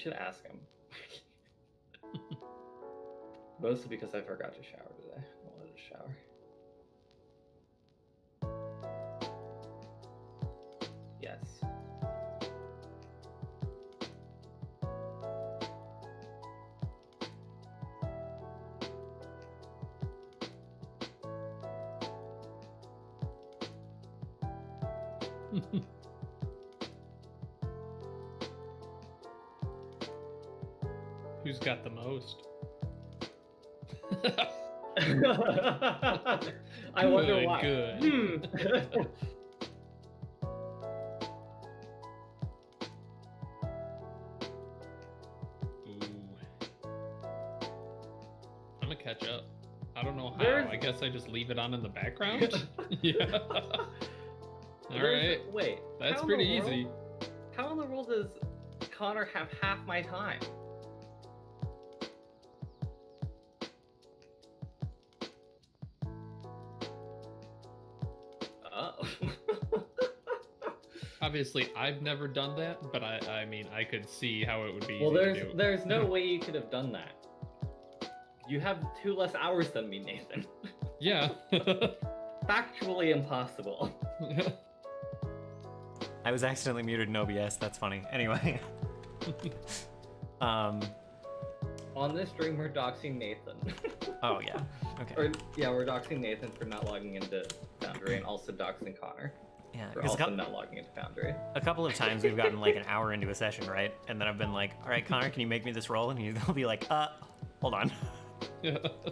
Should ask him. Mostly because I forgot to shower today. I wanted to shower. Yes. Got the most? I wonder why. good. Hmm. I'm gonna catch up. I don't know how. There's- I guess I just leave it on in the background. yeah. All There's- right. Wait. That's pretty world- easy. How in the world does Connor have half my time? Obviously, I've never done that, but I, I mean, I could see how it would be. well, easy there's to do. there's no way you could have done that. You have two less hours than me, Nathan. Yeah. Factually impossible. I was accidentally muted in OBS. That's funny. Anyway. um. On this stream, we're doxing Nathan. Oh yeah. Okay. or yeah, we're doxing Nathan for not logging into Foundry, and also doxing Connor Yeah. Because also a, cou- not logging into Foundry. a couple of times we've gotten like an hour into a session, right? And then I've been like, "All right, Connor, can you make me this roll?" And he'll be like, "Uh, hold on." Yeah.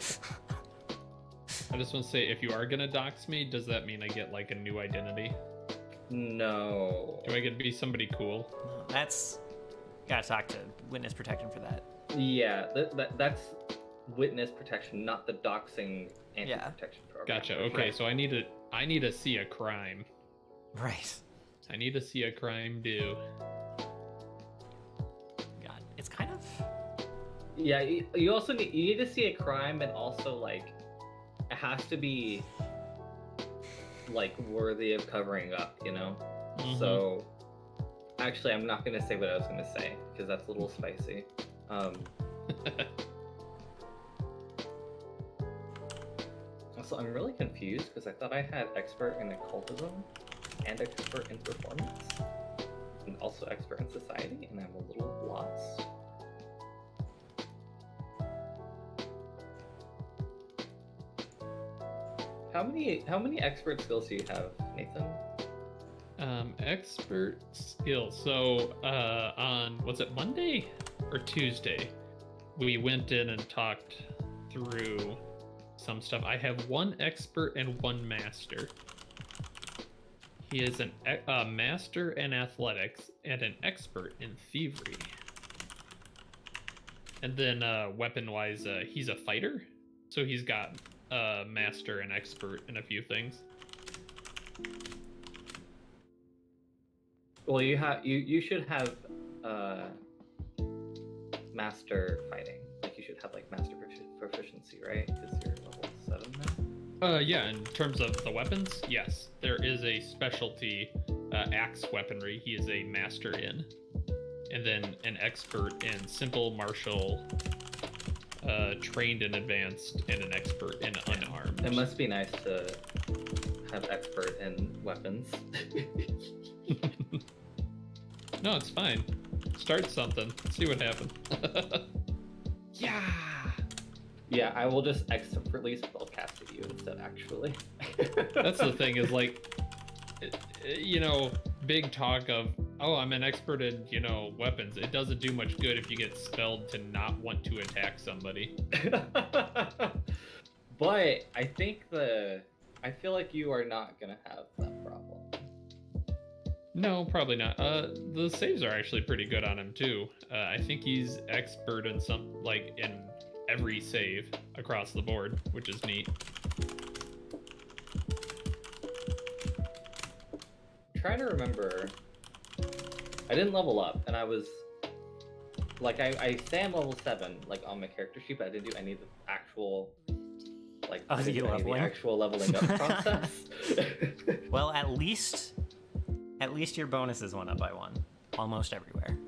I just want to say, if you are gonna dox me, does that mean I get like a new identity? No. Do I get to be somebody cool? That's gotta talk to witness protection for that. Yeah, that, that that's witness protection, not the doxing anti-protection program. Gotcha. Okay, so I need to I need to see a crime. Right. I need to see a crime do. God, it's kind of. Yeah, you, you also need you need to see a crime, and also like it has to be like worthy of covering up, you know. Mhm. So actually, I'm not gonna say what I was gonna say because that's a little spicy. Um, also, I'm really confused because I thought I had expert in occultism and expert in performance, and also expert in society, and I'm a little lost. How many how many expert skills do you have, Nathan? Um, expert skills. So, uh, on was it Monday or Tuesday? We went in and talked through some stuff. I have one expert and one master. He is an a master in athletics and an expert in thievery. And then, uh, weapon-wise, uh, he's a fighter, so he's got uh, master and expert in a few things. Well, you have you you should have uh master fighting. Like you should have like master profi- proficiency, right? Because you're level seven now. Uh, yeah, in terms of the weapons, yes. There is a specialty uh, axe weaponry he is a master in. And then an expert in simple martial, uh, trained and advanced, and an expert in unarmed. It must be nice to have expert in weapons. no, it's fine. Start something. See what happens. yeah! Yeah, I will just expertly spellcast at you instead. Actually, That's the thing is like, you know, big talk of, oh, I'm an expert in, you know, weapons. It doesn't do much good if you get spelled to not want to attack somebody. but I think the I feel like you are not gonna have that problem. No, probably not. Uh, the saves are actually pretty good on him too. Uh, I think he's expert in some, like, in every save across the board, which is neat. I'm trying to remember. I didn't level up, and I was like, I, I say I'm level seven, like on my character sheet, but I didn't do any of the actual, like, Oh, I didn't you do any of the actual leveling up process. Well, at least, at least your bonuses went up by one, almost everywhere.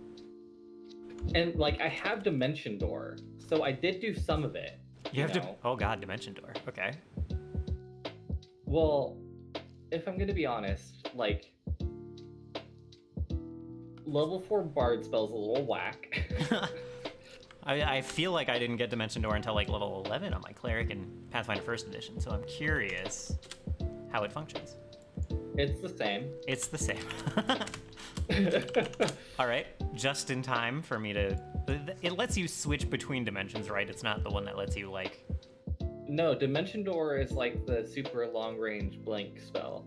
and like I have Dimension Door, so I did do some of it. You have to. Oh god, Dimension Door. Okay. Well, if I'm gonna be honest, like level four bard spells a little whack. I, I feel like I didn't get Dimension Door until like level 11 on my cleric in Pathfinder First Edition, so I'm curious how it functions. it's the same. It's the same. All right, just in time for me to. It lets you switch between dimensions, right? It's not the one that lets you like. no, Dimension Door is like the super long range blank spell.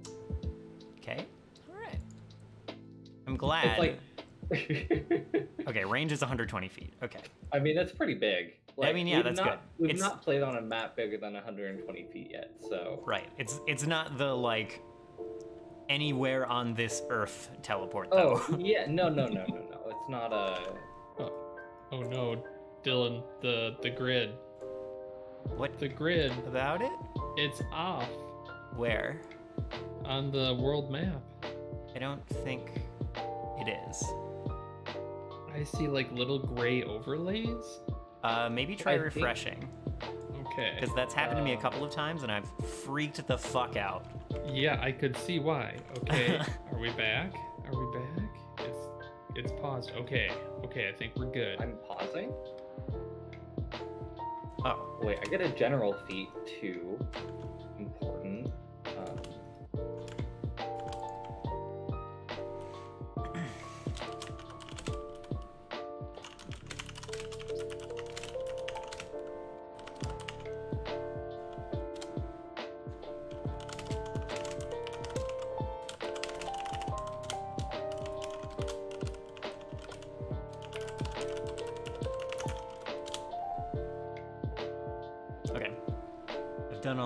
Okay. All right. I'm glad. It's like. Okay, range is 120 feet. Okay. I mean, that's pretty big. Like, mean, yeah, that's not, good. We've It's- not played on a map bigger than 120 feet yet, so. Right. It's it's not the like anywhere on this earth teleport though. Oh yeah, no, no, no, no, no. It's not a. Oh no, Dylan, the the grid. what The grid, about it? it's off Where? on the world map. I don't think it is. I see like little gray overlays. Uh, maybe try I think- refreshing Okay. because that's happened to me a Um, couple of times and I've freaked the fuck out. Yeah, I could see why. Okay. Are we back? Are we back? It's it's paused. Okay. Okay, I think we're good. I'm pausing. Oh, Wait, I get a general feat too.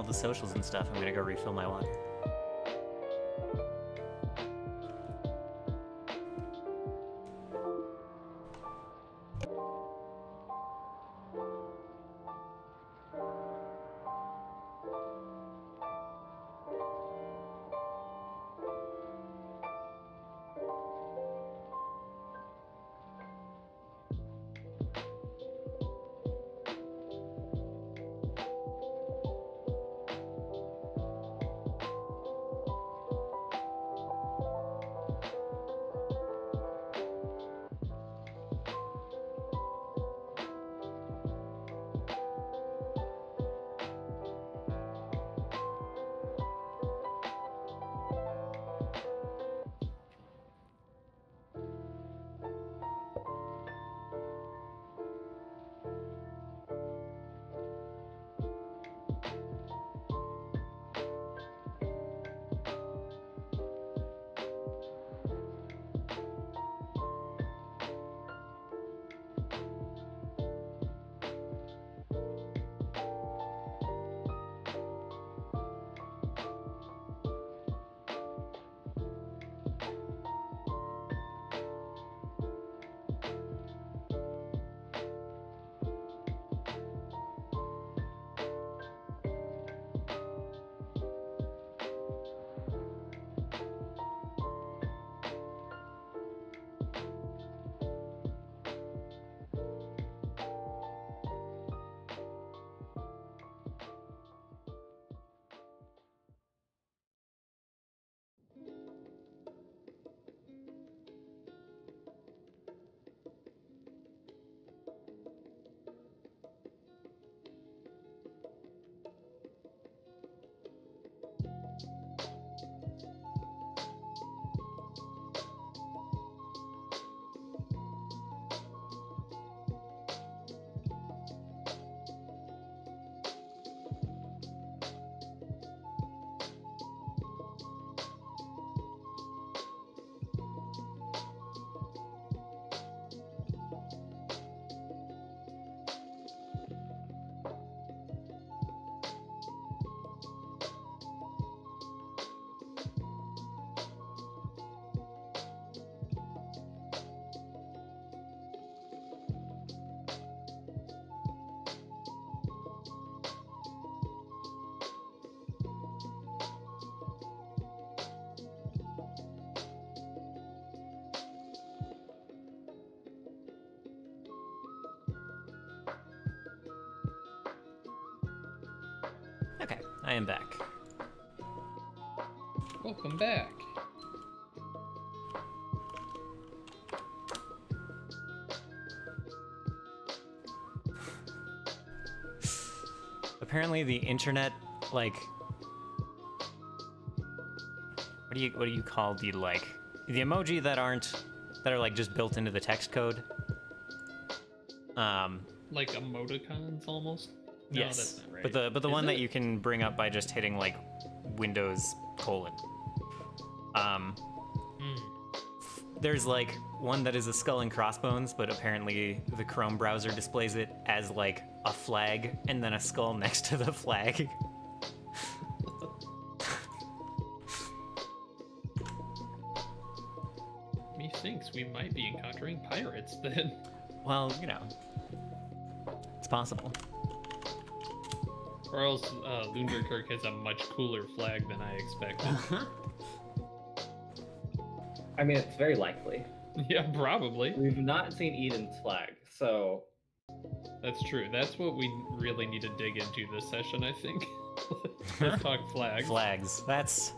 The socials and stuff. I'm gonna go refill my water. Okay, I am back. Welcome back. Apparently, the internet, like, what do you what do you call the like the emoji that aren't that are like just built into the text code? Um, Like emoticons almost? No, yes, that's not right. but the but the Is one that you can bring up by just hitting like Windows colon. Um, Hmm. there's like one that is a skull and crossbones, but apparently the Chrome browser displays it as like a flag and then a skull next to the flag. Methinks we might be encountering pirates then. Well, you know, it's possible. Or else uh, Lunderkirk has a much cooler flag than I expected. I mean, it's very likely. yeah, probably. We've not seen Eden's flag, so That's true. That's what we really need to dig into this session, I think. Let's talk flags. Flags. That's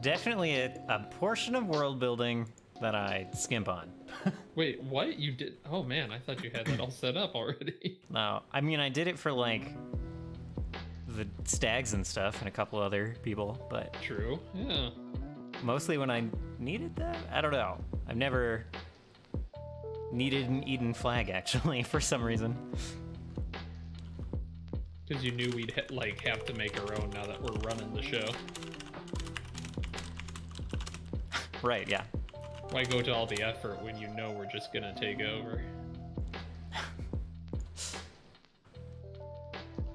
definitely a, a portion of world building that I skimp on. Wait, what? You did? Oh man, I thought you had that all set up already. No, I mean I did it for like the stags and stuff and a couple other people, but True. Yeah. mostly when I needed that. I don't know. I've never needed an Eden flag actually for some reason. Because you knew we'd ha- like have to make our own now that we're running the show. Right? Yeah. Why go to all the effort when you know we're just gonna take over?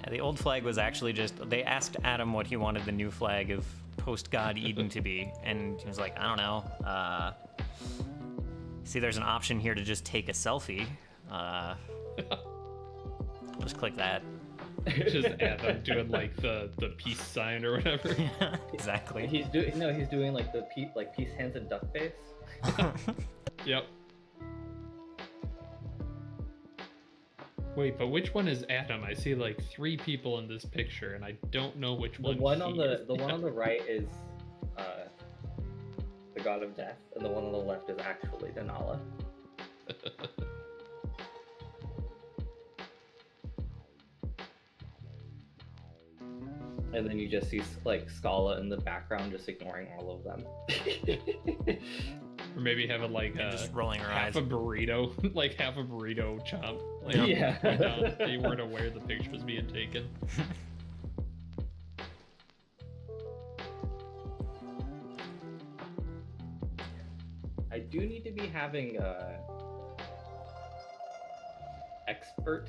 Yeah, the old flag was actually just they asked Adam what he wanted the new flag of post God Eden to be, and he was like, I don't know. Uh, see, there's an option here to just take a selfie. Uh, I'll just click that. just Adam doing like the the peace sign or whatever. exactly. he's doing no, he's doing like the pe- like peace hands and duck face. Yep. Wait, but which one is Adam? I see like three people in this picture, and I don't know which The one. one on the the one on the right is uh, the god of death, and the one on the left is actually Denala. And then you just see like Scala in the background, just ignoring all of them. or maybe have it like And uh, just rolling her half eyes. a burrito, like half a burrito chomp. Like, Yeah. point out they weren't aware the picture was being taken. I do need to be having uh expert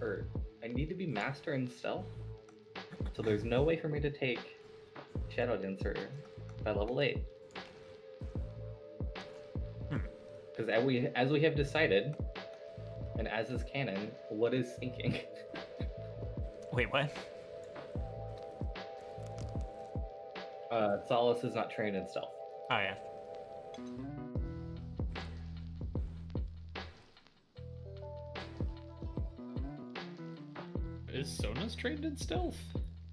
or I need to be master in stealth. So there's no way for me to take Shadow Dancer by level 8. Because as we as we have decided, and as is canon, what is sinking? Wait, what? uh Solace is not trained in stealth. Oh yeah. Is Sonus trained in stealth?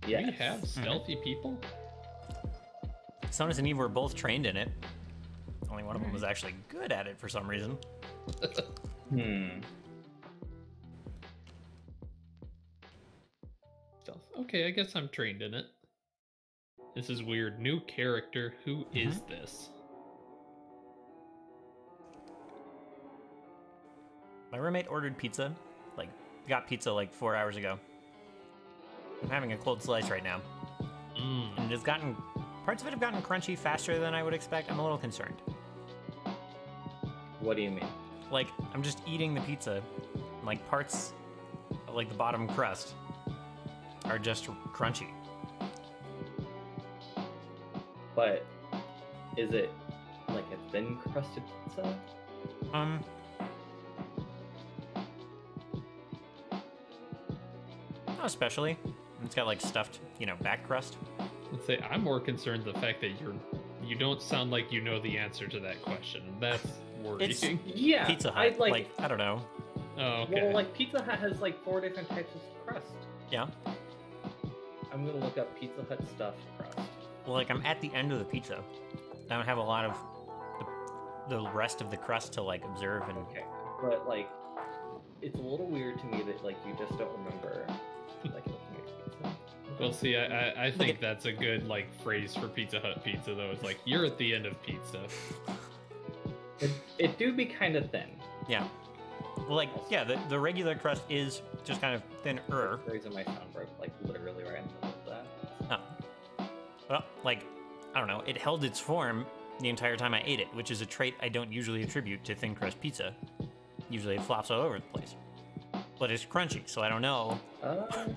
Do Yes. we have stealthy people? Sonus and Eve were both trained in it. Only one of them was actually good at it for some reason. Hmm. Okay, I guess I'm trained in it. This is weird. New character. Who is Mm-hmm. this? My roommate ordered pizza, like got pizza like four hours ago. I'm having a cold slice right now, Mm. and it has gotten parts of it have gotten crunchy faster than I would expect. I'm a little concerned. What do you mean? Like I'm just eating the pizza, and, like parts, of, like the bottom crust, are just crunchy. But is it like a thin crusted pizza? Um. Not especially. It's got like stuffed, you know, back crust. Let's say I'm more concerned the fact that you're you don't sound like you know the answer to that question. That's worrying. It's- Yeah. Pizza I Hut, like, like, I don't know. oh, okay. well, like Pizza Hut has like four different types of crust. Yeah. I'm gonna look up Pizza Hut stuffed crust. Well, like I'm at the end of the pizza. I don't have a lot of the, the rest of the crust to like observe and. Okay, but like, it's a little weird to me that like you just don't remember like looking at pizza. Well, see, I, I, I think at- that's a good like phrase for Pizza Hut pizza, though. It's like you're at the end of pizza. It, it do be kind of thin. Yeah. Well, like yeah, the, the regular crust is just kind of thinner. The reason my sound broke like literally right in the middle of that. Oh. Well, like I don't know. It held its form the entire time I ate it, which is a trait I don't usually attribute to thin crust pizza. Usually it flops all over the place. But it's crunchy, so I don't know. Uh,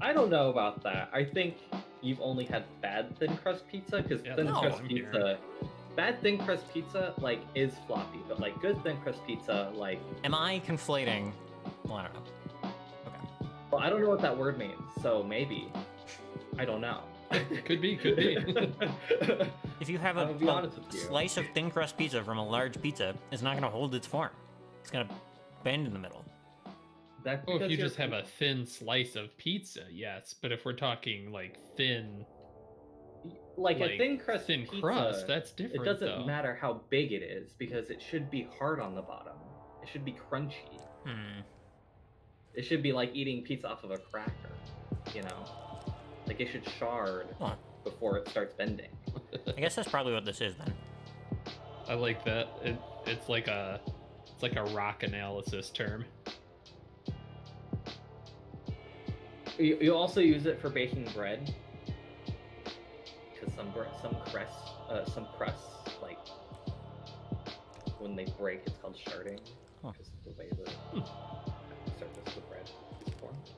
I don't know about that. I think you've only had bad thin crust pizza because Yeah, thin that's crust I'm pizza, bad thin crust pizza like is floppy, but like good thin crust pizza, like Am I conflating? Well, I don't know. Okay. well, I don't know what that word means, so maybe I don't know. Could be, could be. If you have a, I'll be a you. slice of thin crust pizza from a large pizza, it's not going to hold its form. It's going to bend in the middle. That's Oh, if you just have a thin slice of pizza, yes. But if we're talking like thin, like, a thin crust thin pizza, crust, that's different. it doesn't though. matter how big it is because it should be hard on the bottom. It should be crunchy. Hmm. It should be like eating pizza off of a cracker, you know? Like it should shard Huh. before it starts bending. I guess that's probably what this is then. I like that. It, it's like a, it's like a rock analysis term. You, you also use it for baking bread. Because some some crust, uh, some crusts, like when they break, it's called sharding. Huh. Because of the way the surface of the bread is formed.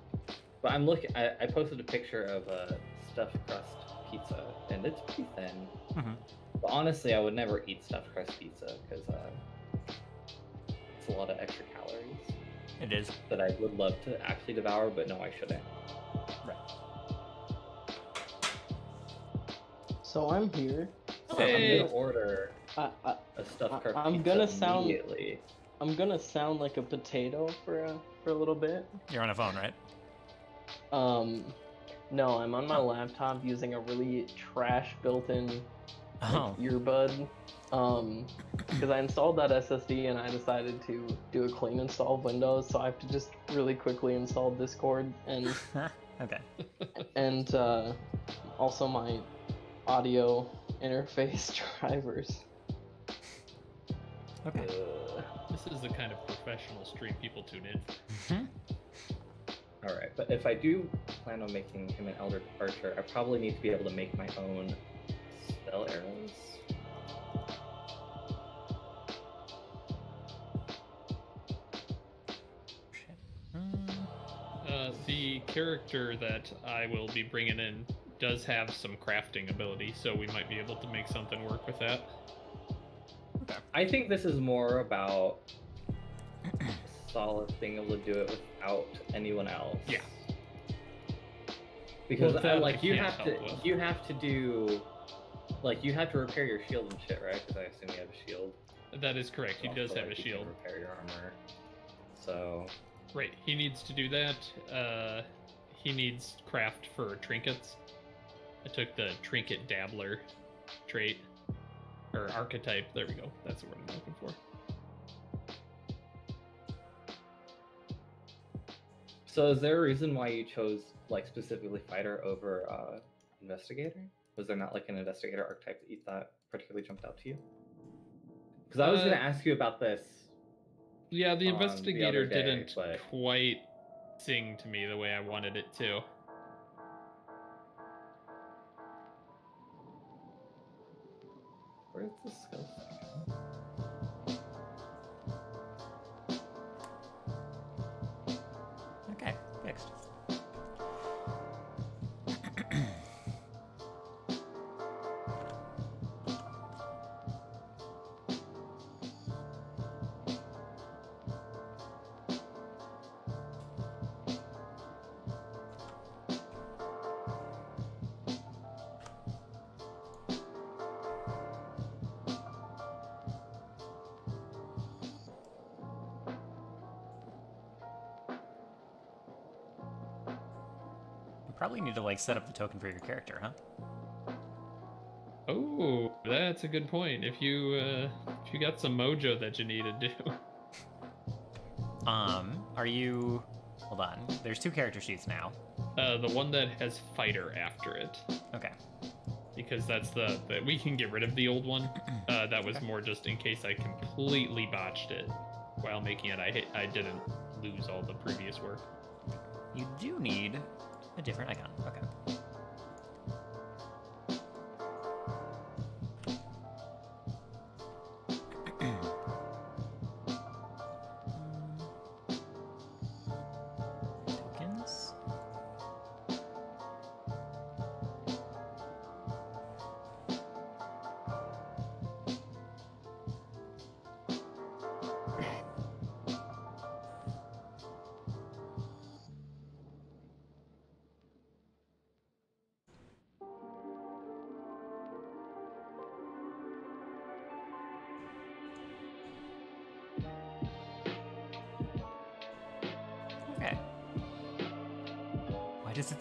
But I'm looking. I, I posted a picture of a stuffed crust pizza, and it's pretty thin. Mhm. But honestly, I would never eat stuffed crust pizza because uh, it's a lot of extra calories It is. that I would love to actually devour, but no, I shouldn't. Right. So I'm here. So Hey. I'm gonna order I, I, a stuffed I, I'm pizza gonna sound- immediately. I'm gonna sound like a potato for a, for a little bit. You're on a phone, right? Um, no, I'm on my laptop using a really trash built-in like, Oh. earbud. Um, because I installed that SSD and I decided to do a clean install of Windows, so I have to just really quickly install Discord and okay. and uh, also my audio interface drivers. Okay. Uh, This is the kind of professional stream people tune in. for. Mhm. All right, but if I do plan on making him an Eldritch Archer, I probably need to be able to make my own spell arrows. Uh, the character that I will be bringing in does have some crafting ability, so we might be able to make something work with that. I think this is more about Solid being able to do it without anyone else. Yeah. Because Well, I, like you have to, with. you have to do, like you have to repair your shield and shit, right? Because I assume you have a shield. That is correct. He does have a like, you can shield. Repair your armor. So Right. He needs to do that. Uh, he needs craft for trinkets. I took the trinket dabbler trait or archetype. There we go. That's the word I'm looking for. So is there a reason why you chose like specifically fighter over uh, investigator? Was there not like an investigator archetype that you thought particularly jumped out to you? Because I was Uh, going to ask you about this. Yeah, the the investigator other day, didn't but- quite sing to me the way I wanted it to. Where's the skill probably need to like set up the token for your character, huh? Oh, that's a good point. If you uh, if you got some mojo that you need to do. Um, are you? Hold on. There's two character sheets now. Uh, the one that has fighter after it, Okay. because that's the, the we can get rid of the old one. Uh, that was more just in case I completely botched it while making it. I hit, I didn't lose all the previous work. You do need a different icon. Okay.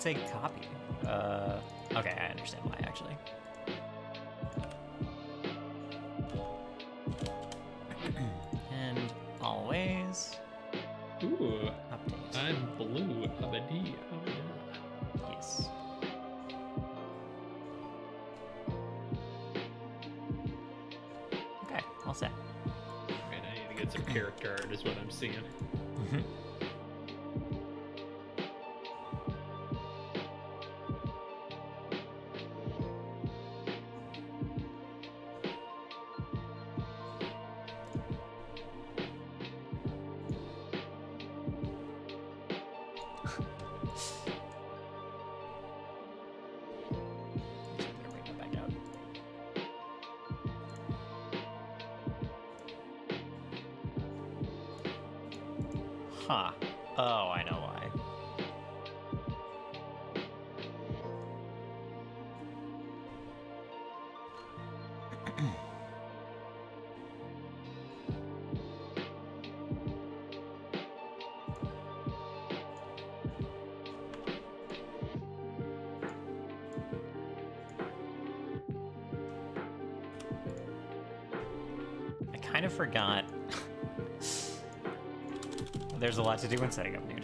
Say copy? Forgot. There's a lot to do in setting up new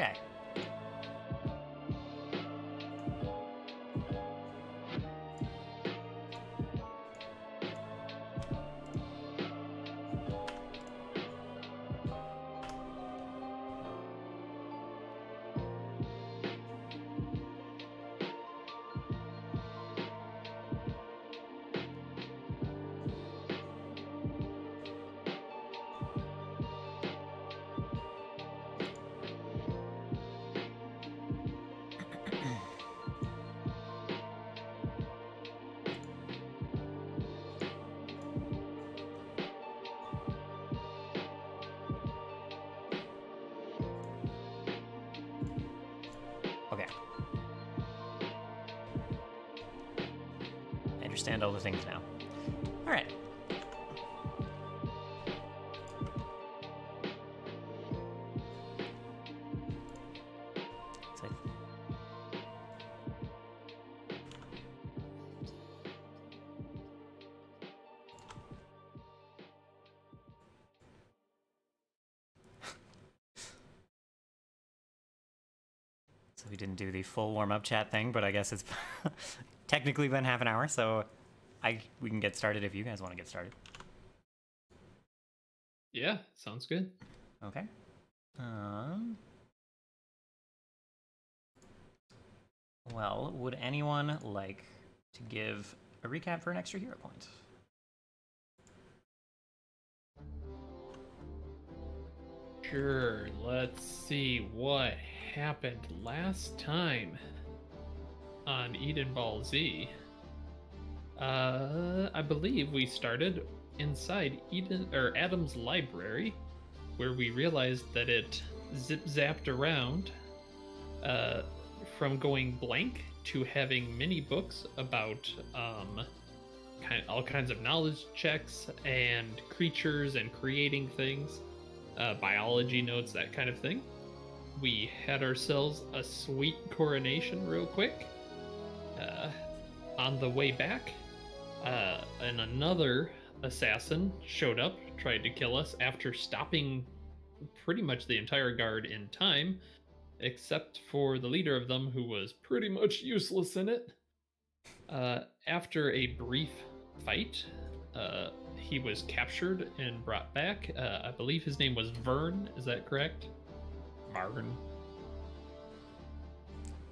Okay. Understand all the things now. All right. So we didn't do the full warm up chat thing, but I guess it's technically been half an hour, so I we can get started if you guys want to get started. Yeah, sounds good. Okay. Um. Well, would anyone like to give a recap for an extra hero point? Sure, let's see what happened last time on Eden Ball Z. Uh, I believe we started inside Eden or Adam's library, where we realized that it zip zapped around, uh, from going blank to having many books about um, kind all kinds of knowledge checks and creatures and creating things, uh, biology notes, that kind of thing. We had ourselves a sweet coronation real quick. Uh, on the way back, uh, and another assassin showed up, tried to kill us after stopping pretty much the entire guard in time, except for the leader of them, who was pretty much useless in it. Uh, after a brief fight, uh, he was captured and brought back. Uh, I believe his name was Vern. Is that correct? Vern.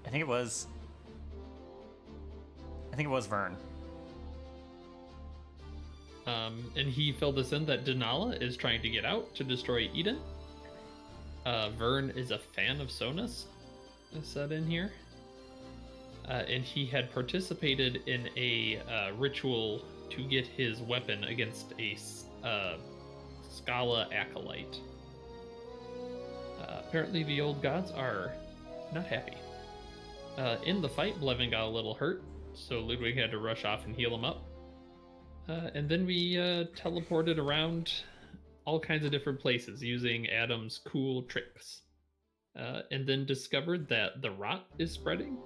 I think it was. Think it was Vern. Um, and he filled us in that Denala is trying to get out to destroy Eden. Uh, Vern is a fan of Sonus, is said in here. Uh, and he had participated in a uh, ritual to get his weapon against a uh, Scala acolyte. Uh, apparently, the old gods are not happy. Uh, in the fight, Blevin got a little hurt, so Ludwig had to rush off and heal him up. Uh, and then we uh, teleported around all kinds of different places using Adam's cool tricks. Uh, and then discovered that the rot is spreading,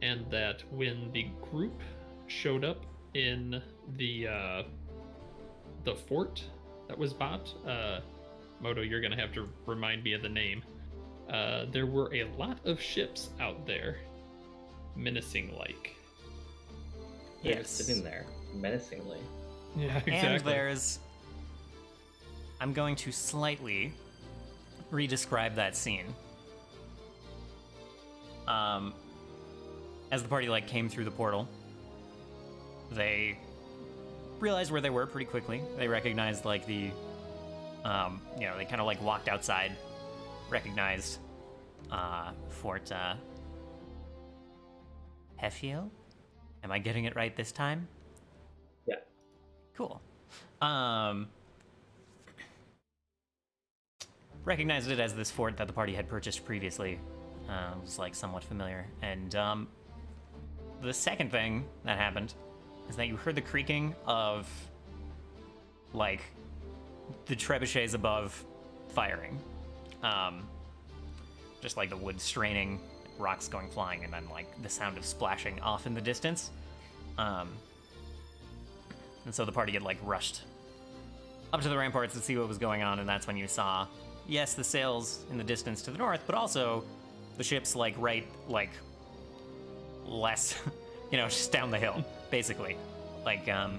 and that when the group showed up in the uh, the fort that was bought, uh, Moto, you're gonna have to remind me of the name. Uh, there were a lot of ships out there, menacing like. Yeah, Yes. sitting there menacingly. Yeah, exactly. And there's. I'm going to slightly re-describe that scene. Um, as the party like came through the portal, they realized where they were pretty quickly. They recognized like the, um, you know, they kind of like walked outside, recognized uh, Fort uh, Heffiel. Am I getting it right this time? Yeah. Cool. Um, recognized it as this fort that the party had purchased previously. Uh, it was like somewhat familiar. And um, the second thing that happened is that you heard the creaking of like the trebuchets above firing. Um, just like the wood straining, rocks going flying, and then like the sound of splashing off in the distance. Um, and so the party had like rushed up to the ramparts to see what was going on, and that's when you saw, yes, the sails in the distance to the north, but also the ships like right like less, you know, just down the hill, basically, like um,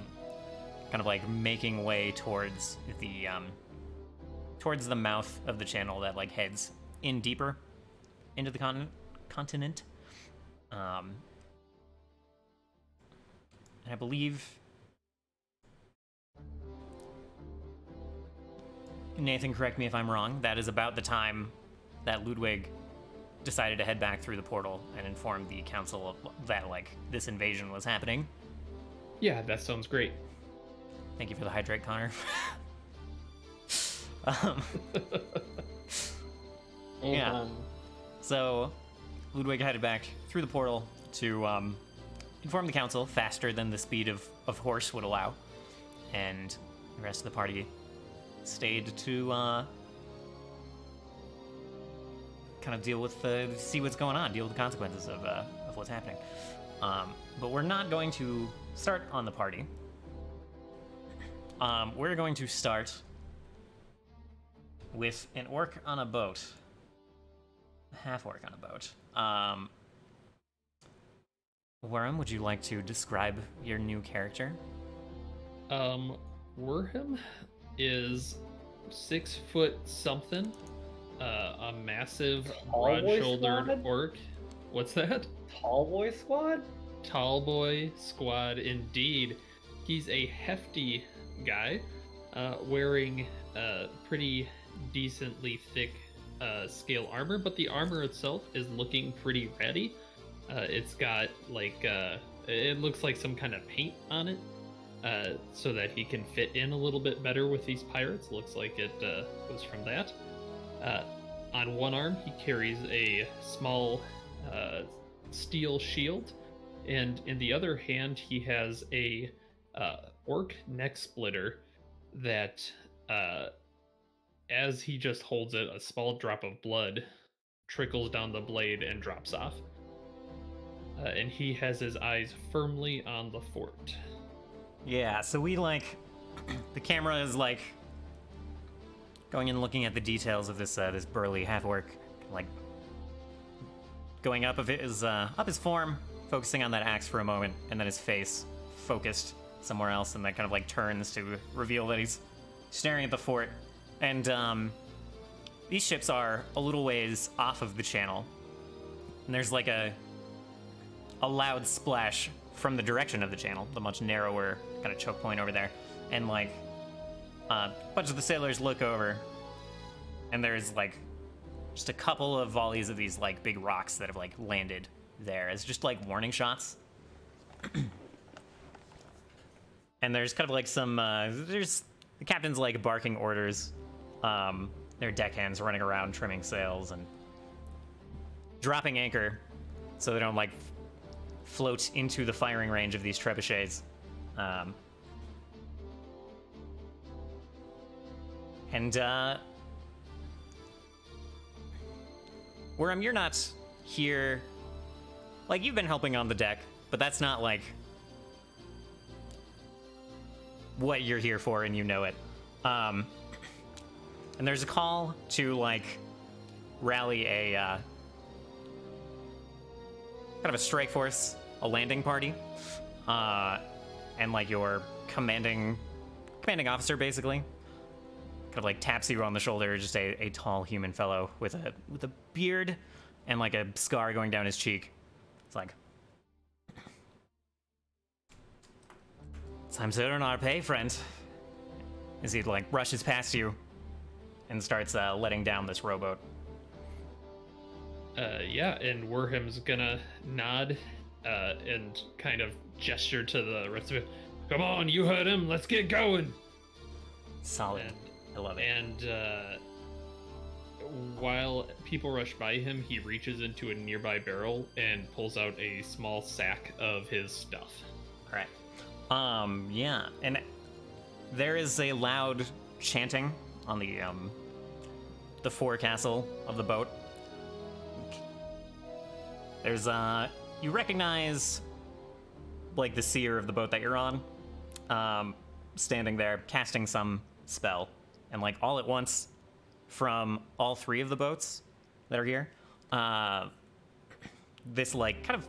kind of like making way towards the um, towards the mouth of the channel that like heads in deeper into the continent. Continent. Um, and I believe Nathan, correct me if I'm wrong. That is about the time that Ludwig decided to head back through the portal and inform the council of that like this invasion was happening. Yeah, that sounds great. Thank you for the hydrate, Connor. um, Yeah. So Ludwig headed back through the portal to um, inform the council faster than the speed of, of horse would allow, and the rest of the party stayed to uh, kind of deal with the see what's going on, deal with the consequences of uh, of what's happening. Um, but we're not going to start on the party. Um, we're going to start with an orc on a boat, half orc on a boat. Um, Worm, would you like to describe your new character? Um, Werham is six foot something, uh, a massive, broad-shouldered orc. What's that? Tall boy squad? Tall boy squad, indeed. He's a hefty guy, uh, wearing uh, pretty decently thick uh, scale armor, but the armor itself is looking pretty ratty. Uh, it's got like uh, it looks like some kind of paint on it, uh, so that he can fit in a little bit better with these pirates. Looks like it uh, was from that. Uh, on one arm, he carries a small uh, steel shield, and in the other hand, he has a uh, orc neck splitter that, uh, as he just holds it, a small drop of blood trickles down the blade and drops off. Uh, and he has his eyes firmly on the fort. Yeah, so we like the camera is like going and looking at the details of this uh, this burly half orc, like going up of his uh, up his form, focusing on that axe for a moment, and then his face focused somewhere else, and then kind of like turns to reveal that he's staring at the fort. And um, these ships are a little ways off of the channel, and there's like a a loud splash from the direction of the channel, the much narrower kind of choke point over there, and like a bunch of the sailors look over, and there's like just a couple of volleys of these like big rocks that have like landed there as just like warning shots. and there's kind of like some uh, there's the captain's like barking orders. Um, there their deckhands running around trimming sails and dropping anchor so they don't like float into the firing range of these trebuchets. Um, and uh, Worm, you're not here. Like you've been helping on the deck, but that's not like what you're here for, and you know it. Um, and there's a call to like rally a uh, kind of a strike force, a landing party, uh, and like your commanding commanding officer basically kind of like taps you on the shoulder, just a, a tall human fellow with a with a beard and like a scar going down his cheek. It's like time to earn our pay, friend. As he like rushes past you and starts uh, letting down this rowboat. Uh, yeah, and Werham's gonna nod uh, and kind of gesture to the rest of it. Come on, you heard him. Let's get going. Solid. And, I love it. and uh, while people rush by him, he reaches into a nearby barrel and pulls out a small sack of his stuff. All right. Um, yeah, and there is a loud chanting on the um the forecastle of the boat. There's uh you recognize like the seer of the boat that you're on, um, standing there casting some spell, and like all at once, from all three of the boats that are here, uh, this like kind of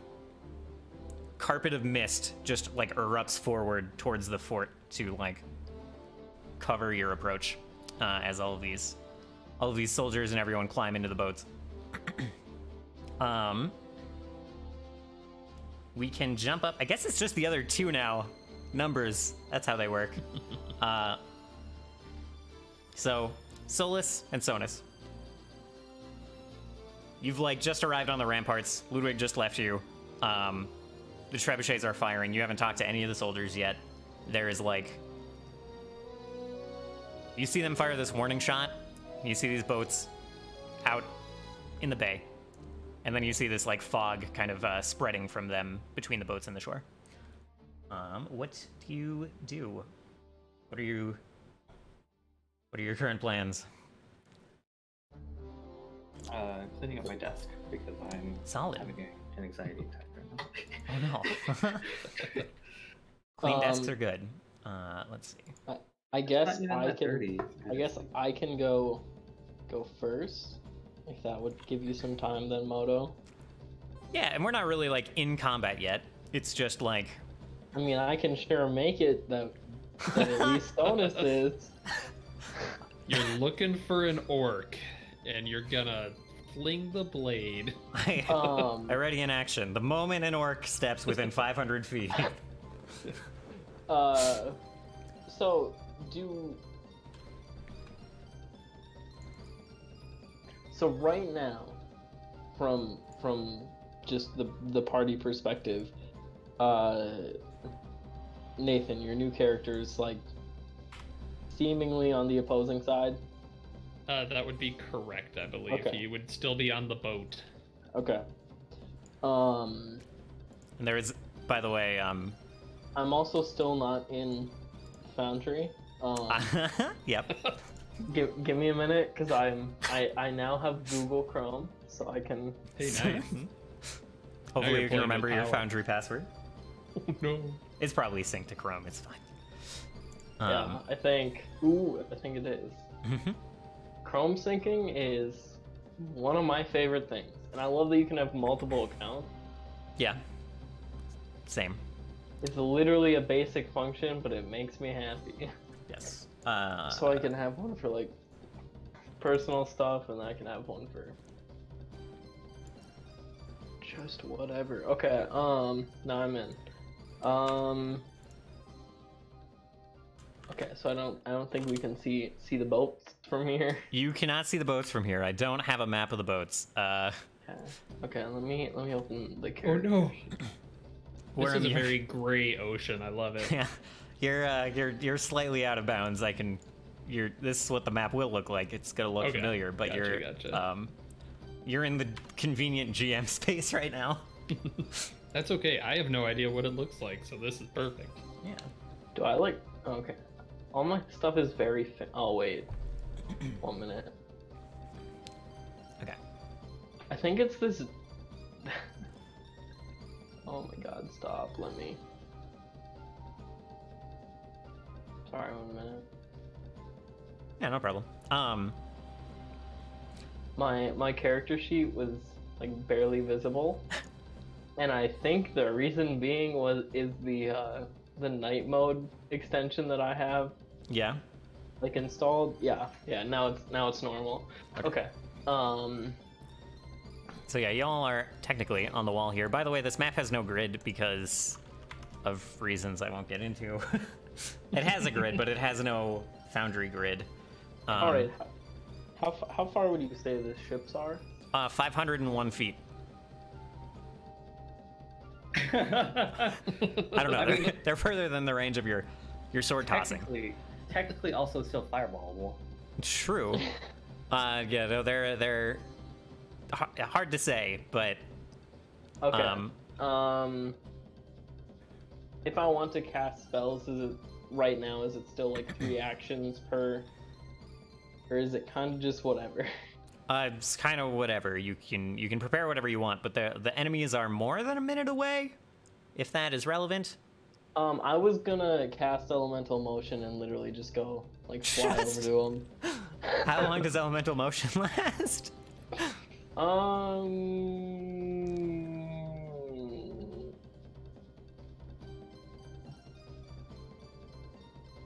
carpet of mist just like erupts forward towards the fort to like cover your approach uh, as all of these all of these soldiers and everyone climb into the boats. Um we can jump up i guess it's just the other two now numbers that's how they work uh so solus and sonus you've like just arrived on the ramparts ludwig just left you um the trebuchets are firing. You haven't talked to any of the soldiers yet. There is like. You see them fire this warning shot. You see these boats out in the bay. And then you see this like fog kind of uh, spreading from them between the boats and the shore. Um, what do you do? What are you. What are your current plans? Uh, cleaning up my desk because I'm Solid. having a, an anxiety attack right now. Oh no. Clean desks Um, are good. Uh, let's see. I guess I can. dirty. I guess I can go, go first. If that would give you some time, then Moto. Yeah, and we're not really like in combat yet. It's just like I mean, I can sure make it that, that at least Sonus is. You're looking for an orc, and you're gonna fling the blade. I, Um, already in action. The moment an orc steps within 500 feet. Uh, so do. So right now, from from just the the party perspective, uh, Nathan, your new character is like seemingly on the opposing side. Uh, that would be correct, I believe. Okay. He would still be on the boat. Okay. Um, And there is, by the way, um, I'm also still not in Foundry. Um, yep. give, give me a minute, cause I'm I I now have Google Chrome, so I can. Hey, nice. Hopefully you're can remember your. Foundry password. oh, no. It's probably synced to Chrome. It's fine. yeah, Um, I think. Ooh, I think it is. mhm. Chrome syncing is one of my favorite things, and I love that you can have multiple accounts. yeah. Same. It's literally a basic function, but it makes me happy. Yes. Uh, so I can have one for like personal stuff, and I can have one for just whatever. Okay. Um. Now I'm in. Um. Okay, so I don't. I don't think we can see see the boats from here. you cannot see the boats from here. I don't have a map of the boats. Uh, Okay. Okay. Let me let me open the Oh no. This is a very gray ocean. I love it. yeah. You're uh, you're you're slightly out of bounds. I can. You're. This is what the map will look like. It's gonna look Okay. familiar, but Gotcha, you're gotcha. um, you're in the convenient GM space right now. That's okay. I have no idea what it looks like, so this is perfect. Yeah. Do I like? Okay. All my stuff is very. Fa- oh wait. One minute. Okay. I think it's this. oh my god! Stop. Let me. Sorry. One minute. Yeah. No problem. Um. My my character sheet was like barely visible, and I think the reason being was is the uh, the night mode extension that I have Yeah. like installed. Yeah. Yeah. Now it's now it's normal. Okay. okay. Um. So yeah, y'all are technically on the wall here. By the way, this map has no grid because of reasons I won't get into. it has a grid, but it has no Foundry grid. Um, All right. How, how far would you say the ships are? Uh, 501 feet. I don't know. I mean- They're, they're further than the range of your your sword tossing. technically, technically also still fireballable. True. Uh, yeah, no, they're they're hard to say, but Okay. um, Um, if I want to cast spells, is it right now? Is it still like three actions per, or is it kind of just whatever? uh, it's kind of whatever. You can you can prepare whatever you want, but the the enemies are more than a minute away, if that is relevant. Um, I was gonna cast elemental motion and literally just go like fly over Just- to him. How long does elemental motion last? Um.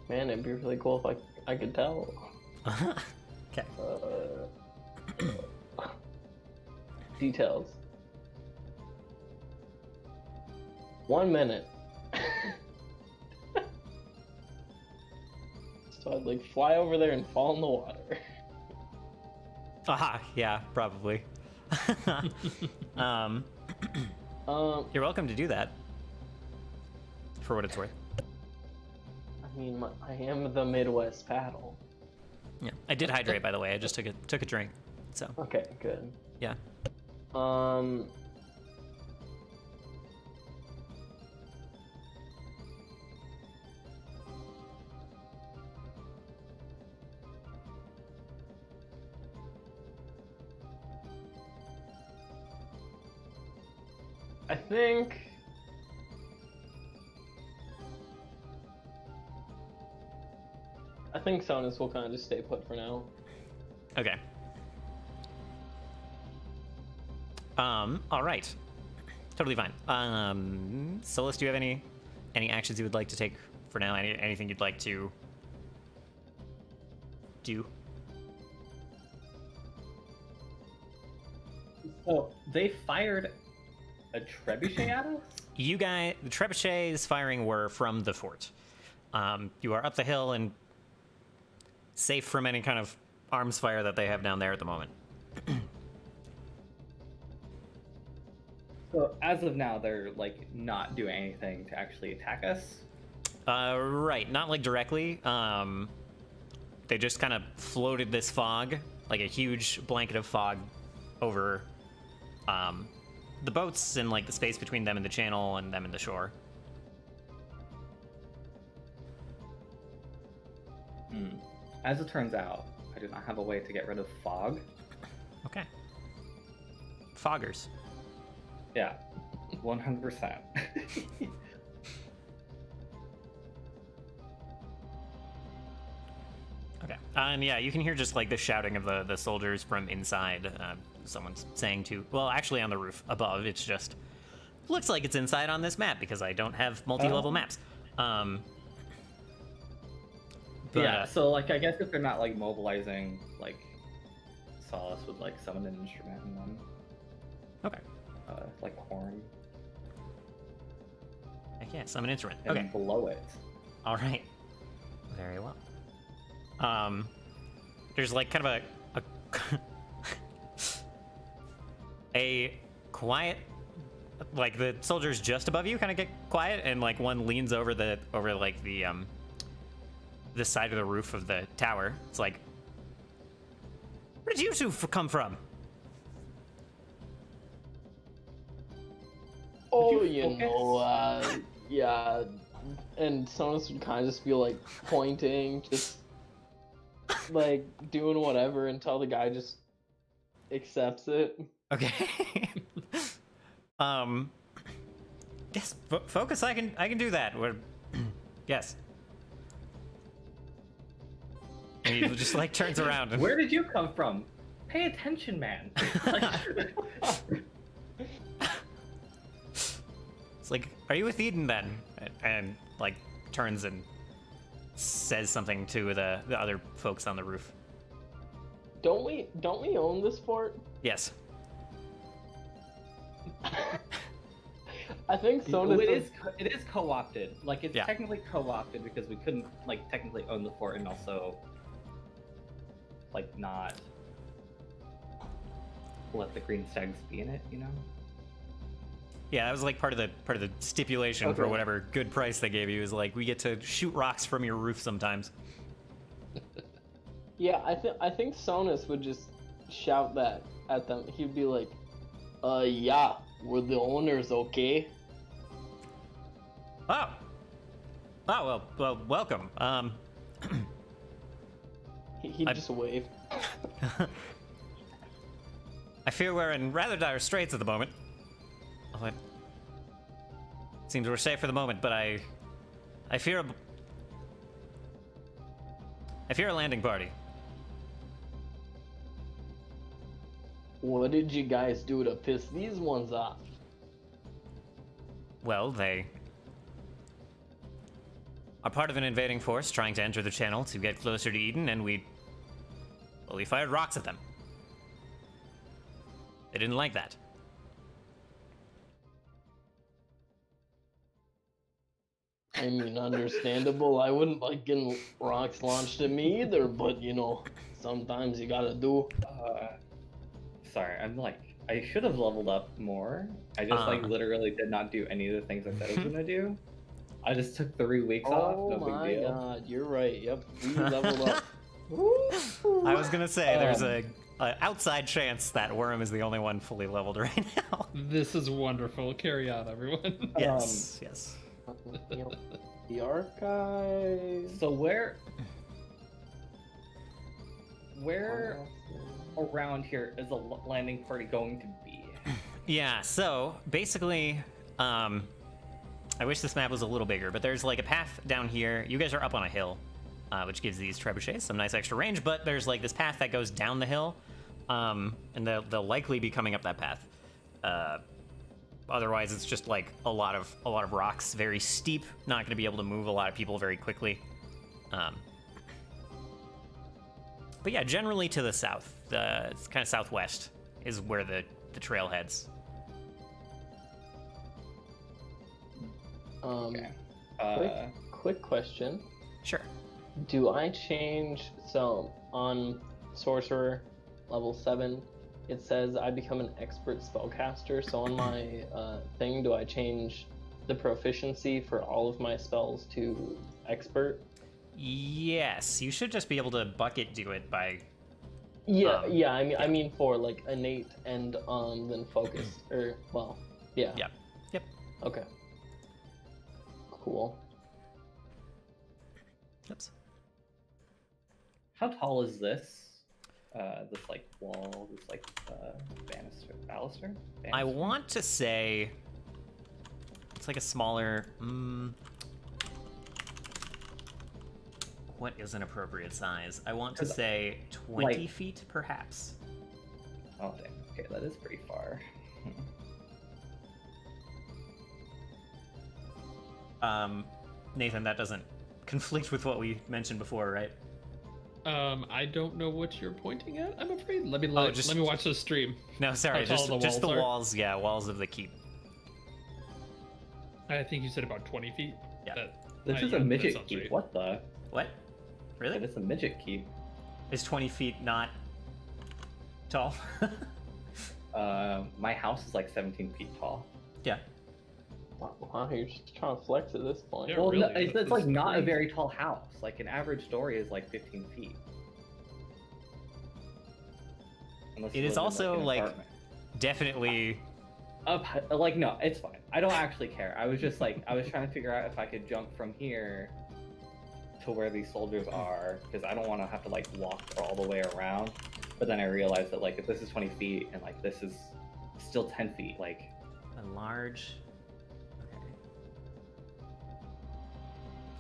Man, it'd be really cool if I I could tell. okay. Uh, details. One minute. so I'd like fly over there and fall in the water. Aha, yeah, probably. um, Um, you're welcome to do that. For what it's worth. I mean, I am the Midwest paddle. Yeah, I did hydrate by the way. I just took a took a drink. So Okay, good. yeah. Um. I think. I think Sonus will kind of just stay put for now. Okay. Um. All right. Totally fine. Um. Solus, do you have any any actions you would like to take for now? Any anything you'd like to do? So they fired a trebuchet at us. You guys, the trebuchets firing were from the fort. Um, you are up the hill and safe from any kind of arms fire that they have down there at the moment. So as of now, they're like not doing anything to actually attack us. Uh, right, not like directly. Um, they just kind of floated this fog, like a huge blanket of fog, over um, the boats and like the space between them and the channel and them and the shore. Hmm. As it turns out, I do not have a way to get rid of fog. Okay. Foggers. Yeah, one hundred percent. Okay. And yeah, you can hear just like the shouting of the the soldiers from inside. Uh, someone's saying to, well, actually on the roof above. It's just looks like it's inside on this map because I don't have multi-level Oh. maps. Um. But, yeah, uh, so like I guess if they're not like mobilizing, like Solus would like summon an instrument and then okay. uh, like horn Heck yeah, summon an instrument. and Okay. blow it. All right. Very well. Um, there's like kind of a a, a quiet, like the soldiers just above you kind of get quiet, and like one leans over the over like the um the side of the roof of the tower. It's like, where did you two f- come from? Oh, you you know, uh, yeah. And Sonus would kind of just be like pointing, just like doing whatever until the guy just accepts it. Okay. um. Yes, fo- focus. I can. I can do that. We're, yes. And he just like turns around and Where did you come from? Pay attention, man. It's like, "Are you with Eden then?" And, and like turns and says something to the the other folks on the roof. Don't we? Don't we own this fort? Yes. I think so. It is it is co-opted. Like it's Yeah. technically co-opted because we couldn't like technically own the fort and also like not let the green stags be in it. You know. Yeah, that was like part of the part of the stipulation for whatever good price they gave you. Is like we get to shoot rocks from your roof sometimes. Yeah, I think I think Sonus would just shout that at them. He'd be like, "Uh, yeah, we're the owners, okay?" Oh. Oh well, well, welcome. Um, He, I- just wave. I fear we're in rather dire straits at the moment. Oh, it seems we're safe for the moment, but I, I fear a, I fear a landing party. What did you guys do to piss these ones off? Well, they are part of an invading force trying to enter the channel to get closer to Eden, and we, well, we fired rocks at them. They didn't like that. I mean, understandable. I wouldn't like getting rocks launched at me either, but you know, sometimes you gotta do. Uh, sorry, I'm like I should have leveled up more. I just like Uh. literally did not do any of the things I said I was gonna do. I just took three weeks Oh off. No my big deal. god, you're right. Yep, we leveled up. I was gonna say there's Um, a, a outside chance that Worm is the only one fully leveled right now. This is wonderful. Carry on, everyone. yes, yes. You the archive. So where, where around here is a l- landing party going to be? Yeah, so basically, um, I wish this map was a little bigger, but there's like a path down here. You guys are up on a hill, uh, which gives these trebuchets some nice extra range, but there's like this path that goes down the hill, um, and they'll, they'll likely be coming up that path. Uh, otherwise, it's just like a lot of a lot of rocks, very steep, not going to be able to move a lot of people very quickly. Um, but yeah, generally to the south, the it's kind of southwest is where the the trail heads. Um, Okay. quick, Uh, quick question: Sure. Do I change so on sorcerer level seven? it says I become an expert spellcaster. So on my uh, thing, do I change the proficiency for all of my spells to expert? Yes, you should just be able to bucket do it by. Yeah, Um, yeah. I mean, I mean for like innate and um then focus or well, yeah. Yep. Yep. Okay. Cool. Oops. How tall is this? Uh, this like wall, this like uh, banister, baluster. I want to say it's like a smaller. Mm, what is an appropriate size? I want to say 20 like- feet, perhaps. Oh dang. Okay, that is pretty far. Um, Nathan, that doesn't conflict with what we mentioned before, right? Um, I don't know what you're pointing at. I'm afraid. Let me Oh, let, just- let me watch the stream. No, sorry, just the just the walls are? walls. Yeah, walls of the keep. I think you said about 20 feet. Yeah. That, This I- is a that midget keep. right. What the? What? Really? It's a midget keep. Is 20 feet not tall? Uh, my house is like 17 feet tall. yeah. Wow, you're just trying to flex at this point. Yeah, well, no, it's, it's like is not a very tall house. Like an average story is like 15 feet. Unless It you in, also, an like- Definitely. up like no it's fine i don't actually care i was just like i was trying to figure out if i could jump from here to where these soldiers are because i don't want to have to like walk all the way around but then i realized that like if this is 20 feet and like this is still 10 feet like A large.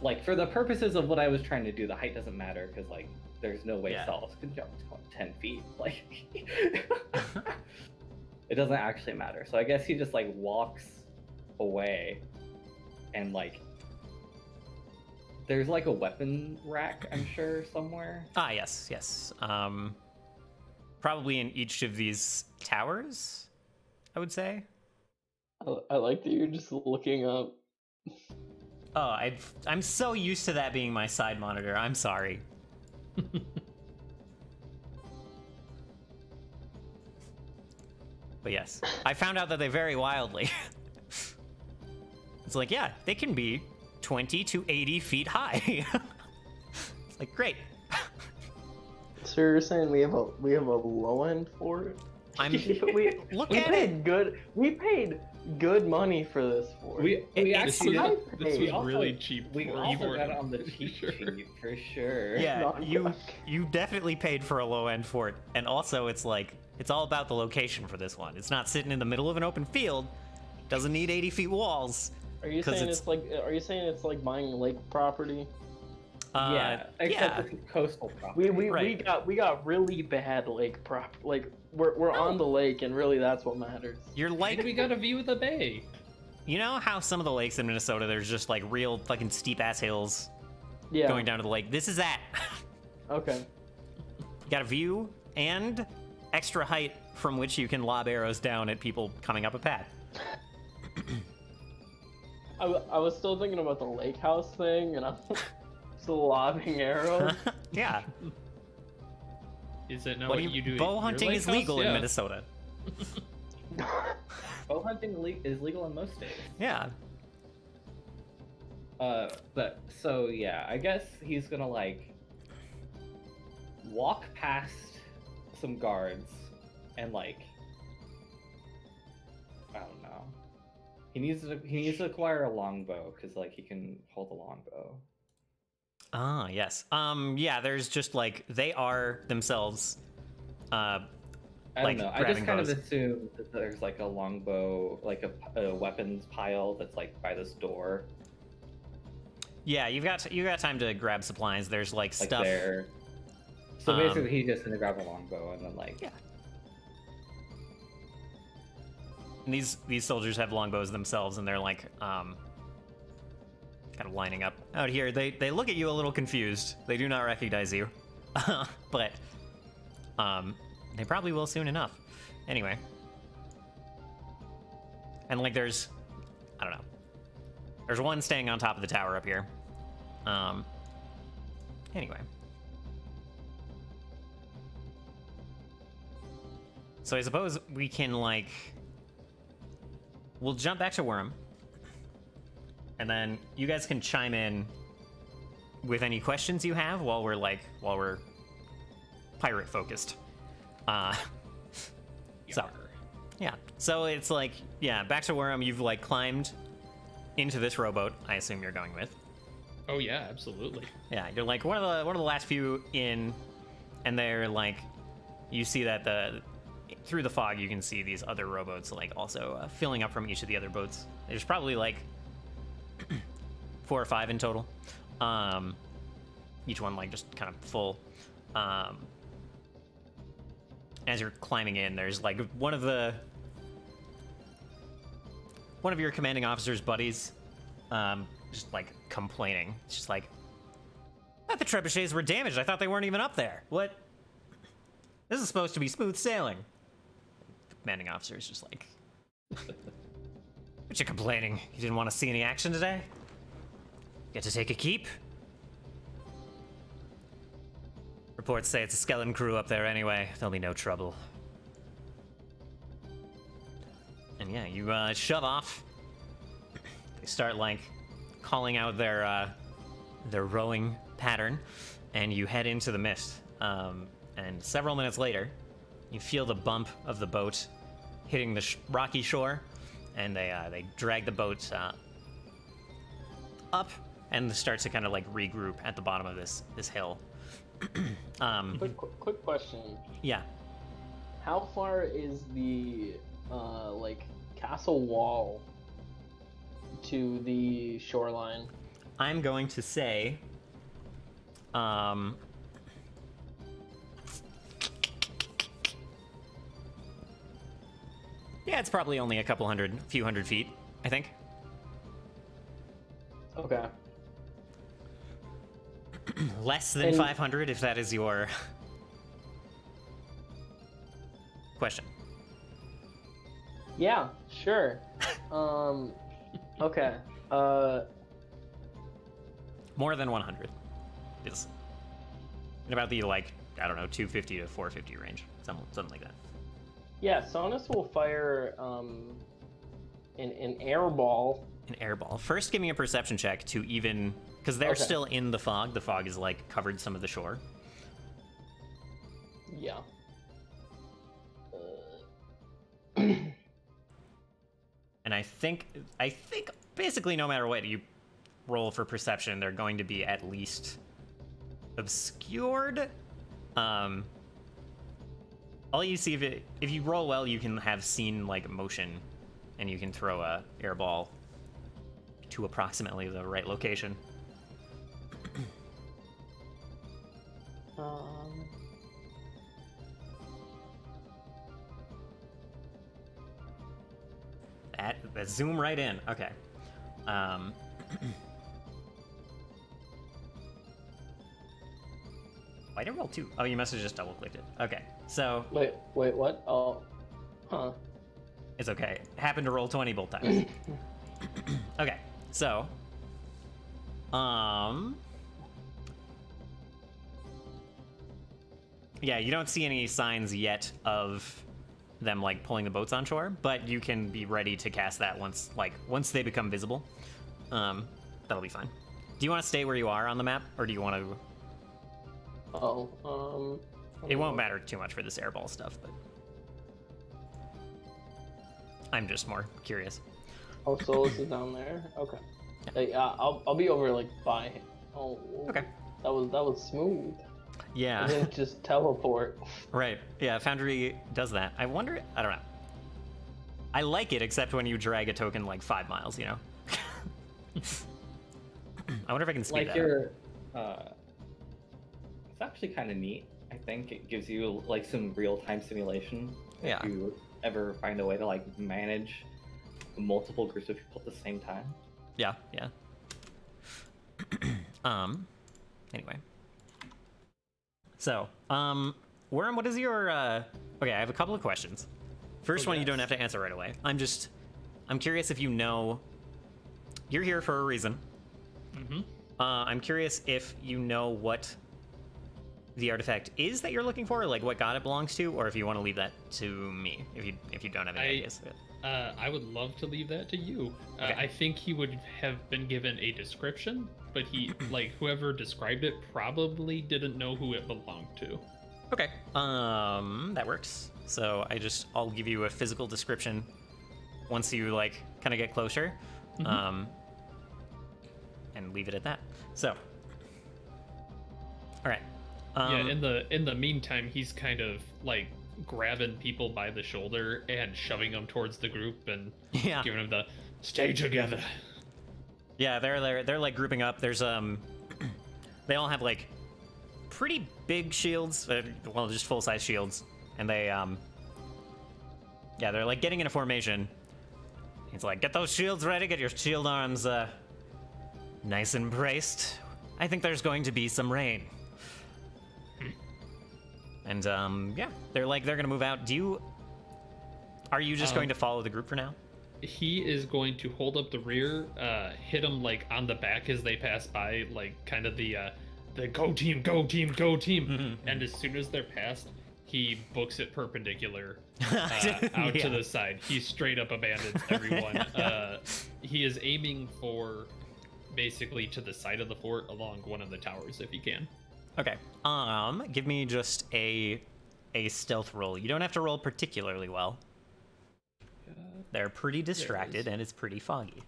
Like for the purposes of what i was trying to do the height doesn't matter because like there's no way Yeah. Solus could jump 10 feet like it doesn't actually matter so i guess he just like walks away and like there's like a weapon rack i'm sure somewhere Ah, yes, yes. Um, probably in each of these towers, I would say. I, I like that you're just looking up. Oh, I I'm so used to that being my side monitor. I'm sorry. but yes, I found out that they vary wildly. it's like, yeah, they can be 20 to 80 feet high. it's like, great. So you're saying we have a we have a low end for it? I'm we look we at paid it. good. We paid good money for this for. we It- we it's- This actually was, this Hey, was also- really cheap. we for also got it on the cheap Sure. sheet for sure Yeah, Not you good. you definitely paid for a low end fort, and also it's like it's all about the location for this one. It's not sitting in the middle of an open field. Doesn't need 80 feet walls. Are you saying it's- it's... like? Are you saying it's like buying lake property? Uh, yeah except yeah. this coastal property We we, we got we got really bad lake prop. Like we're we're on the lake, and really that's what matters. You're Like like, we got a view of the bay. you know how some of the lakes in Minnesota, there's just like real fucking steep ass hills Yeah. going down to the lake. This is that. Okay. got a view and extra height from which you can lob arrows down at people coming up a path. I, w- I was still thinking about the lake house thing, and I'm still lobbing arrows. Oh. yeah. Is it not what what, do you, you do? bow hunting is house? legal in Minnesota. bow hunting le- is legal in most states Yeah. Uh, but so yeah, I guess he's gonna like walk past some guards and like I don't know. He needs to he needs to acquire a longbow because like he can hold a longbow. Ah, yes. Um, yeah, there's just like they are themselves. Uh, I Like, don't know. I just kind bows. of assume that there's like a longbow, like a weapons pile that's like by this door, yeah, you've got you got time to grab supplies. There's like, like stuff. there. So Um, basically, he's just gonna grab a longbow and then like Yeah. And these these soldiers have longbows themselves, and they're like um, kind of lining up out here. They they look at you a little confused. They do not recognize you, but um, they probably will soon enough. Anyway, and like there's I don't know. There's one staying on top of the tower up here. Um. Anyway. So I suppose we can like we'll jump back to Worm. And then you guys can chime in with any questions you have while we're like while we're pirate focused. Uh so yeah. So it's like yeah, back to Worm, you've like climbed into this rowboat, I assume you're going with. Oh yeah, absolutely. Yeah, you're like one of the one of the last few in, and they're like, you see that the through the fog you can see these other rowboats like also uh, filling up from each of the other boats. There's probably like four or five in total. Um, each one like just kind of full. Um, as you're climbing in, there's like one of the one of your commanding officer's buddies, um, just like complaining. It's just like, thought the trebuchets were damaged. I thought they weren't even up there. What? This is supposed to be smooth sailing. The commanding officer is just like, what you complaining? You didn't want to see any action today? Get to take a keep? Reports say it's a skeleton crew up there anyway. There'll be no trouble. And yeah, you uh, shove off. They start like calling out their uh, their rowing pattern, and you head into the mist. Um, and several minutes later, you feel the bump of the boat hitting the sh- rocky shore, and they uh, they drag the boats uh, up and starts to kind of like regroup at the bottom of this this hill. um, Quick, quick, quick question. yeah, How far is the uh like castle wall to the shoreline? I'm going to say, um, yeah, it's probably only a couple hundred, few hundred feet, I think. Okay. Less than And- 500, if that is your question. Yeah, sure. um okay. Uh More than 100 is in about the like I don't know 250 to 450 range, something something like that. Yeah, Sonus will fire um an, an air ball. An air ball. First, give me a perception check to even because they're Okay. still in the fog. The fog is like covered some of the shore. Yeah. Uh, And I think I think basically no matter what you roll for perception, they're going to be at least obscured. Um all you see if it if you roll well, you can have seen like motion and you can throw a airball to approximately the right location. um That, that zoom right in. Okay. Um Why did I roll two? Oh, you must have just double clicked it. Okay. So wait, wait, what? Oh. Huh. It's okay. Happened to roll 20 both times. okay, so. Um. Yeah, you don't see any signs yet of them like pulling the boats on shore, but you can be ready to cast that once like once they become visible. Um, that'll be fine. Do you want to stay where you are on the map, or do you want to? Oh, um It won't matter too much for this airball stuff, but I'm just more curious. Oh, Solus is down there. Okay. Hey, uh, I'll I'll be over like by. Oh. Okay. That was that was smooth. Yeah. And then just teleport. Right. Yeah, Foundry does that. I wonder. I don't know. I like it, except when you drag a token like five miles. You know. I wonder if I can speed like that. your uh it's actually kind of neat i think it gives you like some real-time simulation Yeah. if you ever find a way to like manage multiple groups of people at the same time Yeah. Yeah. um. Anyway. So, um, Worm, what is your? uh Okay, I have a couple of questions. First Oh, one, you don't have to answer right away. I'm just, I'm curious if you know. You're here for a reason. Mm-hmm. Uh, I'm curious if you know what the artifact is that you're looking for, like what god it belongs to, or if you want to leave that to me, if you if you don't have any I- ideas. Uh, I would love to leave that to you. Uh, I think he would have been given a description, but he, like, whoever described it probably didn't know who it belonged to. Okay. Um, that works. So I just I'll give you a physical description once you like kind of get closer, Mhm. um, and leave it at that. So, all right. Um, yeah. In the in the meantime, he's kind of like grabbing people by the shoulder and shoving them towards the group and yeah. giving them the stay together. Yeah, they're they're they're like grouping up. There's um, they all have like pretty big shields, uh, well, just full size shields, and they um, yeah, they're like getting in a formation. It's like get those shields ready, get your shield arms uh, nice and braced. I think there's going to be some rain. And um, yeah, they're like they're gonna move out. Do you? Are you just Um, going to follow the group for now? He is going to hold up the rear, uh, hit them like on the back as they pass by, like kind of the uh, the go team, go team, go team. Mhm. And as soon as they're past, he books it perpendicular uh, out to the side. He straight up abandons everyone. uh, he is aiming for basically to the side of the fort along one of the towers if he can. Okay. Um, give me just a a stealth roll. You don't have to roll particularly well. They're pretty distracted is. and it's pretty foggy.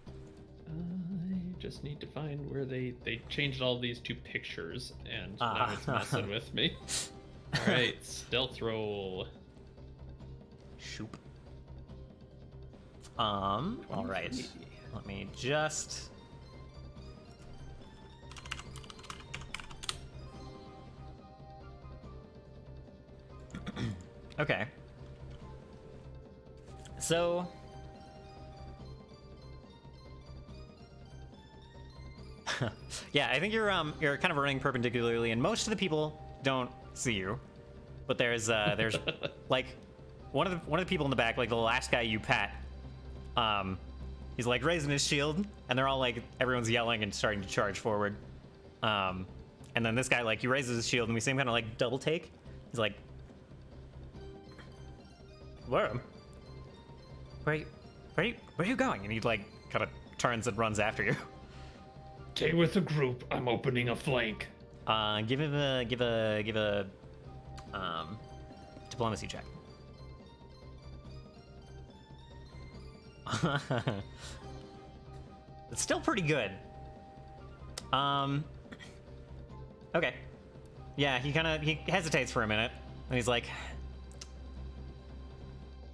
I just need to find where they they changed all these to pictures, and Ah. now it's messing with me. All right, stealth roll. Shoop. Um, all right. Let me just Okay. So Yeah, I think you're um you're kind of running perpendicularly and most of the people don't see you. But there's uh there's like one of the one of the people in the back, like the last guy you pat, um, he's like raising his shield, and they're all like everyone's yelling and starting to charge forward. Um, and then this guy like he raises his shield, and we see him kind of like double take. He's like, "Where? Where? Are you, where are you? Where are you going?" And he like kind of turns and runs after you. Stay with the group. I'm opening a flank. Uh, give him a give a give a um, diplomacy check. it's still pretty good. Um. Okay. Yeah, he kind of he hesitates for a minute, and he's like,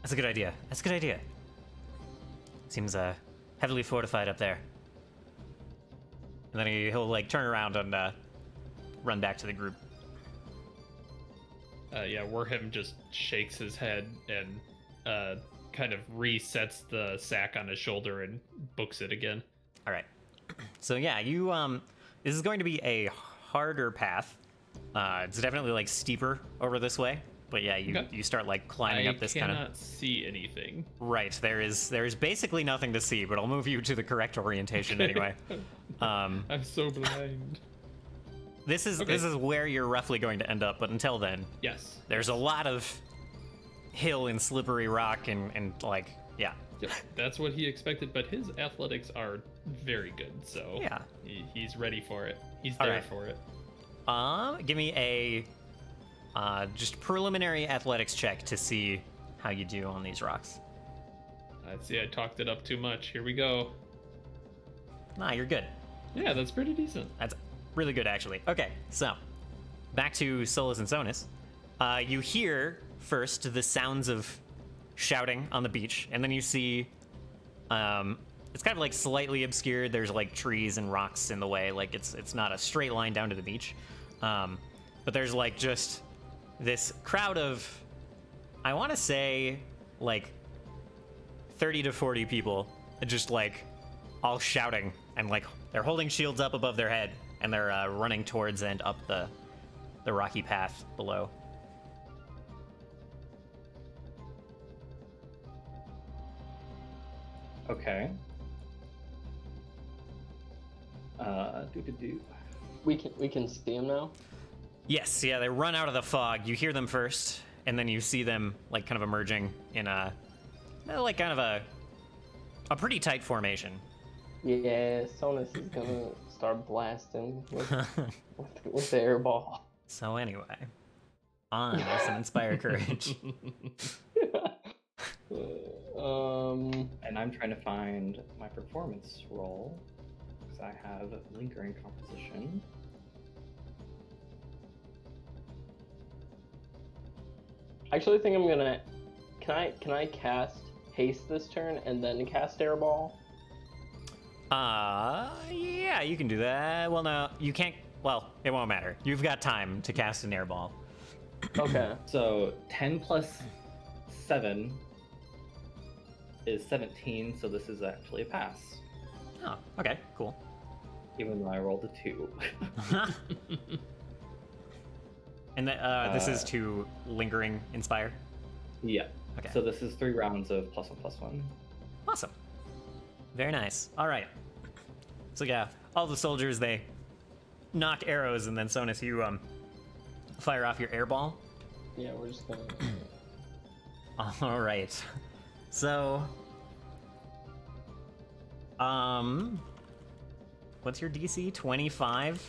"That's a good idea. That's a good idea. Seems uh heavily fortified up there." And then he, he'll like turn around and uh, run back to the group. Uh, yeah, Warham just shakes his head and uh, kind of resets the sack on his shoulder and books it again. All right. So yeah, you um, this is going to be a harder path. Uh, it's definitely like steeper over this way, but yeah, you Okay. you start like climbing I up this kind of. I cannot see anything. Right. There is there is basically nothing to see, but I'll move you to the correct orientation anyway. Um, I'm so blind. this is Okay. this is where you're roughly going to end up, but until then, Yes. there's a lot of hill and slippery rock and and like yeah Yep, that's what he expected, but his athletics are very good, so yeah. he, he's ready for it. He's there right. for it. Um, give me a uh, just preliminary athletics check to see how you do on these rocks. Let's see, I talked it up too much. Here we go. Nah, you're good. Yeah, that's pretty decent. That's really good, actually. Okay, so back to Solus and Sonus. Uh, you hear first the sounds of shouting on the beach, and then you see um, it's kind of like slightly obscured. There's like trees and rocks in the way. Like it's it's not a straight line down to the beach, um, but there's like just this crowd of I want to say like 30 to 40 people, just like all shouting and like they're holding shields up above their head and they're uh, running towards and up the the rocky path below. Okay. Uh, do do do. We can we can see him now. Yes, yeah, they run out of the fog. You hear them first, and then you see them like kind of emerging in a uh, like kind of a a pretty tight formation. Yeah, Sonus is gonna start blasting with, with, with the air ball. so anyway, on with some inspire courage. um, And I'm trying to find my performance roll because I have lingering composition. Actually think I'm gonna. Can I can I cast haste this turn and then cast air ball? Uh, yeah, you can do that. Well, no, you can't. Well, it won't matter. You've got time to cast an airball. Okay. So 10 plus 7 is 17, so this is actually a pass, Oh, okay, cool. even though I rolled a 2. and th- uh, this is Uh, to lingering inspire. yeah. Okay. So this is three rounds of plus 1 plus 1. Awesome. Very nice. All right. So yeah, all the soldiers they knock arrows, and then Sonus, you um fire off your airball. Yeah, we're just gonna. All right. So, um, what's your DC? Twenty-five.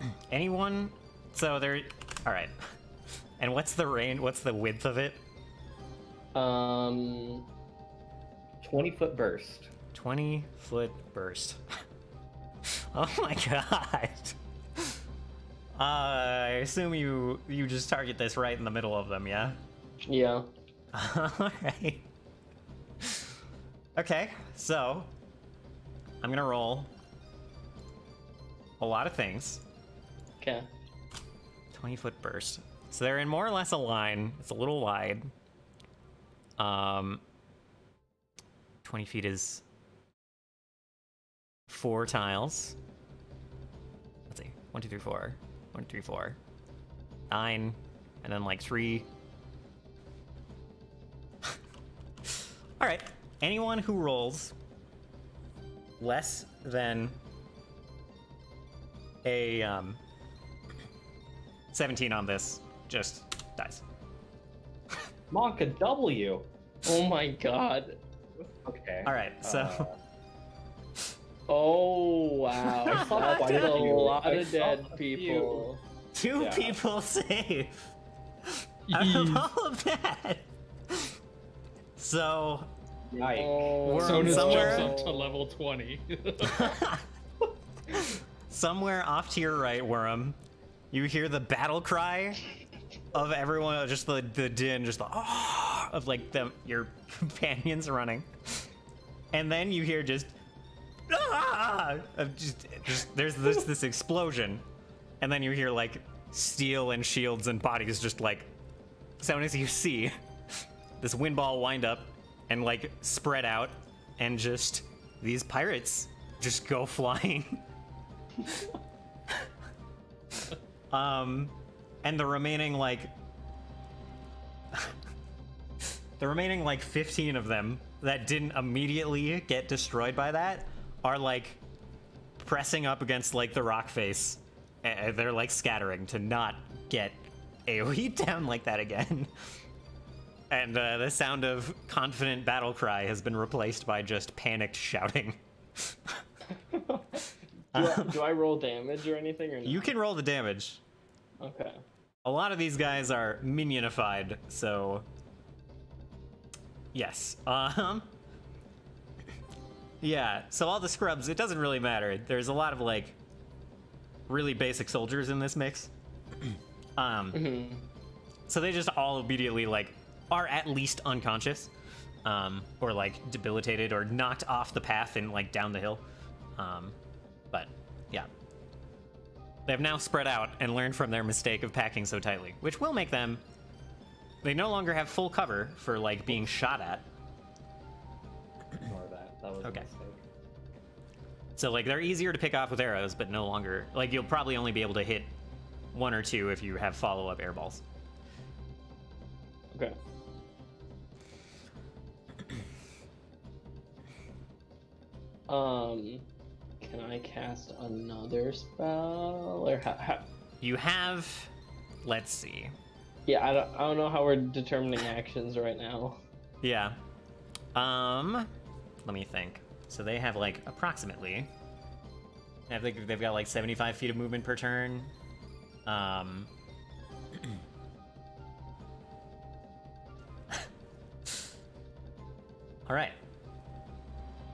Anyone? So there. All right. And what's the range? What's the width of it? Um, 20 foot burst. 20 foot burst. oh my god. Uh, I assume you you just target this right in the middle of them, yeah? yeah. Alright. Okay, so I'm gonna roll a lot of things. Okay. 20 foot burst. So they're in more or less a line. It's a little wide. Um, 20 feet is four tiles. Let's see. One, two, three, four. One, two, three, four. Nine. And then like three. All right. Anyone who rolls less than a um, 17 on this just dies. Monka W! Oh my god. Okay. All right, so Uh, Oh wow. I saw That's quite a a lot I of dead a few. people. two Yeah. people save out of all of that. So Yikes. Oh, We're Sonus somewhere- jumps up to level 20. somewhere off to your right, Worm, you hear the battle cry of everyone, just the the din, just the oh, of like the your companions running, and then you hear just ah, of just just there's this this explosion, and then you hear like steel and shields and bodies just like soon as you see this wind ball wind up and like spread out and just these pirates just go flying um and the remaining like the remaining like 15 of them that didn't immediately get destroyed by that are like pressing up against like the rock face and they're like scattering to not get AoE down like that again. And uh, the sound of confident battle cry has been replaced by just panicked shouting. Do, I, do I roll damage or anything or no? You can roll the damage. Okay. A lot of these guys are minionified, so yes. Um Yeah, so all the scrubs, it doesn't really matter. There's a lot of like really basic soldiers in this mix. um Mhm. so they just all immediately like are at least unconscious um or like debilitated or knocked off the path and like down the hill. Um yeah. They have now spread out and learned from their mistake of packing so tightly, which will make them. They no longer have full cover for like being shot at. Ignore that. That was Okay. So like they're easier to pick off with arrows, but no longer like you'll probably only be able to hit one or two if you have follow-up air balls. Okay. Um, can I cast another spell or how? how you have. Let's see. Yeah, I don't, I don't know how we're determining actions right now. Yeah. Um, let me think. So they have like approximately. I think they've got like 75 feet of movement per turn. Um. All right.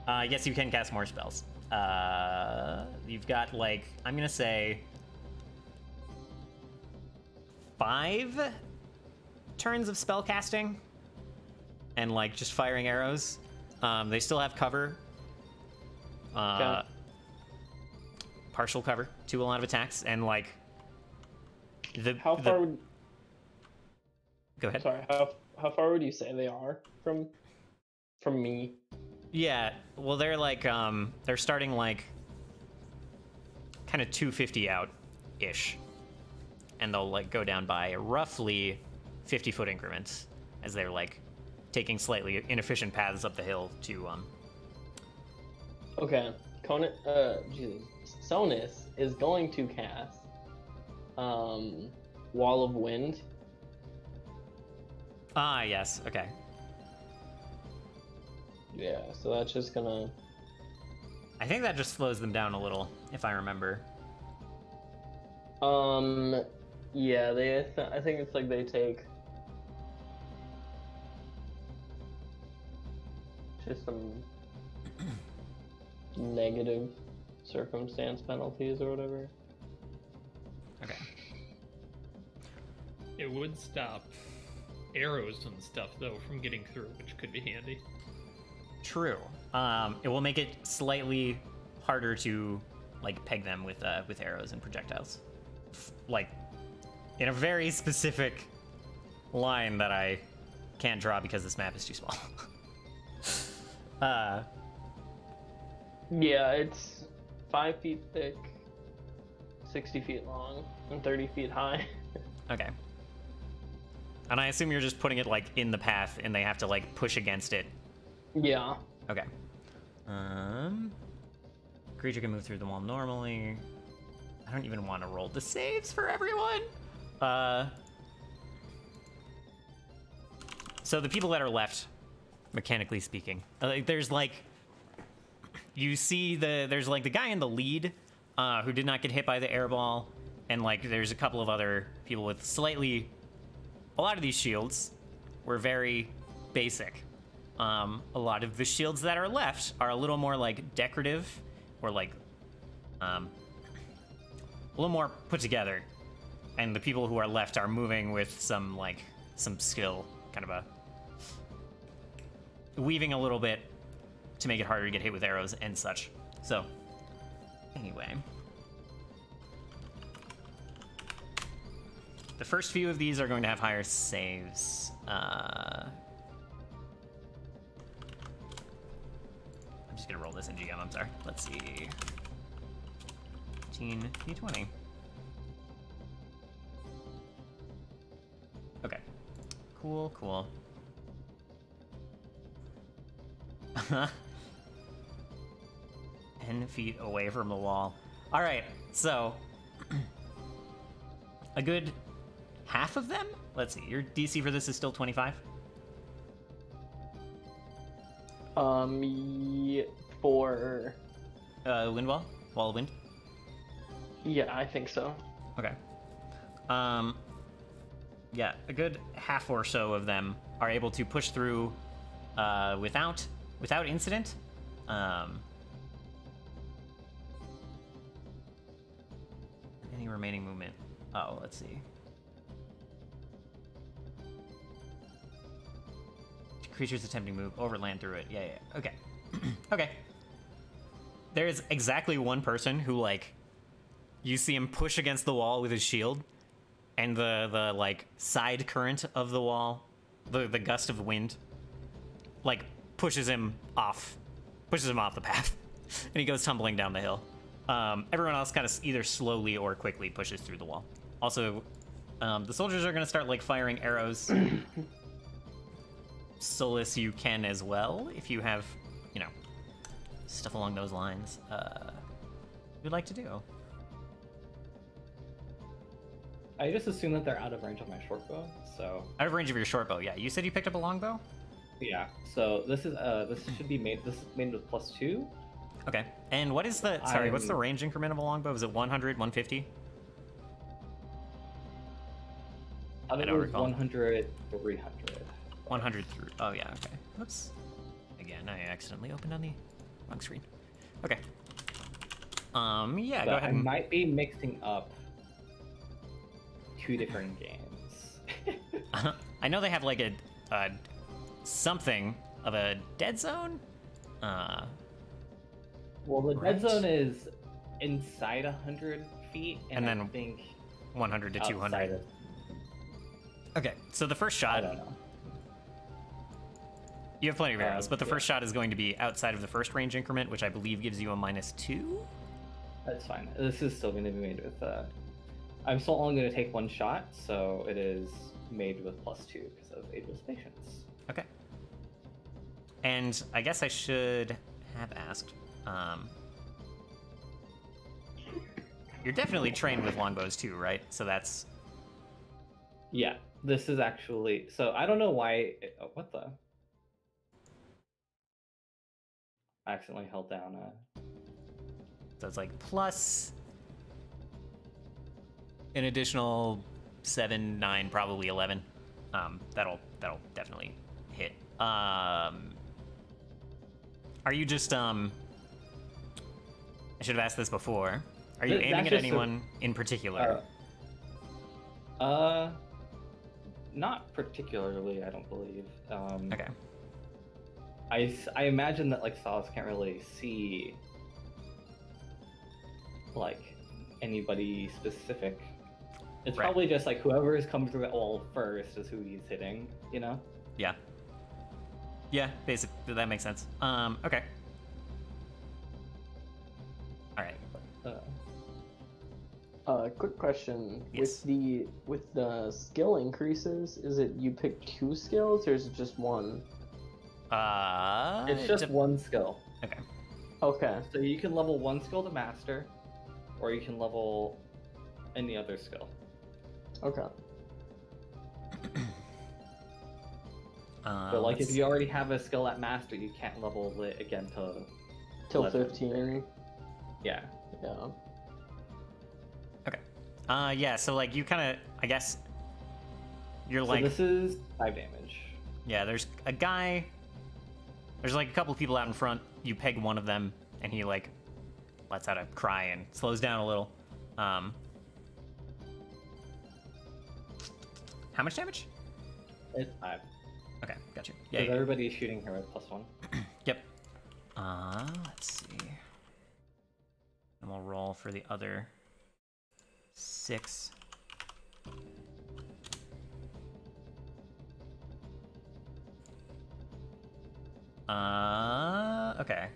Uh, yes, you can cast more spells. Uh, you've got like I'm gonna say five turns of spell casting and like just firing arrows. Um, they still have cover. Uh. Partial cover to a lot of attacks, and like the How the- far would go ahead. sorry how how far would you say they are from from me? Yeah, well, they're like um, they're starting like kind of 250 out ish, and they'll like go down by roughly 50 foot increments as they're like taking slightly inefficient paths up the hill to um. Okay, Conan, uh, Jesus, Sonus is going to cast um Wall of Wind. Ah, yes. Okay. Yeah, so that's just gonna. I think that just slows them down a little, if I remember. Um, yeah, they. Th- I think it's like they take just some negative circumstance penalties or whatever. Okay. It would stop arrows and stuff though from getting through, which could be handy. True. Um, it will make it slightly harder to like peg them with uh, with arrows and projectiles, F- like in a very specific line that I can't draw because this map is too small. uh, Yeah, it's five feet thick, sixty feet long, and thirty feet high. okay. And I assume you're just putting it like in the path, and they have to like push against it. Yeah. Okay. Um, creature can move through the wall normally. I don't even want to roll the saves for everyone. Uh. So the people that are left, mechanically speaking, uh, like, there's like, you see the there's like the guy in the lead, uh, who did not get hit by the airball, and like there's a couple of other people with slightly. A lot of these shields were very basic. Um, a lot of the shields that are left are a little more like decorative or like um, a little more put together. And the people who are left are moving with some like some skill, kind of a weaving a little bit to make it harder to get hit with arrows and such. So, anyway. The first few of these are going to have higher saves. Uh, just gonna roll this in GM, I'm sorry. Let's see. 15, D20. Okay. Cool, cool. Ten feet away from the wall. Alright, so a good half of them? Let's see, your DC for this is still 25? Um, for Uh, wind wall? Wall of wind? yeah, I think so. Okay. Um, yeah, a good half or so of them are able to push through uh, without without incident. Um, any remaining movement? Oh, let's see. Creatures attempting to move over land through it. Yeah, yeah. Okay. okay. There is exactly one person who like you see him push against the wall with his shield and the the like side current of the wall the the gust of wind like pushes him off pushes him off the path and he goes tumbling down the hill um, everyone else kind of either slowly or quickly pushes through the wall also um, the soldiers are going to start like firing arrows Solus, you can as well if you have you know stuff along those lines uh, you'd like to do I just assume that they're out of range of my short bow. So Out of range of your short bow, yeah. You said you picked up a longbow? yeah. So this is uh this should be made this is made with plus two. Okay. And what is the sorry, what's the range increment of a longbow? Is it 100, 150? I think don't it was recall. 100, 300. 100 through. Oh yeah, okay. Oops. Again, I accidentally opened on the wrong screen. Okay. Um, yeah, go ahead. I and- might be mixing up two different games. I know they have like a, a something of a dead zone. Uh, well, the Right. dead zone is inside 100 feet, and, And I then think 100 to 200. of- Okay, so the first I shot, don't know. You have plenty of arrows, Uh, but the yeah. first shot is going to be outside of the first range increment, which I believe gives you a minus two. That's fine. This is still going to be made with. Uh, I'm still only going to take one shot, so it is made with plus two because of Ageless Patience. Okay. And I guess I should have asked. Um, you're definitely trained with longbows too, right? So that's Yeah, this is actually. So I don't know why. It, oh, what the? Accidentally held down a. so it's like plus an additional seven, nine, probably eleven. Um, that'll that'll definitely hit. Um, are you just um? I should have asked this before. Are you Th- aiming at just a- anyone in particular? Uh, uh, not particularly. I don't believe. Um, okay. I, s- I imagine that like Solus can't really see like anybody specific. It's Right. probably just like whoever is coming through the wall first is who he's hitting, you know? Yeah. Yeah, basic. That makes sense. Um, okay. All right. Uh, Uh, quick question: Yes. with the with the skill increases, is it you pick two skills or is it just one? Uh, it's it just dep- one skill. okay. Okay. So you can level one skill to master, or you can level any other skill. Okay. Uh, But like let's- if you already have a skill at master, you can't level it again to Till Legendary. fifteen. yeah. Yeah. Okay. Uh, yeah. So like you kind of, I guess, you're So like, this is five damage. yeah. There's a guy. There's like a couple people out in front. You peg one of them, and he like lets out a cry and slows down a little. Um, how much damage? It's five. Okay, got you. Yeah, Yeah. yeah. everybody's shooting her with plus one. Yep. Uh, let's see. And we'll roll for the other six. Uh, okay.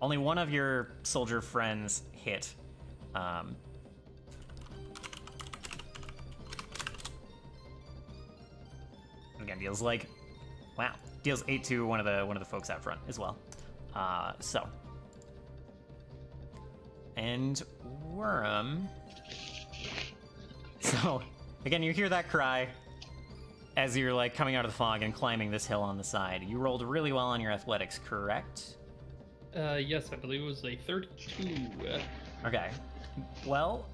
Only one of your soldier friends hit. Um, again, deals like Wow. Deals eight to one of the one of the folks out front as well. Uh, so. And Worm. So again, you hear that cry as you're like coming out of the fog and climbing this hill on the side. You rolled really well on your athletics, correct? Uh, yes, I believe it was a 32. Uh, Okay. Well,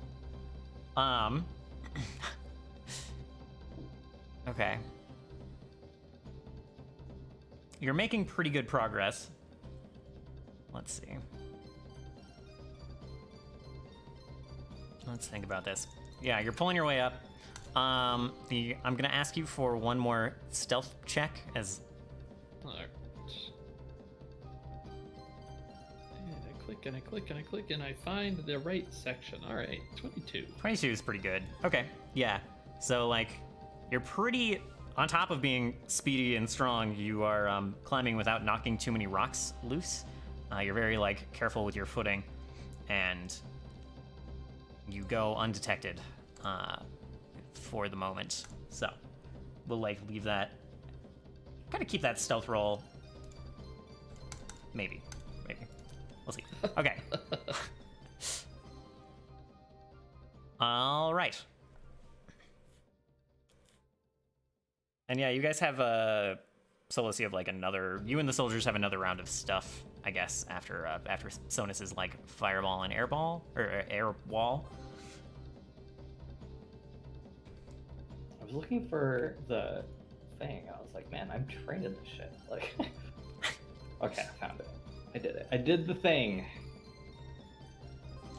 um. okay. You're making pretty good progress. Let's see. Let's think about this. Yeah, you're pulling your way up. Um, the I'm gonna ask you for one more stealth check as Alright. And I click and I click and I click and I find the right section. Alright, 22. 22 is pretty good. Okay, yeah. So, like, you're pretty. On top of being speedy and strong, you are um, climbing without knocking too many rocks loose. Uh, you're very, like, careful with your footing. And you go undetected uh, for the moment. So we'll like leave that, kind of keep that stealth roll. Maybe, maybe, we'll see. Okay. All right. And yeah, you guys have uh, a Solus. You have like another. You and the soldiers have another round of stuff, I guess. After uh, after Sonus's like fireball and airball or uh, air wall. Was looking for the thing. I was like, man, I'm trained in this shit. Like, okay, I found it. I did it. I did the thing.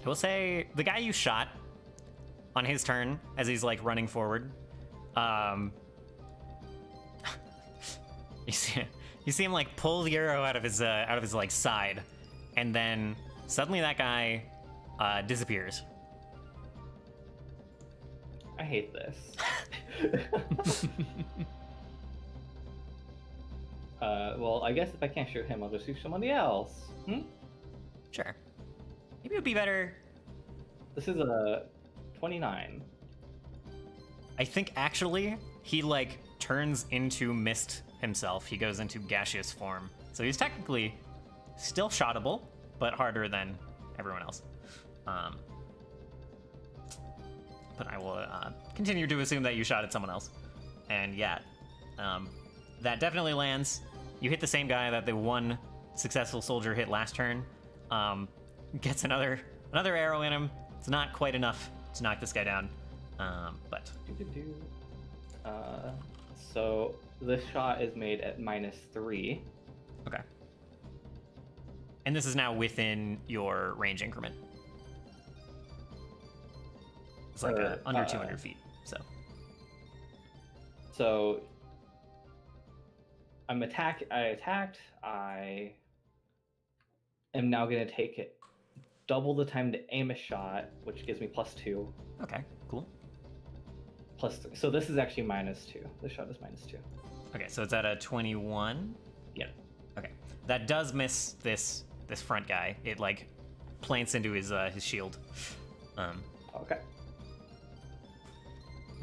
I will say the guy you shot on his turn as he's like running forward. Um, you see, you see him like pull the arrow out of his uh, out of his like side, and then suddenly that guy uh, disappears. I hate this. uh, well, I guess if I can't shoot him, I'll just shoot somebody else. Hmm? Sure. Maybe it would be better. This is a 29. I think actually he like turns into mist himself. He goes into gaseous form. So he's technically still shotable, but harder than everyone else. Um, but I will uh, continue to assume that you shot at someone else. And yeah, um, that definitely lands. You hit the same guy that the one successful soldier hit last turn. Um, gets another another arrow in him. It's not quite enough to knock this guy down, um, but Uh, so this shot is made at minus three. okay. And this is now within your range increment. It's like uh, Uh, under uh, 200 feet. So So I'm attack. I attacked. I am now going to take it double the time to aim a shot, which gives me plus two. okay, cool. Plus three. So this is actually minus two. The shot is minus two. Okay, so it's at a 21. Yeah. Okay, that does miss this this front guy. It like plants into his uh, his shield. Um, Okay.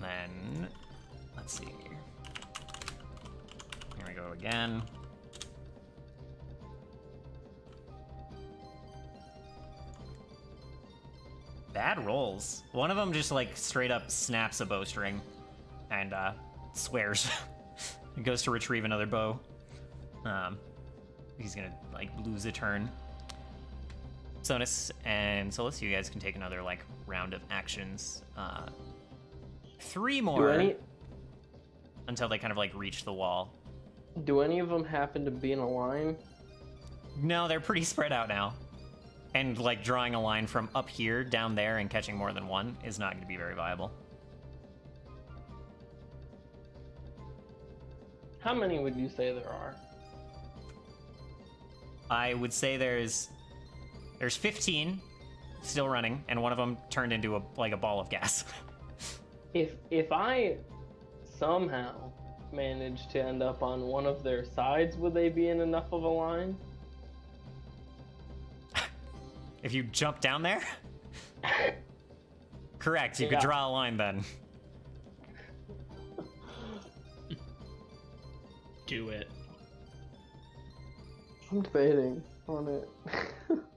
Then let's see. Here we go again. Bad rolls. One of them just like straight up snaps a bowstring and uh, swears. and goes to retrieve another bow. Um, he's gonna like lose a turn. Sonus and Solus, you guys can take another like round of actions. Uh, three more any until they kind of like reach the wall. do any of them happen to be in a line? No, they're pretty spread out now. And like drawing a line from up here down there and catching more than one is not going to be very viable. How many would you say there are? I would say there's there's 15 still running, and one of them turned into a like a ball of gas. If if I somehow manage to end up on one of their sides, would they be in enough of a line? if you jump down there, correct. You could draw a line then. Do it. I'm debating on it.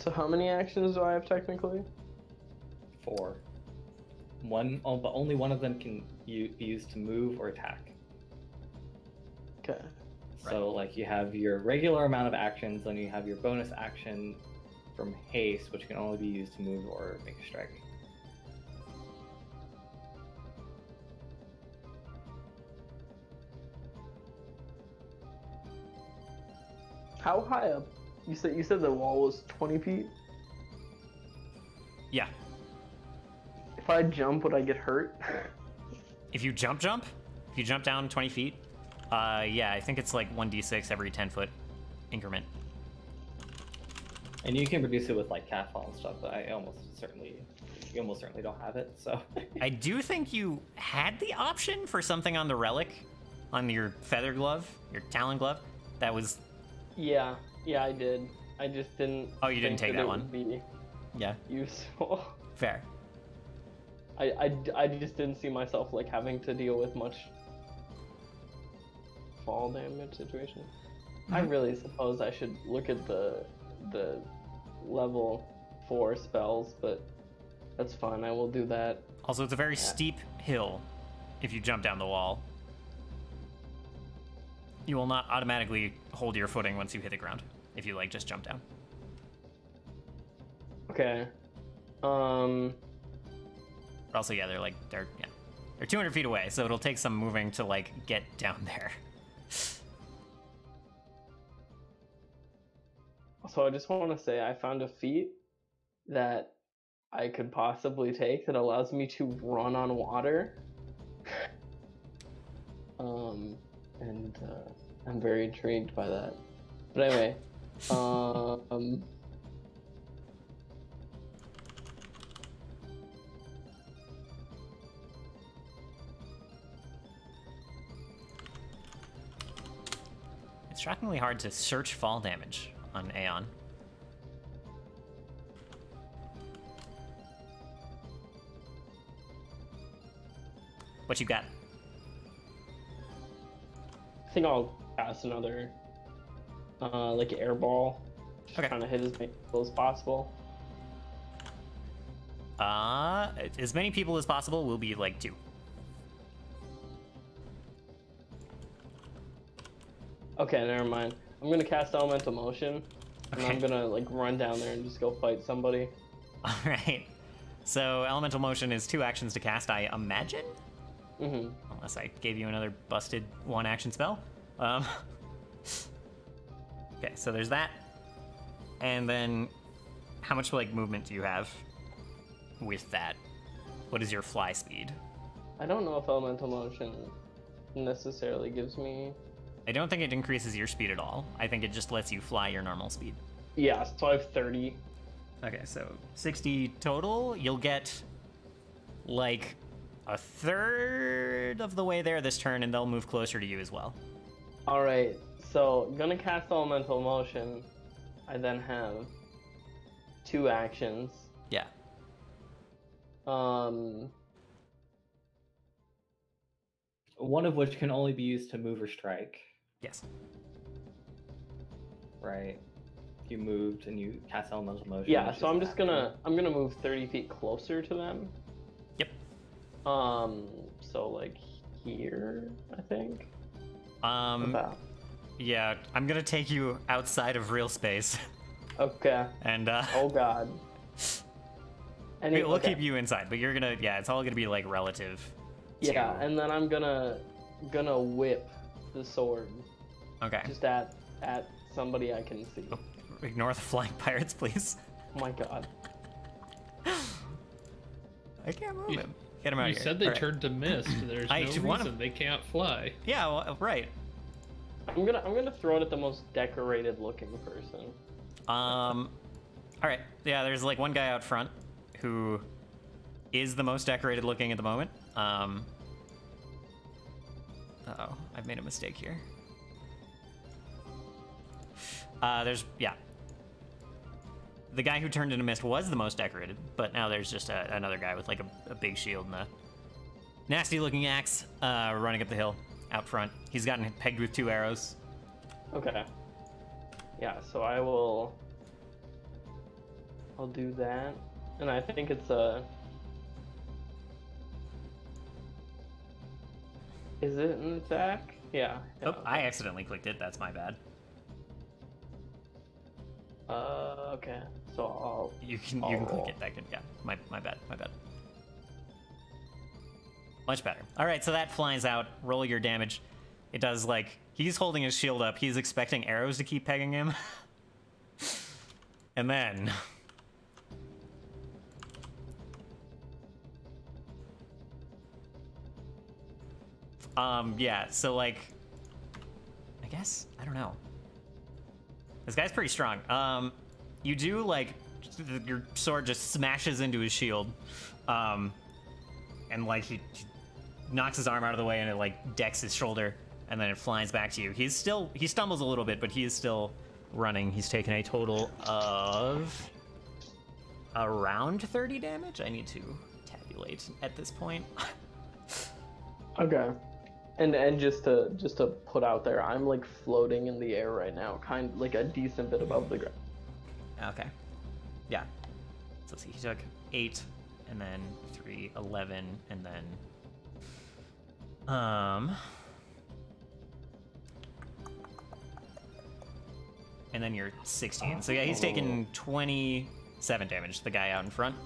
so how many actions do I have technically? Four. One, oh, but only one of them can u- be used to move or attack. Okay. So, like, you have your regular amount of actions, then you have your bonus action from haste, which can only be used to move or make a strike. How high up? You said you said the wall was 20 feet. Yeah. If I jump, would I get hurt? If you jump, jump. If you jump down 20 feet, uh, yeah, I think it's like 1d6 every 10 foot increment. And you can reduce it with, like, catfall and stuff, but I almost certainly, you almost certainly don't have it, so. I do think you had the option for something on the relic, on your feather glove, your talon glove. That was, yeah, yeah, I did. I just didn't. Oh, you didn't take that it one? Be yeah, useful. fair. I, I, I just didn't see myself like having to deal with much fall damage situation. I Mhm. really suppose I should look at the the level four spells, but that's fine. I will do that. Also, it's a very Yeah. steep hill if you jump down the wall. You will not automatically hold your footing once you hit the ground if you like just jump down. Okay. Um. But also, yeah, they're like they're yeah, they're 200 feet away, so it'll take some moving to like get down there. So I just want to say I found a feat that I could possibly take that allows me to run on water. um, and uh, I'm very intrigued by that. But anyway, um, It's shockingly hard to search fall damage on Aeon. What you got? I think I'll cast another, uh, like air ball. Just Okay. Trying to hit as many people as possible. Uh, as many people as possible will be like two. Okay, never mind. I'm gonna cast elemental motion, and I'm gonna like run down there and just go fight somebody. All right. So elemental motion is two actions to cast, I imagine, hmm unless I gave you another busted one action spell. Um, okay, so there's that, and then how much like movement do you have with that? What is your fly speed? I don't know if elemental motion necessarily gives me. I don't think it increases your speed at all. I think it just lets you fly your normal speed. Yeah, so I have 30. Okay, so 60 total. You'll get like a third of the way there this turn, and they'll move closer to you as well. All right, so gonna cast elemental motion. I then have two actions. Yeah. Um, One of which can only be used to move or strike, Yes. right? You moved and you cast elemental motion. yeah, so I'm just action. gonna I'm gonna move 30 feet closer to them. Yep. Um, so like here, I think. Um. About. Yeah, I'm gonna take you outside of real space, Okay. and uh, Oh God. Any, we'll okay. keep you inside. But you're gonna, yeah, it's all gonna be like relative. Yeah, to- and then I'm gonna gonna whip the sword Okay. just at at somebody I can see. Oh. Ignore the flying pirates, please. Oh my God. I can't move You- him. Get him out You here. said they All right. turned to mist. There's I no just wanna- reason they can't fly. Yeah, well, right. I'm gonna I'm gonna throw it at the most decorated looking person. Um, all right. Yeah, there's like one guy out front who is the most decorated looking at the moment. Um. Oh, I've made a mistake here. Uh, there's yeah. The guy who turned into mist was the most decorated, but now there's just a, another guy with like a, a big shield and a nasty looking axe uh, running up the hill out front. He's gotten pegged with two arrows. Okay. Yeah, so I will I'll do that. And I think it's a Is it an attack? Yeah. yeah, Oh, I accidentally clicked it. That's my bad. Uh okay. So I'll You can you can click it. That can yeah. My my bad. My bad. Much better. All right, so that flies out. Roll your damage. It does like he's holding his shield up. He's expecting arrows to keep pegging him. and then Um yeah, so like I guess I don't know. This guy's pretty strong. Um, you do like your sword just smashes into his shield, um, and like he, he knocks his arm out of the way and it like decks his shoulder, and then it flies back to you. He's still he stumbles a little bit, but he is still running. He's taken a total of around 30 damage. I need to tabulate at this point. Okay. And and just to just to put out there, I'm like floating in the air right now, kind like a decent bit above the ground. Okay. Yeah. So let's see. He took eight, and then three, 11, and then. Um. And then you're 16. So yeah, he's taken 27 damage, the guy out in front.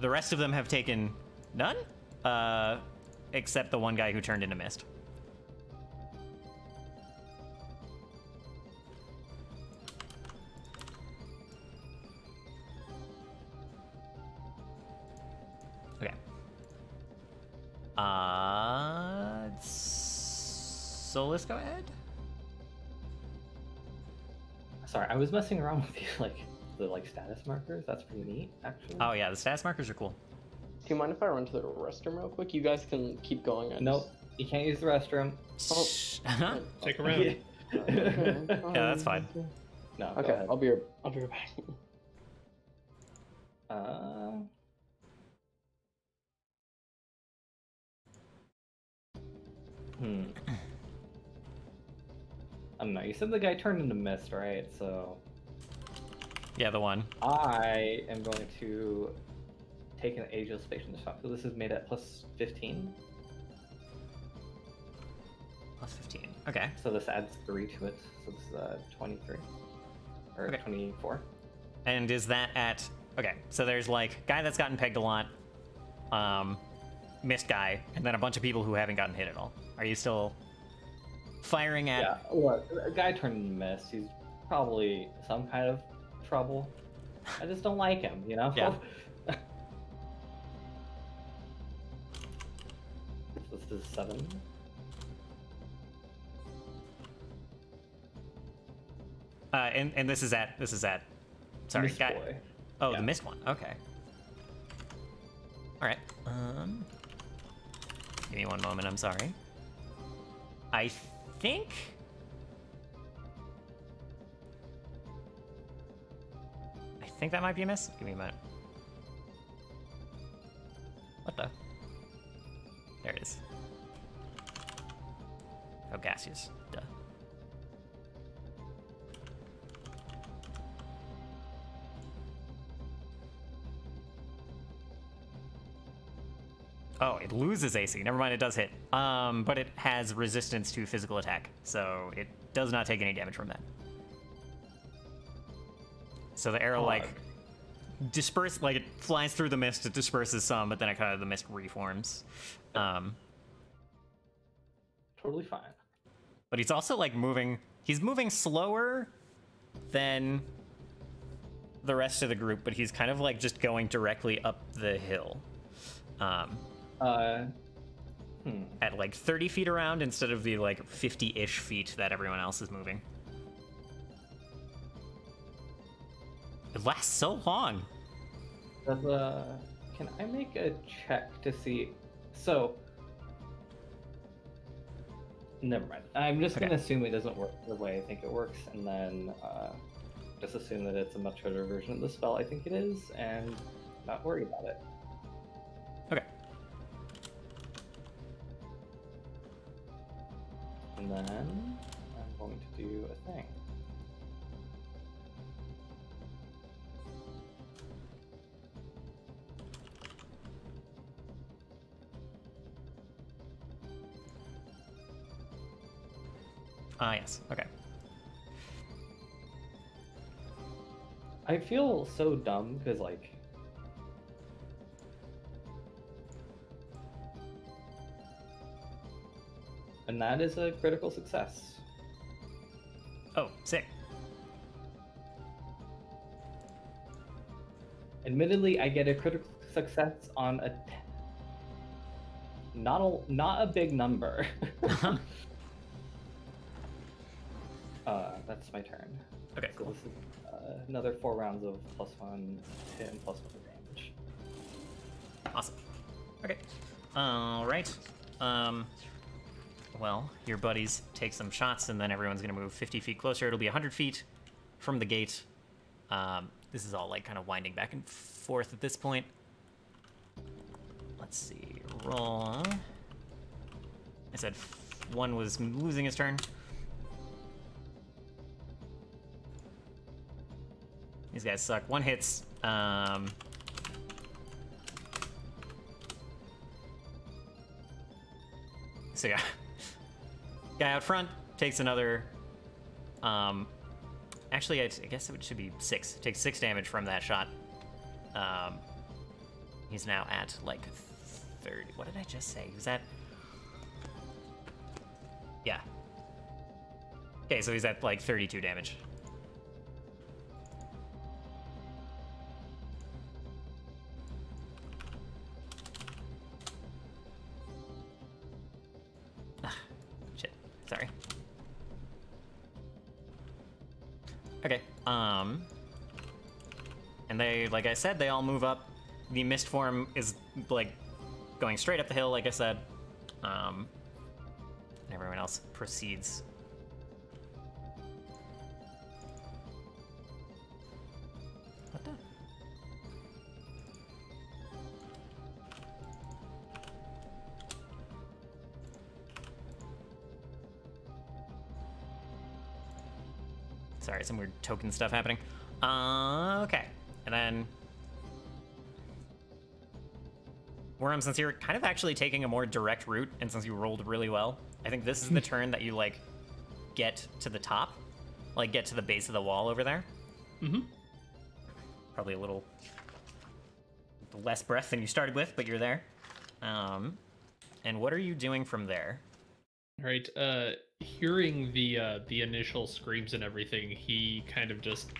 The rest of them have taken none, uh, except the one guy who turned into mist. Uh, Solus, go ahead. Sorry, I was messing around with the like the like status markers. That's pretty neat, actually. Oh yeah, the status markers are cool. Do you mind if I run to the restroom real quick? You guys can keep going. I Nope, you can't use the restroom. Oh. Shh. Take a round. just- Yeah, that's fine. No. Okay. I'll be right. I'll be right back. Uh. Hmm. I don't know. You said the guy turned into mist, right? So yeah, the one. I am going to take an ageless patience shot. So this is made at plus 15. Plus 15. Okay. So this adds three to it. So this is uh, 23 or Okay. 24. And is that at okay? So there's like guy that's gotten pegged a lot, um, missed guy, and then a bunch of people who haven't gotten hit at all. Are you still firing at? Yeah. Look, a guy turned into mist. He's probably some kind of trouble. I just don't like him, you know. Yeah. this is seven. Uh, and and this is at this is at. Sorry, Mist guy. boy. Oh, Yeah. the missed one. Okay. All right. Um. Give me one moment. I'm sorry. I think. I think that might be a miss. Give me a minute. What the? There it is. Oh, gaseous. Oh, it loses AC. Never mind, it does hit. Um, but it has resistance to physical attack, so it does not take any damage from that. So the arrow like disperses, like it flies through the mist, it disperses some, but then it kind of the mist reforms. Um, Totally fine. but he's also like moving. He's moving slower than the rest of the group, but he's kind of like just going directly up the hill. Um, Uh. Hmm. at like 30 feet around instead of the like 50-ish feet that everyone else is moving. It lasts so long. Does, uh, can I make a check to see? So, never mind. I'm just Okay. gonna assume it doesn't work the way I think it works, and then uh, just assume that it's a much better version of the spell I think it is, and not worry about it. And then I'm going to do a thing. Ah, yes. Okay. I feel so dumb because like and that is a critical success. Oh, sick. Admittedly, I get a critical success on a t- not a not a big number. uh, that's my turn. Okay, So cool. this is uh, another four rounds of plus one hit and plus one damage. Awesome. Okay. All right. Um. Well, your buddies take some shots, and then everyone's gonna move 50 feet closer. It'll be 100 feet from the gate. Um, this is all like kind of winding back and forth at this point. Let's see. Roll. I said one was losing his turn. These guys suck. One hits. Um, so yeah, guy out front takes another. Um, actually, I I guess it should be six. Takes six damage from that shot. Um, he's now at like 30. What did I just say? He was at. Yeah. Okay, so he's at like 32 damage. Um. And they, like I said, they all move up. The mist form is like going straight up the hill, like I said. Um. Everyone else proceeds. Sorry, some weird token stuff happening. Uh, okay. And then Worm, since you're kind of actually taking a more direct route, and since you rolled really well, I think this is the turn that you like get to the top, like get to the base of the wall over there. Mm-hmm. Probably a little less breath than you started with, but you're there. Um, and what are you doing from there? Right. Uh, hearing the uh, the initial screams and everything, he kind of just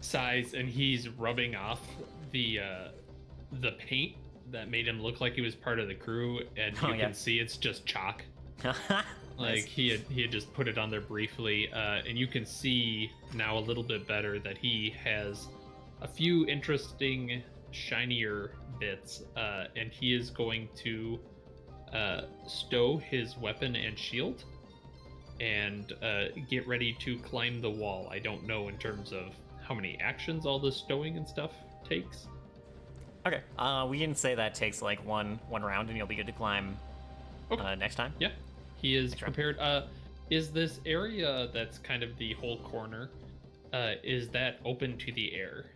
sighs and he's rubbing off the uh, the paint that made him look like he was part of the crew, and you Oh, yeah. can see it's just chalk. Like Nice. he had he had just put it on there briefly, uh, and you can see now a little bit better that he has a few interesting shinier bits, uh, and he is going to uh, stow his weapon and shield and uh, get ready to climb the wall. I don't know in terms of how many actions all the stowing and stuff takes. Okay. Uh, we can say that takes like one one round, and you'll be good to climb Okay. uh, next time. Yeah, he is Sure. prepared. Uh, is this area that's kind of the whole corner? Uh, is that open to the air?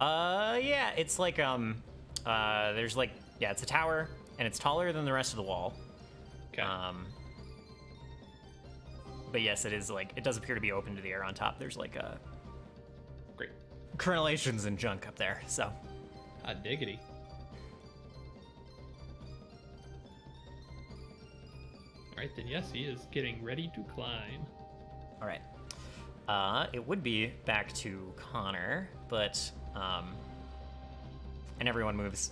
Uh, yeah, it's like um, uh, there's like yeah, it's a tower, and it's taller than the rest of the wall. Okay. Um, but yes, it is like it does appear to be open to the air on top. There's like a Great. crenellations and junk up there. So Hot diggity. All right, then yes, he is getting ready to climb. all right. Uh, it would be back to Connor, but um, and everyone moves.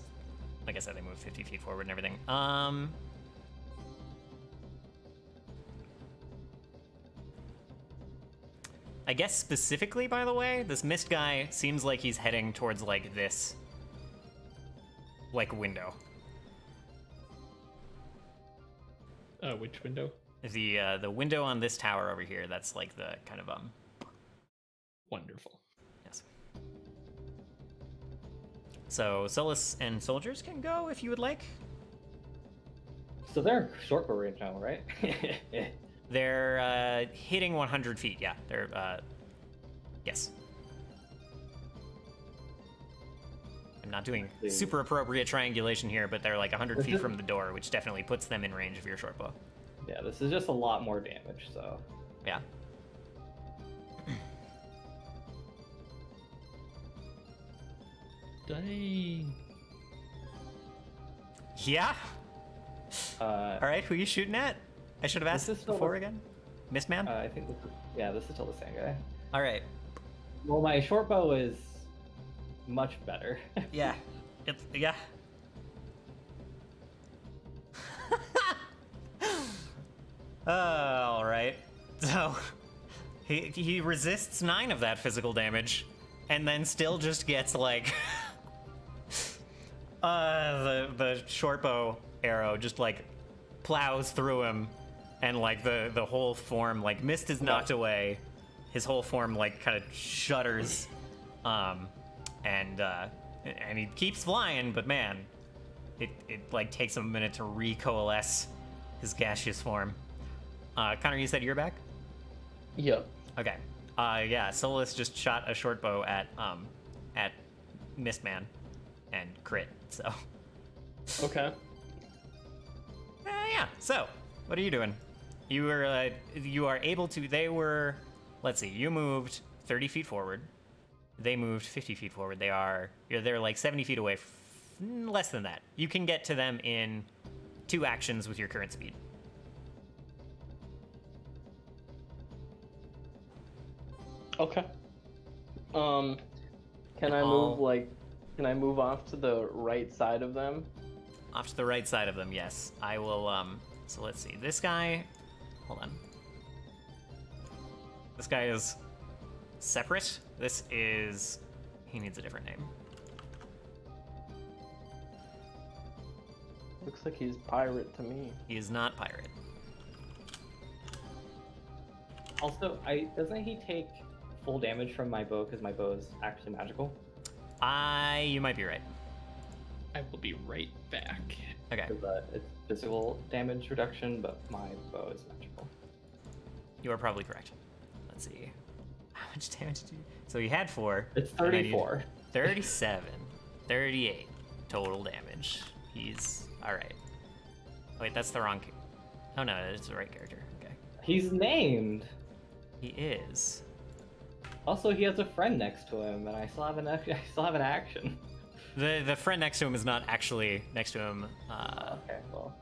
Like I said, they move 50 feet forward and everything. Um. I guess specifically, by the way, this mist guy seems like he's heading towards like this, like window. Uh, which window? The uh, the window on this tower over here. That's like the kind of um. Wonderful. So Solus and soldiers can go if you would like. So they're short bow range now, right? They're uh, hitting 100 feet. Yeah, they're. Uh, yes. I'm not doing super appropriate triangulation here, but they're like 100 feet from the door, which definitely puts them in range of your short bow. yeah, this is just a lot more damage. So Yeah. Dang. Yeah. uh, All right. Who you shooting at? I should have asked This this is still before the- again. Mist man. uh, I think this is, yeah, this is still the same guy. All right. Well, my short bow is much better. Yeah. It's yeah. uh, all right. So he he resists nine of that physical damage, and then still just gets like uh the the short bow arrow just like plows through him, and like the the whole form like mist is knocked away, his whole form like kind of shudders, um, and uh, and he keeps flying, but man, it it like takes him a minute to recoalesce his gaseous form. Uh, Connor, you said you're back. Yep. Okay. Uh, yeah, Solus just shot a short bow at um, at Mistman, and crit. So, uh, Okay. yeah. So, what are you doing? You were uh, you are able to. They were. Let's see. You moved 30 feet forward. They moved 50 feet forward. They are. You're they're like 70 feet away. F- less than that. You can get to them in two actions with your current speed. Okay. Um, can I move like? Can I move off to the right side of them? Off to the right side of them, yes. I will, um, so let's see. This guy, hold on. This guy is separate. This is, he needs a different name. Looks like he's pirate to me. He is not pirate. Also, I doesn't he take full damage from my bow because my bow is actually magical? I, you might be right. I will be right back. Okay, Because uh, it's physical damage reduction, but my bow is magical. you are probably correct. Let's see. How much damage did you, so you had four. It's and I need 34. 37, 38 total damage. He's, alright. Wait, that's the wrong, ca- oh no, it's the right character. Okay. He's named. He is. Also, he has a friend next to him, and I still have an I still have an action. The the friend next to him is not actually next to him. Uh, Okay, well,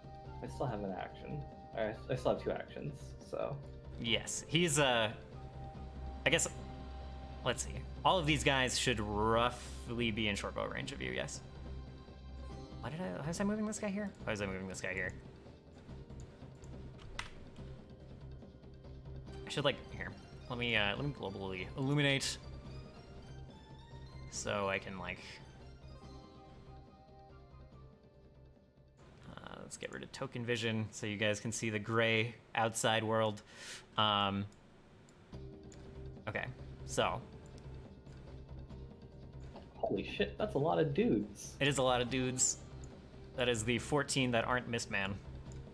I still have an action. I, I still have two actions, so yes, he's uh, I guess. Let's see. All of these guys should roughly be in short bow range of you. Yes. Why did I? How was I moving this guy here? Why was I moving this guy here? I should like here. Let me uh, let me globally illuminate, so I can like. Uh, let's get rid of token vision so you guys can see the gray outside world. Um, okay, so holy shit, that's a lot of dudes. it is a lot of dudes. That is the 14 that aren't Mistman.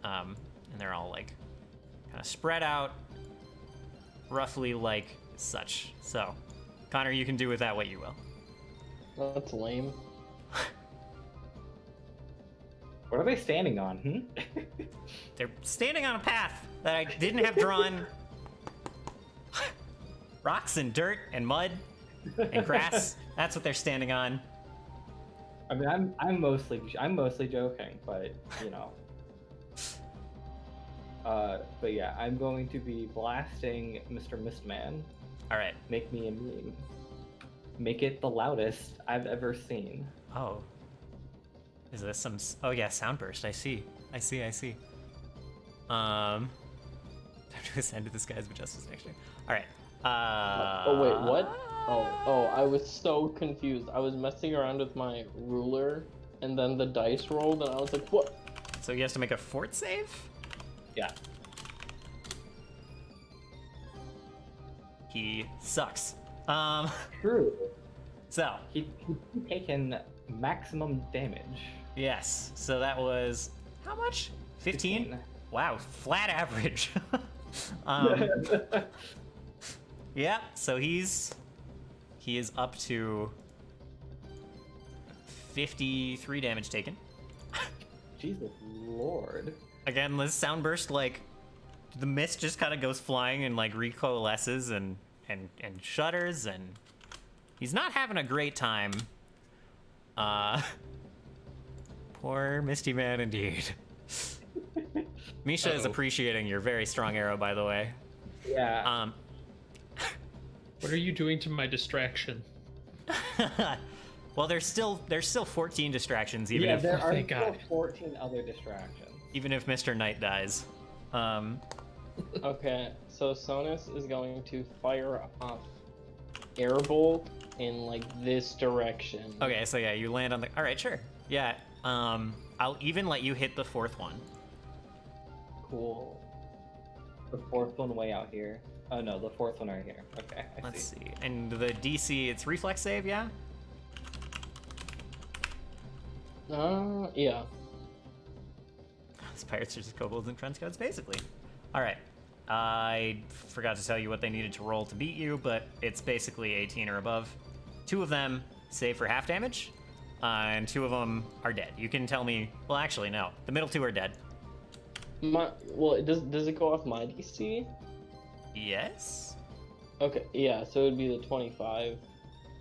Um, and they're all like kind of spread out, roughly like such. So, Connor, you can do with that what you will. That's lame. What are they standing on? Hmm? They're standing on a path that I didn't have drawn. Rocks and dirt and mud and grass. That's what they're standing on. I mean, I'm I'm mostly I'm mostly joking, but you know. Uh, but yeah, I'm going to be blasting Mr. Mistman. All right. Make me a meme. Make it the loudest I've ever seen. Oh. Is this some? Oh yeah, soundburst. I see. I see. I see. Um. Time to ascend to the skies with justice next year. All right. Uh. oh wait, what? Oh, oh, I was so confused. I was messing around with my ruler, and then the dice rolled, and I was like, "What?" So he has to make a fort save. Yeah. He sucks. Um. True. So He he taken maximum damage. yes. So that was how much? Fifteen. Wow. Flat average. um. Yeah, so he's he is up to 53 damage taken. Jesus Lord. Again, this sound burst like the mist just kind of goes flying and like recoalesces and and and shudders and he's not having a great time. Uh poor Misty Man indeed. Misha is Uh-oh. appreciating your very strong arrow by the way. Yeah. Um What are you doing to my distraction? well, there's still there's still 14 distractions, even yeah, if there are still God. 14 other distractions. Even if Mr. Knight dies. Um, Okay, so Sonus is going to fire off airbolt in like this direction. okay, so yeah, you land on the. All right, sure. Yeah. Um, I'll even let you hit the fourth one. Cool. The fourth one way out here. Oh no, the fourth one right here. Okay, I Let's see. see. And the DC, it's reflex save, yeah. Uh, yeah. These pirates are just kobolds and trench coats, basically. All right. I forgot to tell you what they needed to roll to beat you, but it's basically 18 or above. Two of them save for half damage, uh, and two of them are dead. You can tell me. Well, actually, no. The middle two are dead. My well, does does it go off my DC? Yes. Okay, yeah, so it would be the 25.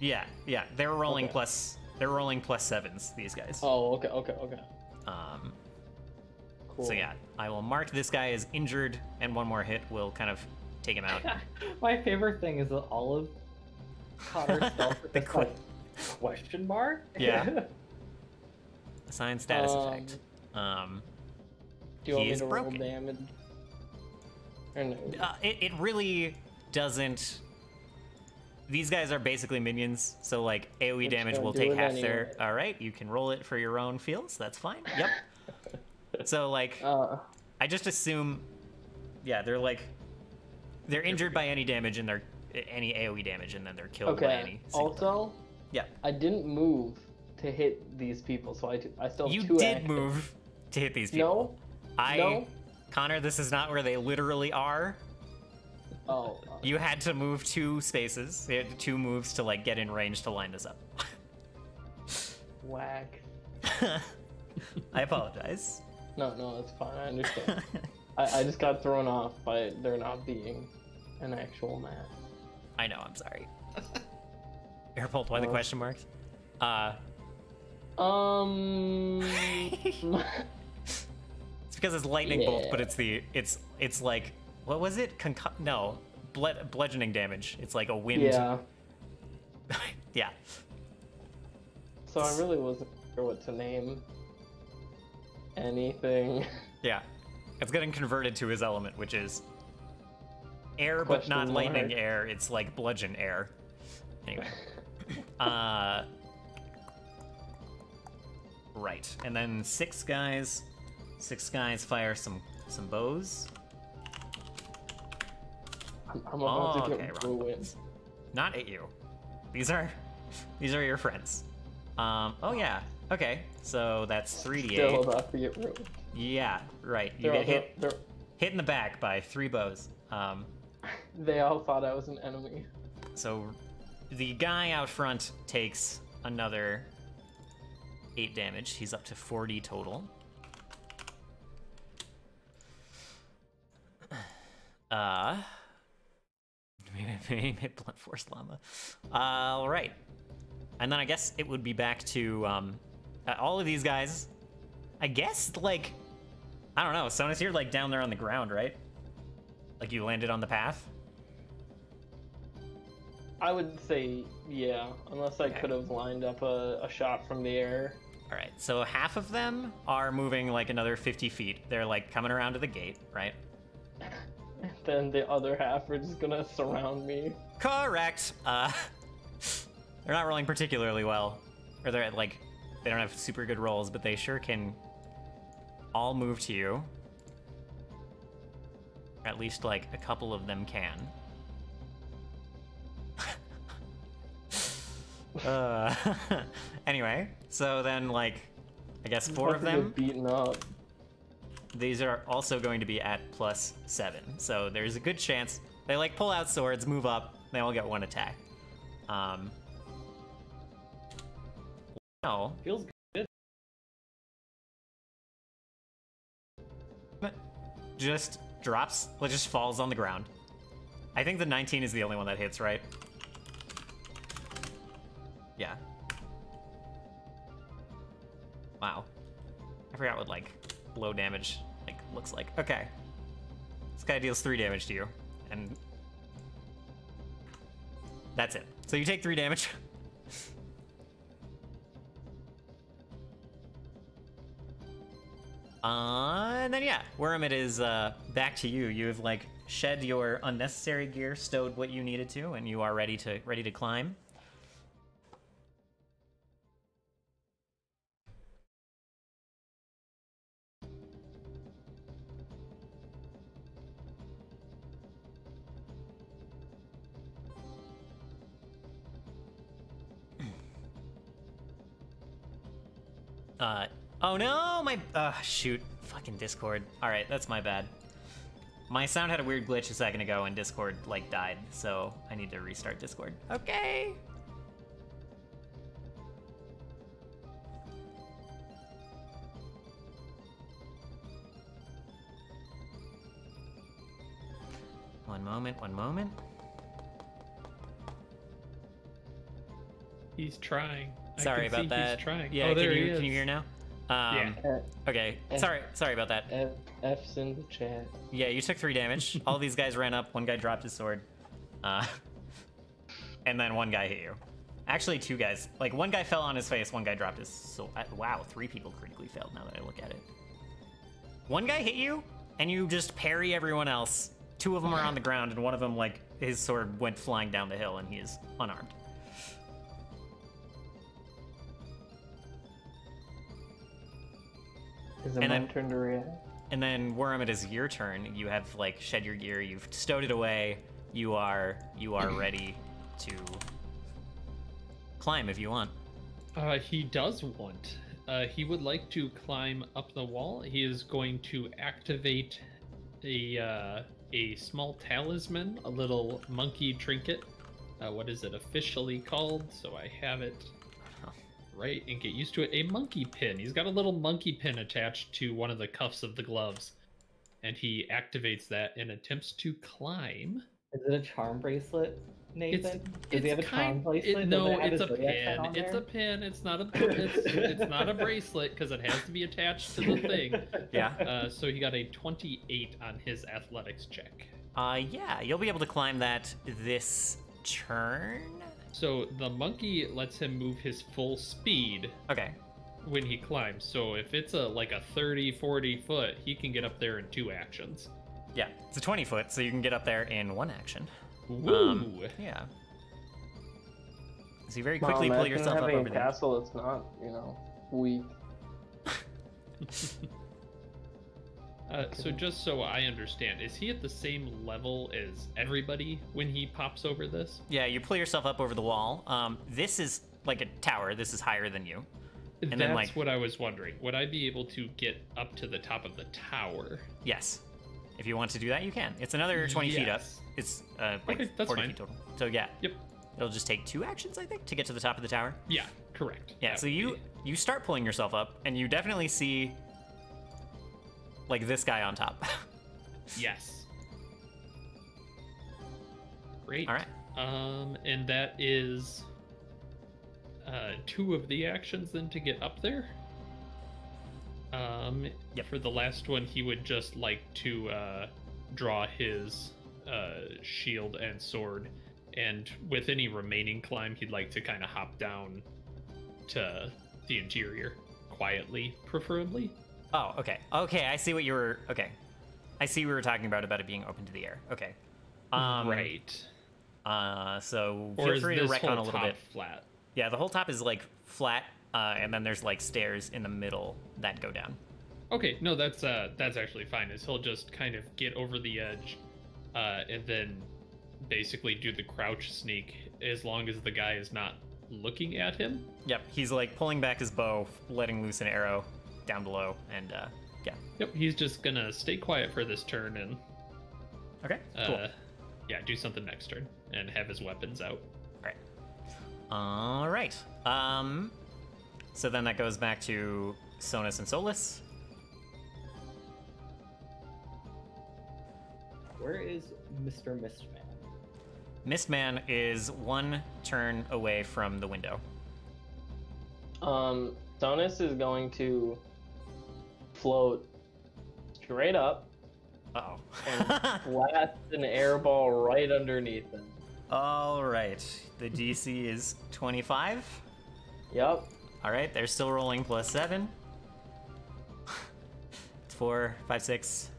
Yeah, yeah. They're rolling Okay. plus. They're rolling plus sevens. These guys. Oh, okay, okay, okay. Um. Cool. So yeah, I will mark this guy as injured, and one more hit will kind of take him out. My favorite thing is that all of Connor's stuff The is like question mark. Yeah. Assign status Um, effect. Um. Do you want he me is to broken. roll damage? Or no? Uh, it, it really doesn't. These guys are basically minions, so like AoE Which damage will take it half their. All right, you can roll it for your own feels. That's fine. Yep. So like, Uh, I just assume, yeah, they're like, they're injured by any damage and they're any AoE damage, and then they're killed by okay. any. single- Also, yeah, I didn't move to hit these people, so I, I still you two did active. move to hit these people. No. I, no? Connor, this is not where they literally are. Oh. uh, You had to move two spaces. You had two moves to like get in range to line this up. Whack. I apologize. No, no, it's fine. I understand. I, I just got thrown off by there not being an actual map. I know. I'm sorry. Airbolt, why the Uh, question marks? Uh, Um. it's because it's lightning bolt, but it's the it's it's like what was it? Concu- no, ble- bludgeoning damage. It's like a wind. yeah. yeah. So I really wasn't sure what to name anything. Yeah. It's getting converted to his element, which is air, but Question not lightning mark. air. It's like bludgeon air. Anyway. uh. Right, and then six guys. Six guys fire some some bows. I'm, I'm about Oh, to okay, get wrong ruined. Not at you. These are these are your friends. Um. Oh yeah. Okay. So that's three d Still about to get ruined. Yeah. Right. You They're, get hit they're, hit in the back by three bows. Um. they all thought I was an enemy. So the guy out front takes another 8 damage. He's up to 40 total. Uh maybe hit blunt force llama. All right. And then I guess it would be back to um uh, all of these guys. I guess like I don't know. Sonus, you're like down there on the ground, right? Like you landed on the path. I would say yeah, unless I Okay. could have lined up a, a shot from the air. All right, so half of them are moving like another 50 feet. They're like coming around to the gate, right? Then the other half are just gonna surround me. Correct. Uh, they're not rolling particularly well, or they're like they don't have super good rolls, but they sure can all move to you. At least like a couple of them can. uh, anyway, so then like I guess four of them beaten up. these are also going to be at plus seven. So there's a good chance they like pull out swords, move up, they all get one attack. Um, no, Feels good. just drops, well, just falls on the ground. I think the 19 is the only one that hits, right? Yeah. Wow. I forgot what like low damage like looks like. Okay. This guy deals three damage to you, and that's it. So you take three damage. Uh, and then yeah, Worm, it is uh, back to you. You have like shed your unnecessary gear, stowed what you needed to, and you are ready to ready to climb. Uh, oh no, my, uh, shoot, fucking Discord. All right, that's my bad. My sound had a weird glitch a second ago and Discord like died, so I need to restart Discord. Okay. One moment, one moment. He's trying. I Sorry can about see that. He's trying. Yeah, oh, can there you he is. can you hear now? Um, Yeah. Uh, Okay. Sorry, sorry about that. F, F's in the chat. Yeah, you took three damage. All these guys ran up. One guy dropped his sword, uh, and then one guy hit you. Actually, two guys. Like one guy fell on his face. One guy dropped his. So uh, wow, three people critically failed. Now that I look at it, one guy hit you, and you just parry everyone else. Two of them are on the ground, and one of them like his sword went flying down the hill, and he is unarmed. Is it And my then- turn to react? And then Worm, it is your turn. You have like shed your gear. You've stowed it away. You are you are ready to climb if you want. Uh, he does want. Uh, he would like to climb up the wall. He is going to activate a uh, a small talisman, a little monkey trinket. Uh, what is it officially called? So I have it right and get used to it. A monkey pin. He's got a little monkey pin attached to one of the cuffs of the gloves, and he activates that and attempts to climb. Is it a charm bracelet, Nathan? Does he have a charm kind- bracelet? It, no, it it's a his zodiac sign pin. It's a pin. It's not a. It's, it's not a bracelet because it has to be attached to the thing. Yeah. Uh, so he got a 28 on his athletics check. Uh, yeah, you'll be able to climb that this turn. So the monkey lets him move his full speed Okay. when he climbs. So if it's a like a 30, 40 foot, he can get up there in two actions. Yeah, it's a 20 foot, so you can get up there in one action. Woo! Um, yeah. So you very quickly Mom, pull yourself up having over a there. castle it's not, you know, weak. Uh, so just so I understand, is he at the same level as everybody when he pops over this? Yeah, you pull yourself up over the wall. Um, this is like a tower. This is higher than you. And That's then, like- what I was wondering. Would I be able to get up to the top of the tower? Yes. If you want to do that, you can. It's another 20 feet up. It's uh, like Okay, that's 40 fine. feet total. So yeah, Yep. it'll just take two actions, I think, to get to the top of the tower. Yeah, correct. Yeah, That so you be- you start pulling yourself up, and you definitely see like this guy on top. Yes. Great. All right. Um, and that is uh, two of the actions then to get up there. Um, Yep. For the last one, he would just like to uh, draw his uh, shield and sword, and with any remaining climb, he'd like to kind of hop down to the interior quietly, preferably. Oh, okay. Okay, I see what you were. Okay, I see we were talking about about it being open to the air. Okay. Um, right. Uh, so Or feel is free to wreck on a little bit. flat? Yeah, the whole top is like flat, uh, and then there's like stairs in the middle that go down. Okay, no, that's uh that's actually fine. Is he'll just kind of get over the edge, uh, and then basically do the crouch sneak as long as the guy is not looking at him. Yep, he's like pulling back his bow, letting loose an arrow down below, and uh, yeah. Yep, he's just gonna stay quiet for this turn and Okay, uh, cool. yeah, do something next turn and have his weapons out. Right. All right. Um, so then that goes back to Sonus and Solus. Where is Mr. Mistman? Mistman is one turn away from the window. Um, Sonus is going to float straight up Uh and oh. blast an air ball right underneath him. All right. The DC is 25. Yep. All right, they're still rolling plus seven. It's four, five, six.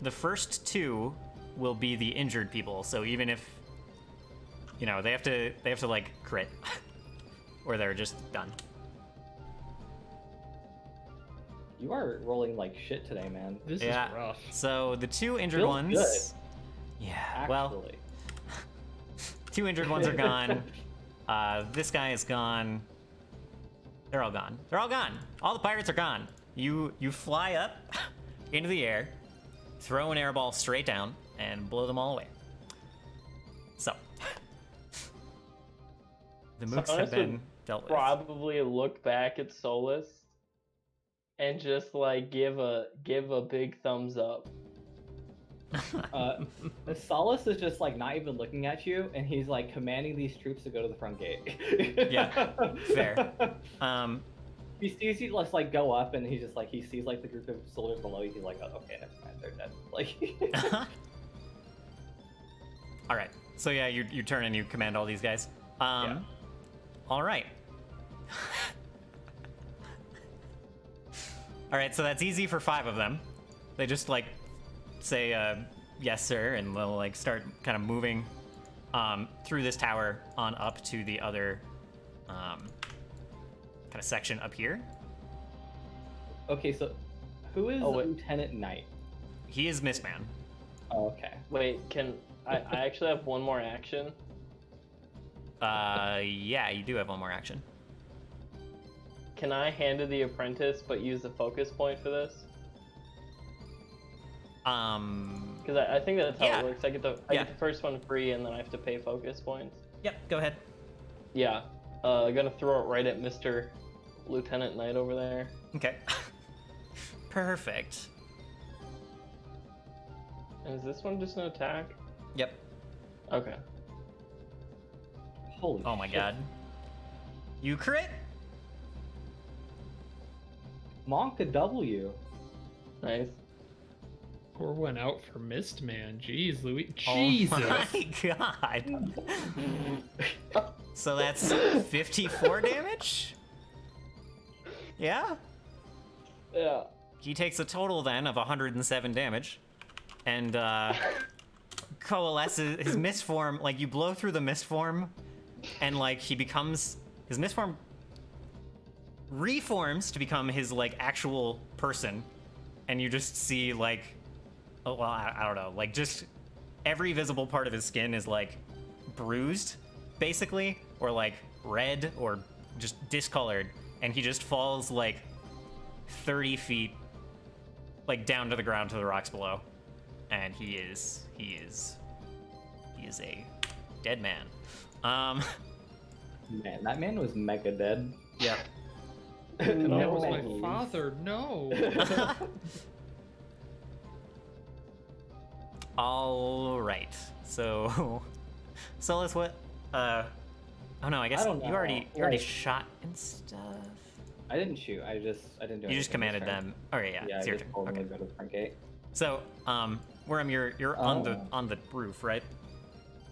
The first two will be the injured people. So even if, you know, they have to, they have to like crit, or they're just done. You are rolling like shit today, man. This Yeah. is rough. So the two injured Feels ones. good. Yeah. Actually. Well, two injured ones are gone. Uh, this guy is gone. They're all gone. They're all gone. All the pirates are gone. You you fly up into the air, throw an airball straight down and blow them all away. So, the mooks have been dealt with. Probably look back at Solus and just like give a give a big thumbs up. Uh, Solus is just like not even looking at you, and he's like commanding these troops to go to the front gate. Yeah, fair. Um, He sees you just like go up, and he's just like he sees like the group of soldiers below you. He's like, oh, okay, never mind, they're dead. Like, all right. So yeah, you you turn and you command all these guys. Um, Yeah. all right. All right. So that's easy for five of them. They just like say uh, yes, sir, and they'll like start kind of moving um, through this tower on up to the other um, kind of section up here. okay, so who is Oh, wait. Lieutenant Knight? He is Mistman. Oh, okay. Wait, can I, I actually have one more action? Uh, yeah, you do have one more action. Can I hand to the apprentice but use the focus point for this? Um, Because I, I think that's how Yeah. it works. I get the I Yeah. get the first one free and then I have to pay focus points. yep. Go ahead. Yeah. Uh, I'm gonna throw it right at Mr. Lieutenant Knight over there. Okay. Perfect. And is this one just an attack? Yep. Okay. Holy. Oh my shit. god. You crit? Monk a W. Nice. Or went out for Mist Man. Jeez, Louis. Jesus. Oh my god. so that's 54 damage? Yeah? Yeah. He takes a total then of 107 damage. And uh coalesces his mist form, like you blow through the mist form and like he becomes his mist form reforms to become his like actual person and you just see like oh, well I, I don't know like just every visible part of his skin is like bruised basically or like red or just discolored and he just falls like 30 feet like down to the ground to the rocks below and he is he is he is a dead man um Man, that man was mega dead. yeah And that was No. my father. No. all right so solus what uh oh no i guess I don't you know, already you already like- shot and stuff I didn't shoot. I just I didn't do. you just commanded turn. them okay yeah, Yeah, it's I your just turn okay go to the front gate. so um worm you're you're on the Oh. on the roof right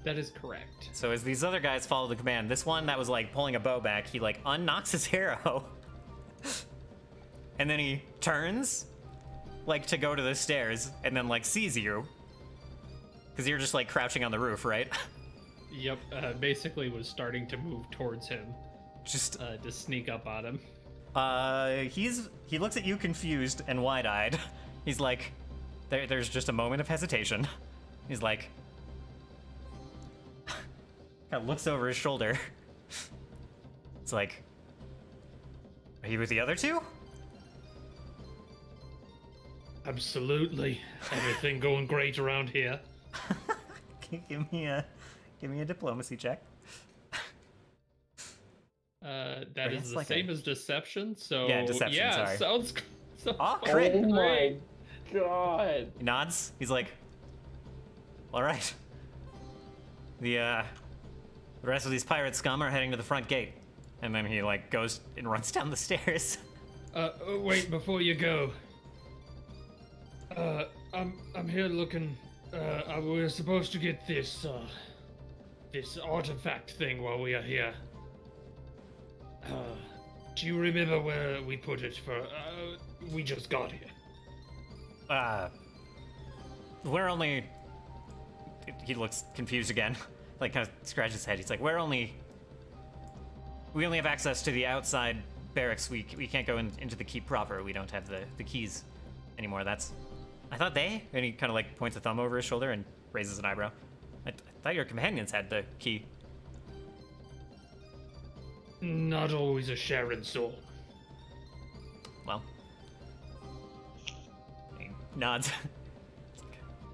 that is correct. So as these other guys follow the command, this one that was like pulling a bow back, he like unnocks his arrow. and then he turns like to go to the stairs and then like sees you. Cuz you're just like crouching on the roof, right? Yep. Uh, basically, was starting to move towards him just uh, to sneak up on him. uh he's he looks at you confused and wide-eyed. He's like there, there's just a moment of hesitation. He's like kind of looks over his shoulder. It's like Are you with the other two? Absolutely. Everything going great around here. give me a give me a diplomacy check. Uh, that Or is it's the like same a- as deception. So Yeah, deception, Yeah, sorry. sounds so Oh, fucking crit. Oh my great. god. He nods. He's like, "All right." The uh, the rest of these pirate scum are heading to the front gate, and then he like goes and runs down the stairs. Uh, oh, wait before you go. Uh, I'm I'm here looking. Uh, we're supposed to get this uh, this artifact thing while we are here. Uh, do you remember where we put it? For uh, we just got here. Uh, we're only. He looks confused again, like kind of scratches his head. He's like, "We're only. We only have access to the outside barracks. We we can't go in, into the keep proper. We don't have the the keys anymore. That's. I thought they." And he kind of like points a thumb over his shoulder and raises an eyebrow. I, I thought your companions had the key. Not always a sharing soul. Well. He nods.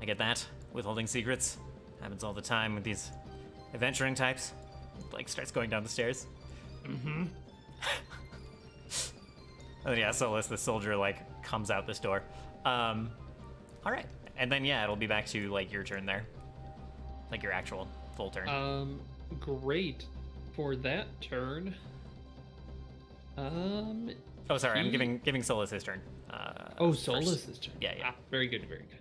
I get that. Withholding secrets happens all the time with these adventuring types. Like starts going down the stairs. Mm-hmm. Oh yeah, Solus, the soldier, like comes out this door. Um, all right, and then yeah, it'll be back to like your turn there, like your actual full turn. Um, great. For that turn. Um. oh, sorry, I'm giving giving Solus his turn. Uh, Oh, first. Solus' turn. Yeah, yeah. Ah, very good, very good.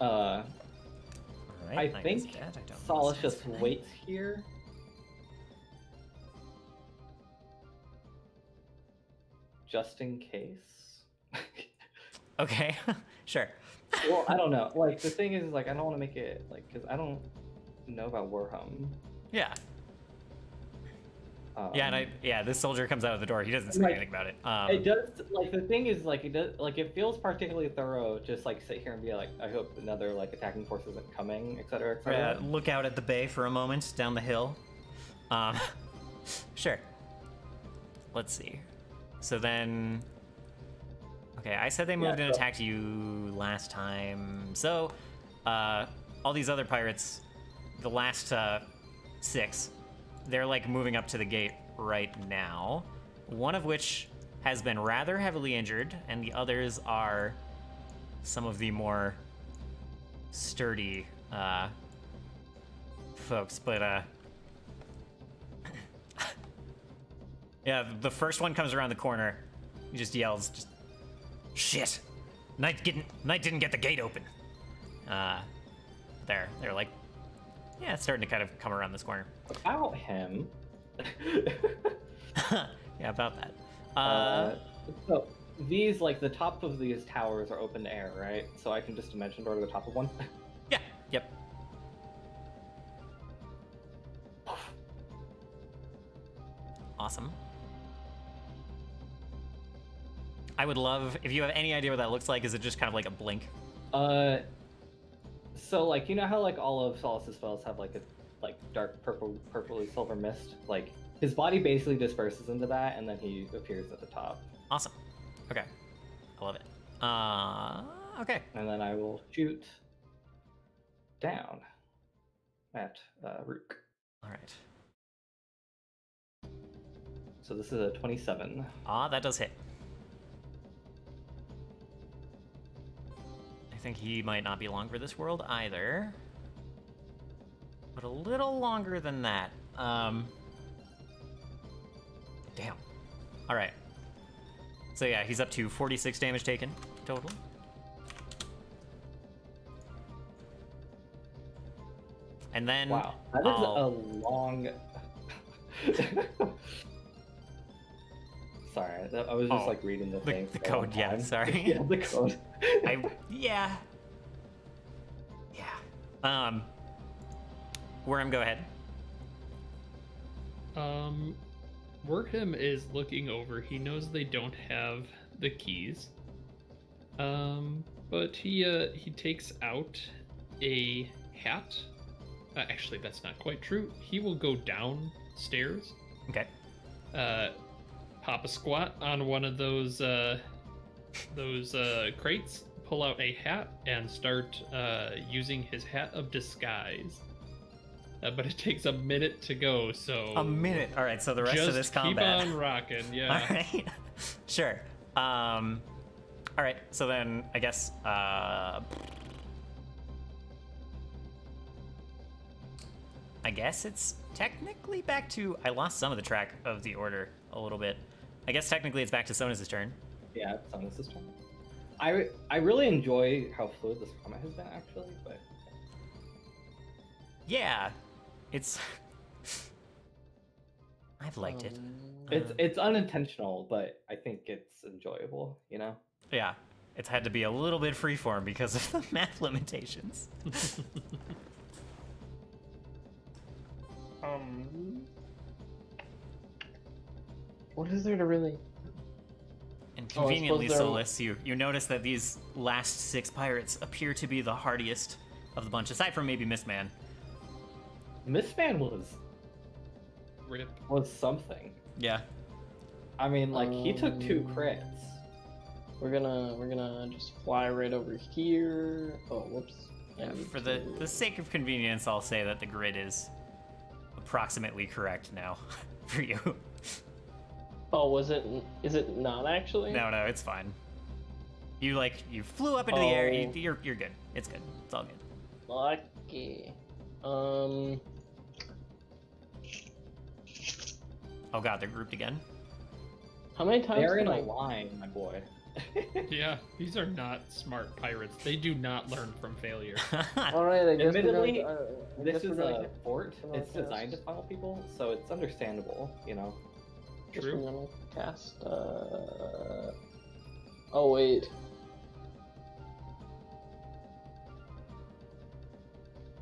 Uh, All I right, think that I don't Solus just anything. waits here. Just in case. Okay, sure. well, I don't know. Like the thing is, like I don't want to make it like because I don't know about Warhum. Yeah, Um, yeah, and I yeah, this soldier comes out of the door. He doesn't say Like, anything about it. Um, It does like the thing is like it does like it feels particularly thorough. Just like sit here and be like, I hope another like attacking force isn't coming, etc. uh, etc. look out at the bay for a moment down the hill. Um, sure. Let's see. So then, okay, I said they moved Yeah, and attacked you last time. So, uh, all these other pirates, the last uh, six, they're like moving up to the gate right now. One of which has been rather heavily injured, and the others are some of the more sturdy uh, folks. But uh, yeah, the first one comes around the corner. He just yells, "Just shit! Knight didn't Knight didn't get the gate open." Uh, there, they're like, yeah, it's starting to kind of come around this corner. About him. yeah, about that. Uh, Uh, so these like the top of these towers are open air, right? So I can just dimension door to the top of one. yeah, yep. Awesome. I would love if you have any idea what that looks like. Is it just kind of like a blink? Uh, so like you know how like all of Solus's spells have like a like dark purple, purpley silver mist. Like his body basically disperses into that, and then he appears at the top. Awesome. Okay, I love it. Uh, okay. And then I will shoot down at uh, Rook. All right. So this is a 27. Ah, that does hit. I think he might not be long for this world either. But a little longer than that. Um. Damn. Alright. So yeah, he's up to 46 damage taken total. And then Wow, that is I'll- a long. Sorry, I was just Oh, like reading the the- thing. the for a long code, yeah, time. sorry. yeah, the code. I yeah. Yeah. Um Worm, go ahead. Um, Werham is looking over. He knows they don't have the keys. Um, but he uh he takes out a hat. Uh, actually, that's not quite true. He will go downstairs, Okay. uh, pop a squat on one of those uh those uh crates, pull out a hat, and start uh using his hat of disguise. Uh, but it takes a minute to go, so A minute. All right, so the rest of this combat. keep on rocking, yeah. All right. sure. Um All right. So then I guess uh I guess it's technically back to I lost some of the track of the order a little bit. I guess technically it's back to Sonus' turn. Yeah, it's on the. I I really enjoy how fluid this combat has been actually, but Yeah. It's I've liked it. it's Uh, it's unintentional, but I think it's enjoyable. You know. Yeah. It's had to be a little bit freeform because of the math limitations. Um, what is there to really? And Oh, I suppose conveniently, they're- Solus, you, you notice that these last six pirates appear to be the hardiest of the bunch, aside from maybe Mistman. Mistman was Rip. was something. Yeah. I mean, like he took two Um, crits. we're gonna we're gonna just fly right over here. Oh, whoops. Yeah, for the, to- the sake of convenience, I'll say that the grid is approximately correct now for you. Oh, was it? Is it not actually? no, no, it's fine. You like you flew up into the air. You, Oh. you're you're good. It's good. It's all good. Lucky. Um. Oh god, they're grouped again. How many times They're in can a I? line, my boy. Yeah, these are not smart pirates. They do not learn from failure. All right, I guess Admittedly, uh, This is gonna a fort. It's designed to cast- funnel people, so it's understandable, you know. True. gonna cast. Uh... Oh wait.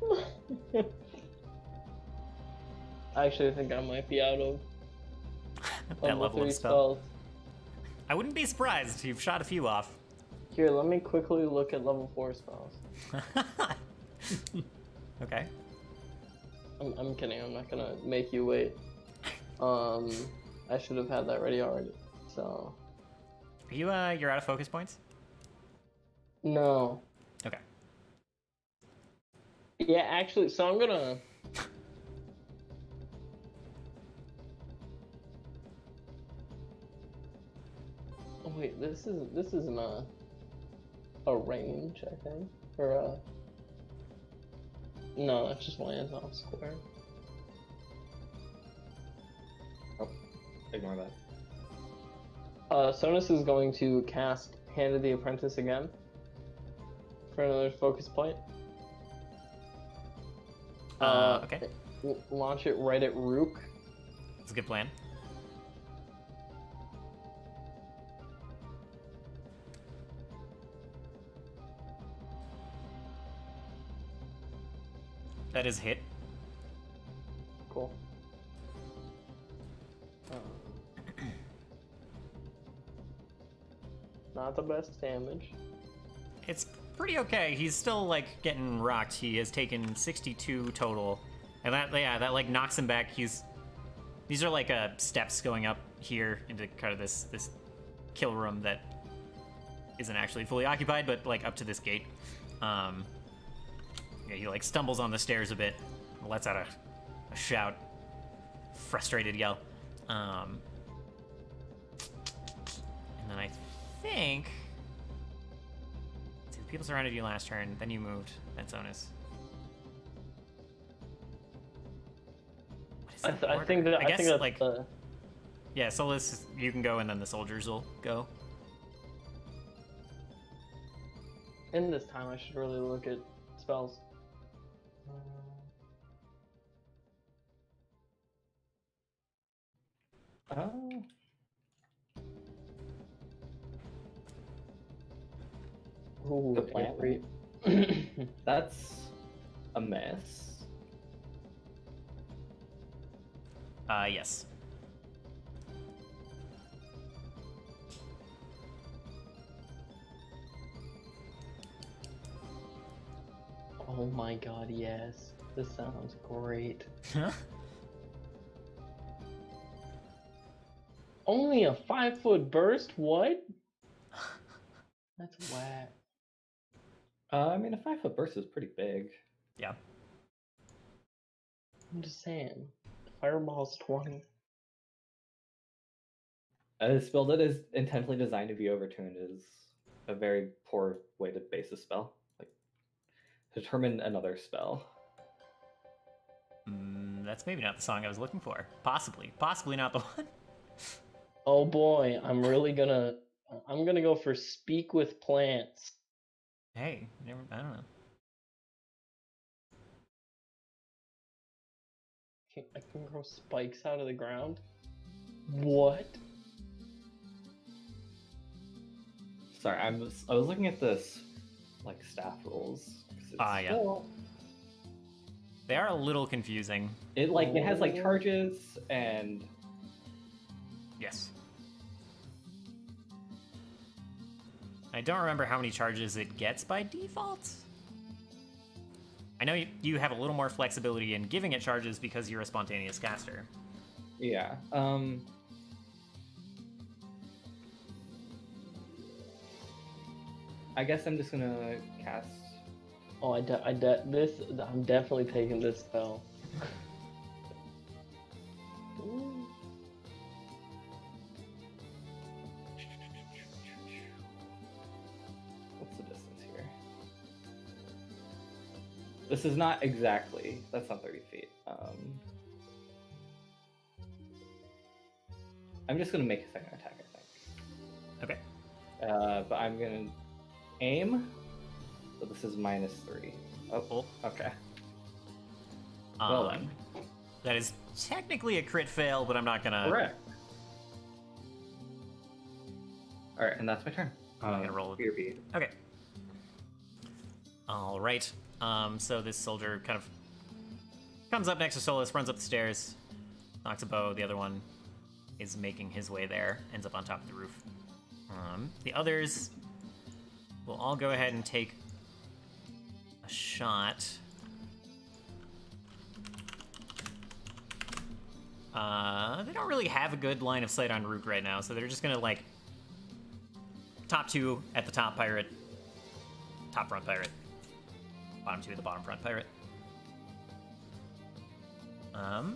I actually, think I might be out of that level three spells. I wouldn't be surprised. If you've shot a few off. Here, let me quickly look at level four spells. okay. I'm, I'm kidding. I'm not gonna make you wait. Um, I should have had that ready already. So Are you uh you're out of focus points? no. Okay. Yeah, actually, so I'm gonna. Oh wait, this is this isn't a a range, I think, or a. No, that's just lands on square. Ignore that. Uh, Sonus is going to cast Hand of the Apprentice again for another focus point. Uh, okay. Launch it right at Rook. That's a good plan. That is hit. Cool. Not the best damage. It's pretty okay. He's still like getting rocked. He has taken 62 total, and that yeah, that like knocks him back. He's these are like uh, steps going up here into kind of this this kill room that isn't actually fully occupied, but like up to this gate. Um, yeah, he like stumbles on the stairs a bit, lets out a, a shout, frustrated yell. Um, and then I think so people surrounded you last turn, then you moved. That's Onus. I, th- I think that I, guess think that's like the. yeah, Solus, you can go, and then the soldiers will go. In this time, I should really look at spells. Oh. Ooh, The plant Avery. That's a mess. Uh, yes. oh my god, yes. This sounds great. Only a five foot burst? What? That's whack. Uh, I mean, a five foot burst is pretty big. yeah. I'm just saying. Fireball's 20. A spell that is intentionally designed to be overtuned is a very poor way to base a spell. Like, determine another spell. Mm, that's maybe not the song I was looking for. Possibly. Possibly not the one. Oh boy, I'm really gonna. I'm gonna go for Speak with Plants. Hey, never, I don't know. I can grow spikes out of the ground? What? Sorry, I'm. I was looking at this, like staff rules. 'cause it's Ah, yeah. still- They are a little confusing. It like it has like Oh. charges and Yes. I don't remember how many charges it gets by default. I know you, you have a little more flexibility in giving it charges because you're a spontaneous caster. yeah. Um. I guess I'm just gonna cast. Oh, I, de- I de- this. I'm definitely taking this spell. This is not exactly. That's not 30 feet. Um, I'm just gonna make a second attack. I Okay. think. Uh, but I'm gonna aim. So this is minus three. Oh, okay. Well Um, then. that is technically a crit fail, but I'm not gonna. Correct. All right, and that's my turn. I'm not gonna roll it. Fear bead. Okay. All right. Um, so this soldier kind of comes up next to Solus, runs up the stairs, knocks a bow. The other one is making his way there, ends up on top of the roof. Um, the others will all go ahead and take a shot. Uh, they don't really have a good line of sight on Rook right now, so they're just gonna like top two at the top pirate, top front pirate, bottom two at the bottom front pirate. Um,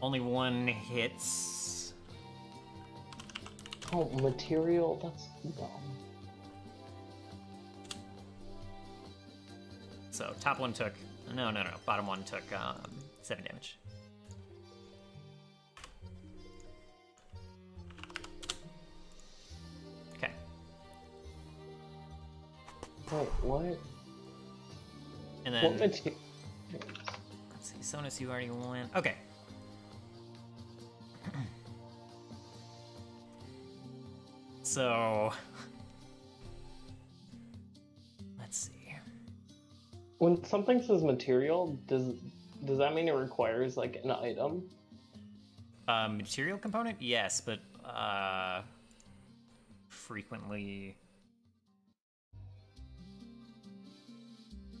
only one hits. Oh, material. That's dumb. So top one took no, no, no. Bottom one took um, seven damage. Wait, what? And What then material? let's see, Sonus, you already went. Okay. so let's see. When something says material, does does that mean it requires like an item? Uh, material component, yes, but uh, frequently.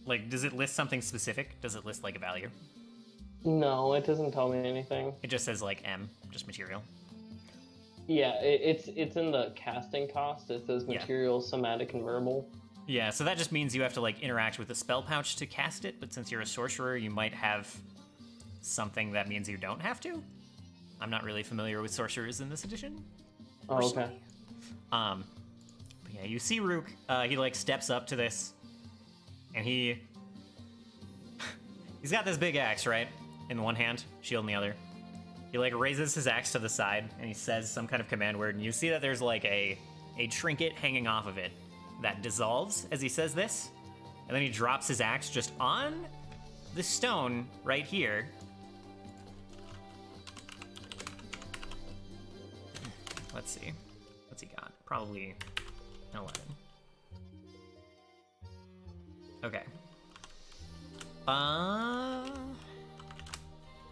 Like, does it list something specific? Does it list like a value? No, it doesn't tell me anything. It just says like M, just material. Yeah, it, it's it's in the casting cost. It says Yeah. material, somatic, and verbal. Yeah, so that just means you have to like interact with the spell pouch to cast it. But since you're a sorcerer, you might have something that means you don't have to. I'm not really familiar with sorcerers in this edition. Oh, okay. Um, but yeah, you see Rook. Uh, he like steps up to this, and he he's got this big axe right in one hand, shield in the other. He like raises his axe to the side, and he says some kind of command word, and you see that there's like a a trinket hanging off of it that dissolves as he says this, and then he drops his axe just on the stone right here. Let's see. What's he got? Probably 11. Okay. Uh.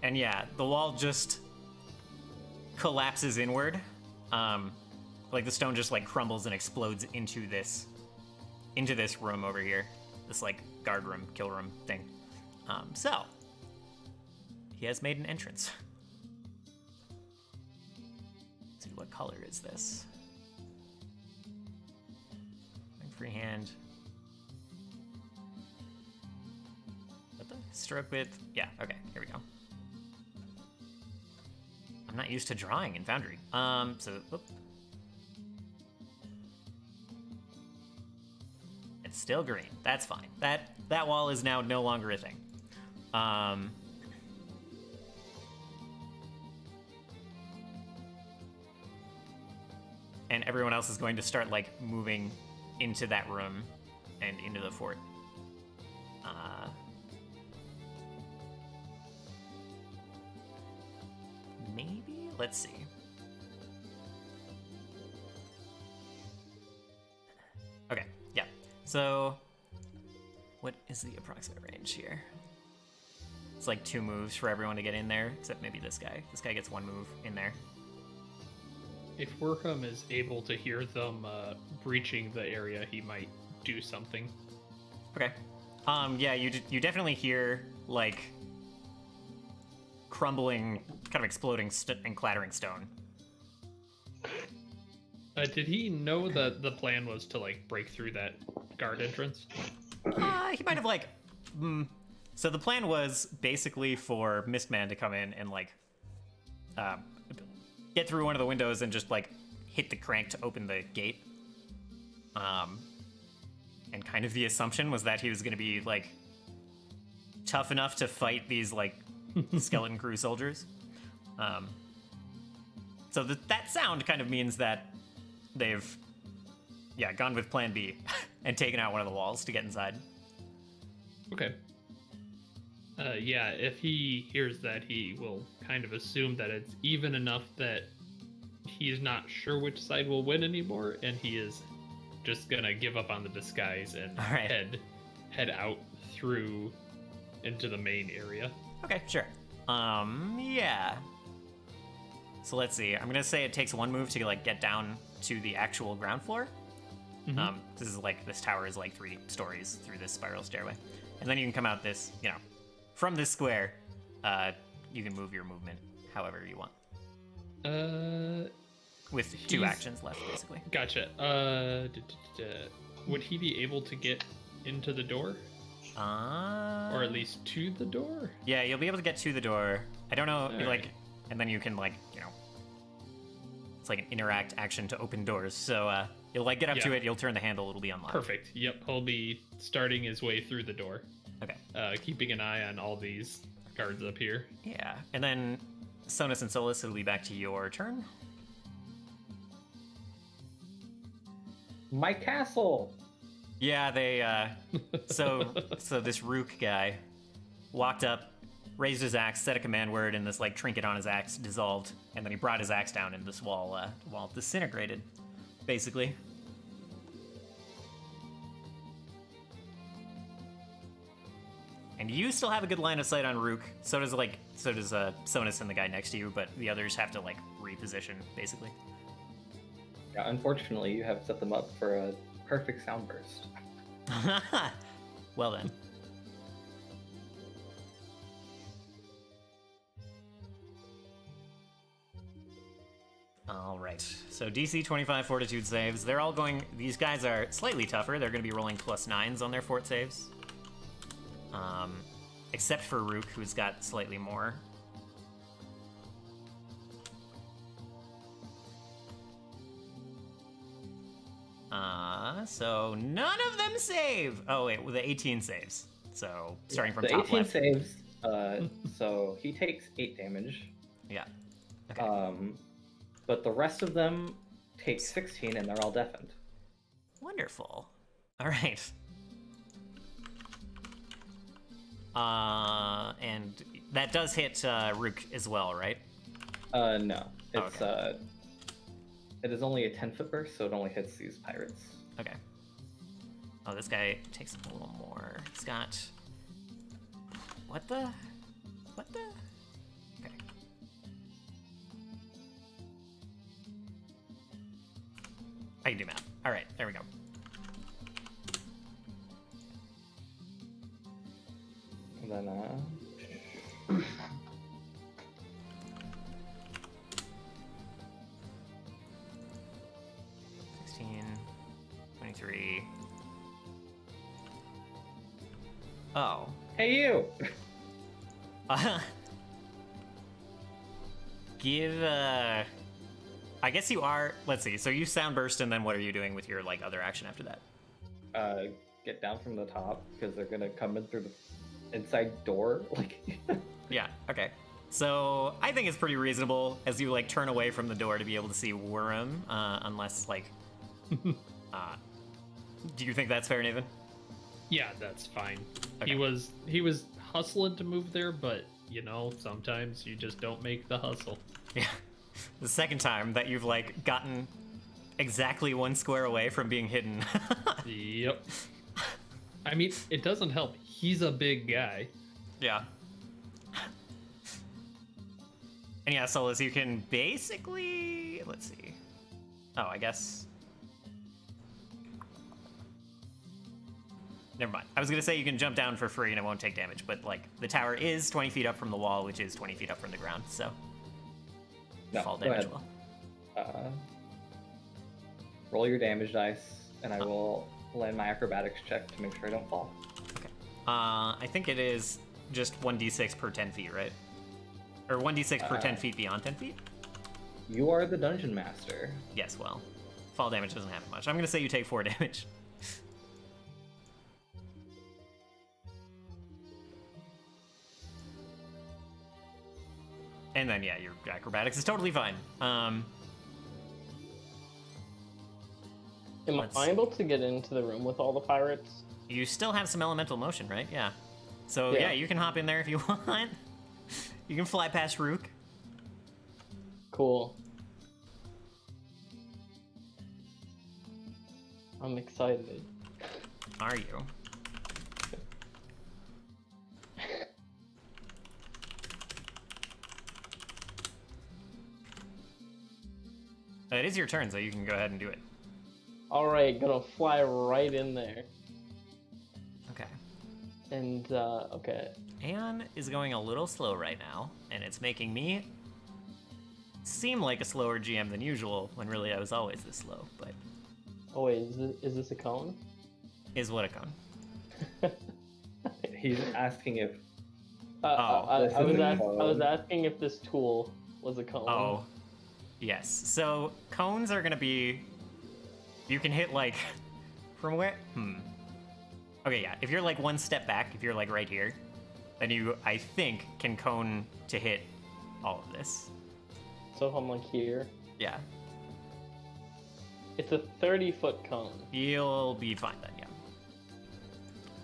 And yeah, the wall just collapses inward. Um, like the stone just like crumbles and explodes into this, into this room over here, this like guard room, kill room thing. Um, so he has made an entrance. Let's see what color is this? Freehand. What Stroke width? Yeah, okay, here we go. I'm not used to drawing in Foundry. Um, so, oop. It's still green. That's fine. That that wall is now no longer a thing. Um, and everyone else is going to start like moving into that room and into the fort. Uh, maybe let's see. Okay, yeah. So, what is the approximate range here? It's like two moves for everyone to get in there, except maybe this guy. This guy gets one move in there. If Workham is able to hear them uh, breaching the area, he might do something. Okay. Um, yeah, you d- you definitely hear like crumbling, kind of exploding st- and clattering stone. Uh, did he know that the plan was to like break through that guard entrance? Uh, he might have like. Mm, so the plan was basically for Mistman to come in and like uh, get through one of the windows and just like hit the crank to open the gate. Um, and kind of the assumption was that he was going to be like tough enough to fight these like skeleton crew soldiers. Um, so th- that sound kind of means that they've yeah gone with Plan B and taken out one of the walls to get inside. Okay. Uh, yeah, if he hears that, he will kind of assume that it's even enough that he's not sure which side will win anymore, and he is just gonna give up on the disguise and right. head head out through into the main area. Okay, sure. Um, yeah. So let's see. I'm gonna say it takes one move to like get down to the actual ground floor. Mhm. Um, this is like this tower is like three stories through this spiral stairway, and then you can come out this, you know, from this square. Uh, you can move your movement however you want Uh, with two actions left, basically. gotcha. Uh, d- d- d- would he be able to get into the door, Uh, or at least to the door? yeah, you'll be able to get to the door. I don't know, Alright. like, and then you can like, you know, it's like an interact action to open doors. So uh, you'll like get up to it, you'll turn the handle, it'll be unlocked. Perfect. Yep, he'll be starting his way through the door, Okay. uh, keeping an eye on all these guards up here. Yeah, and then Sonus and Solus, it'll be back to your turn. My castle. Yeah, they. uh So, so this Rook guy walked up, raised his axe, said a command word, and this like trinket on his axe dissolved, and then he brought his axe down, and this wall, uh, wall disintegrated, basically. And you still have a good line of sight on Rook. So does like, so does uh, Sonus and the guy next to you, but the others have to like reposition, basically. Yeah, unfortunately, you have set them up for a perfect sound burst. well then. All right. So DC 25 Fortitude saves. They're all going. These guys are slightly tougher. They're going to be rolling plus nines on their fort saves. Um, except for Rook, who's got slightly more. Uh, so none of them save. Oh wait, well, the 18 saves. So starting from the top 18 left. saves. Uh, so he takes eight damage. Yeah. Okay. Um, but the rest of them take 16, and they're all deafened. Wonderful. All right. Uh, and that does hit uh, Rook as well, right? Uh, no, Oh, it's okay. uh, it is only a 10 foot burst, so it only hits these pirates. Okay. Oh, this guy takes a little more. He's got. What the? What the? Okay. I can do math. All right, there we go. And then uh, 23. Oh. Hey, you! uh, give, uh... I guess you are... Let's see. So you sound burst, and then what are you doing with your, like, other action after that? Uh, get down from the top, because they're gonna come in through the inside door. Like... yeah, okay. So I think it's pretty reasonable as you like turn away from the door to be able to see Wurm, uh, unless like uh, do you think that's fair, Nathan? Yeah, that's fine. Okay. He was he was hustling to move there, but you know, sometimes you just don't make the hustle. Yeah. The second time that you've like gotten exactly one square away from being hidden. Yep. I mean, it doesn't help. He's a big guy. Yeah. And yeah, Solus, you can basically let's see. Oh, I guess. Never mind. I was gonna say you can jump down for free and it won't take damage, but like the tower is 20 feet up from the wall, which is 20 feet up from the ground, so no, fall damage will. Uh, roll your damage dice, and I will land my acrobatics check to make sure I don't fall. Uh, I think it is just 1d6 per 10 feet, right? Or 1d6 per 10 Uh. feet beyond 10 feet? You are the dungeon master. Yes, well, fall damage doesn't happen much. I'm gonna say you take 4 damage. And then, yeah, your acrobatics is totally fine. Um, Am Let's- I able to get into the room with all the pirates? you still have some elemental motion, right? Yeah. So, Yeah. yeah, you can hop in there if you want. you can fly past Rook. Cool. I'm excited. Are you? It is your turn, so you can go ahead and do it. Alright, gonna fly right in there. Okay. And, uh, okay. Anne is going a little slow right now, and it's making me seem like a slower GM than usual, when really I was always this slow, but Oh, wait, is this, is this a cone? is what a cone. He's asking if Uh, Oh, I, I, was a ask, I was asking if this tool was a cone. Oh, yes. So cones are gonna be. You can hit like from where? Hmm. Okay, yeah. If you're like one step back, if you're like right here, then you, I think, can cone to hit all of this. So if I'm like here, Yeah, it's a 30 foot cone. you'll be fine then. Yeah.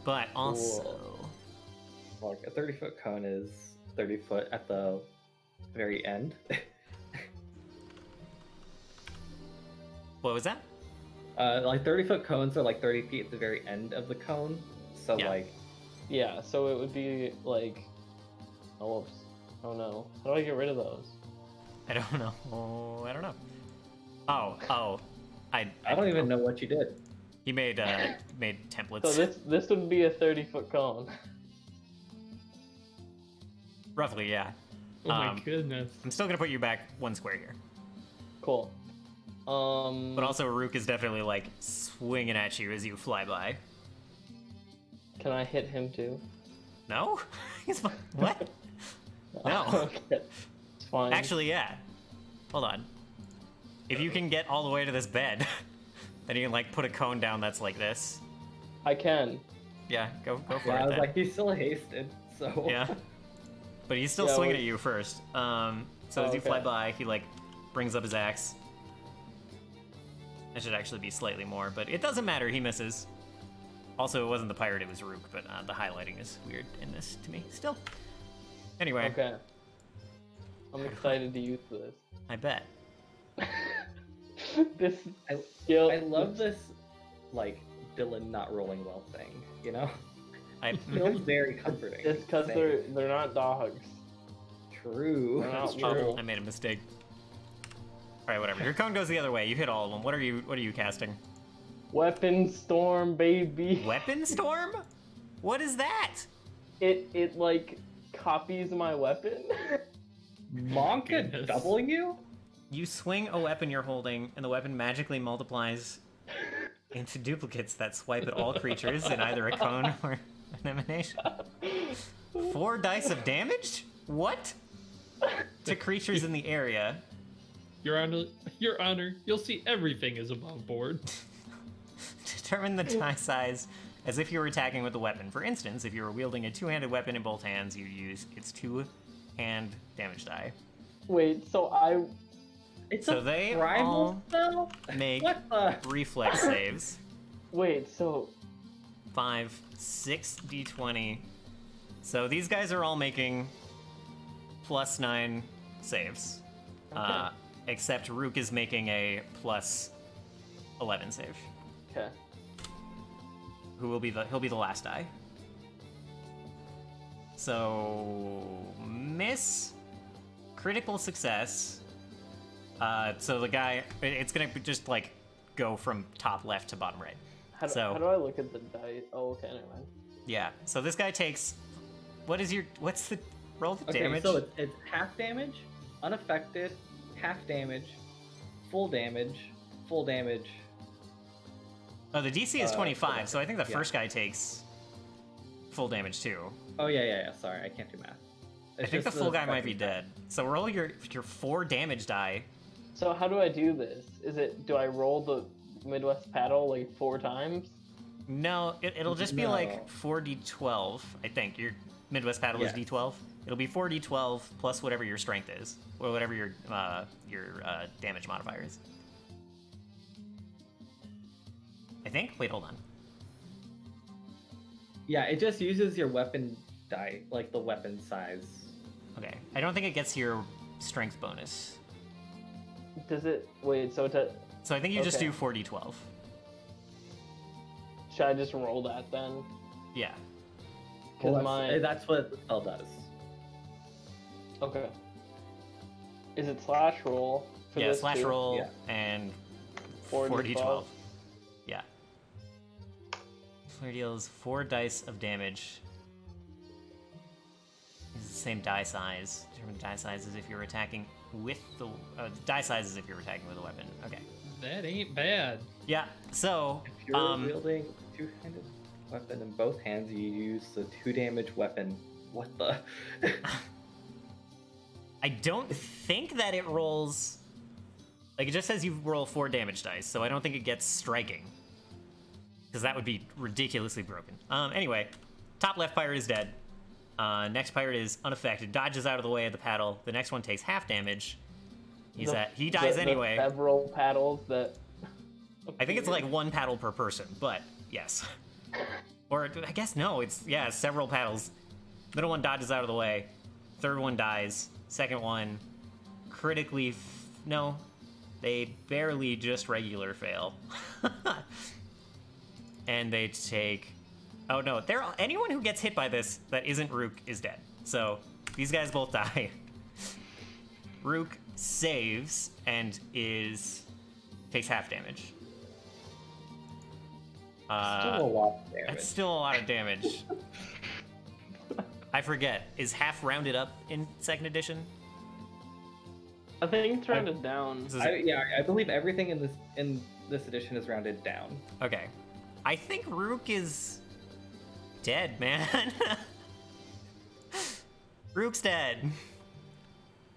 But also, like a 30 foot cone is 30 foot at the very end. what was that? uh, like 30 foot cones are like 30 feet at the very end of the cone. So Yeah. like Yeah, so it would be like. Oh, whoops. Oh no. How do I get rid of those? I don't know. Oh, I don't know. Oh, oh. I, I don't even know what you did. He made uh made templates. So this this would be a 30 foot cone. Roughly, yeah. Oh my Um, goodness. I'm still gonna put you back one square here. Cool. Um. But also, Rook is definitely like swinging at you as you fly by. Can I hit him too? No? He's fi- what? No. okay. It's fine. Actually, yeah. Hold on. If you can get all the way to this bed, then you can like put a cone down that's like this. I can. Yeah, go go for Yeah, it. I was then. like, he's still hasted, so Yeah. But he's still Yeah, swinging we- at you first. Um, so Oh, as you fly by, he like brings up his axe. It should actually be slightly more, but it doesn't matter. He misses. Also, it wasn't the pirate; it was Rook. But uh, the highlighting is weird in this to me. Still. Anyway, Okay. I'm excited to use this. I bet. this I, skill. I love this, like Dylan not rolling well thing. You know, I it feels very comforting. It's because they're they're not dogs. true. They're not That's true. true. oh, I made a mistake. All right, whatever. Your cone goes the other way. You hit all of them. What are you? What are you casting? Weapon storm, baby. Weapon storm? What is that? It it like copies my weapon. Monka Goodness. doubling you? You swing a weapon you're holding, and the weapon magically multiplies into duplicates that swipe at all creatures in either a cone or an emanation. Four dice of damage? What? To creatures in the area. Your honor, your honor, you'll see everything is above board. Determine the die size as if you were attacking with a weapon. For instance, if you were wielding a two-handed weapon in both hands, you use its two-hand damage die. Wait, so I It's So a they primal all spell? Make the? reflex saves. wait, so five, six d20. So these guys are all making plus nine saves. Uh, except Rook is making a plus 11 save. okay. Who will be the he'll be the last die. So miss critical success. Uh, so the guy it's gonna just like go from top left to bottom right. How do, So- how do I look at the dice? Oh, okay, never mind. Yeah. So this guy takes. What is your? What's the roll the Okay, damage? so it's, it's half damage, unaffected, half damage, full damage, full damage, Oh, the DC is Uh, 25, so I think the yeah. first guy takes full damage too. Oh yeah, yeah, yeah. Sorry, I can't do math. I think the just full guy might be dead. So roll your your four damage die. So how do I do this? Is it do I roll the Midwest paddle like four times? No, it, it'll just be No. like 4d12, I think. Your Midwest paddle is d12. It'll be 4d12 plus whatever your strength is, or whatever your uh, your uh, damage modifier is. I think. Wait, hold on. Yeah, it just uses your weapon die, like the weapon size. Okay, I don't think it gets your strength bonus. Does it wait? So to, So I think you just do 4d12. should I just roll that then? Yeah. Because Well, my that's, that's what the spell does. Okay. Is it slash roll? For yeah, this slash too? roll Yeah. and 4d12. 4d12. Yeah. Flare deals four dice of damage. It's the same die size. Determine die size as if you're attacking with the uh, die size as if you're attacking with a weapon. Okay. That ain't bad. Yeah. So, If you're um, wielding two-handed weapon in both hands, you use the two-damage weapon. What the? I don't think that it rolls. Like it just says you roll four damage dice, so I don't think it gets striking. Because that would be ridiculously broken. Um, anyway, top left pirate is dead. Uh, next pirate is unaffected, dodges out of the way of the paddle. The next one takes half damage. He's The- at he dies the- the anyway. several paddles that. I think it's like one paddle per person, but yes. Or I guess no, it's yeah, several paddles. Middle one dodges out of the way. Third one dies. Second one critically f- no, they barely just regular fail. and they take Oh no, they're anyone who gets hit by this that isn't Rook is dead. So these guys both die. Rook saves and is takes half damage. Uh, Still a lot of damage. that's still a lot of damage. I forget. Is half rounded up in second edition? I think it's rounded down. Is- I, yeah, I believe everything in this in this edition is rounded down. okay. I think Rook is dead, man. Rook's dead.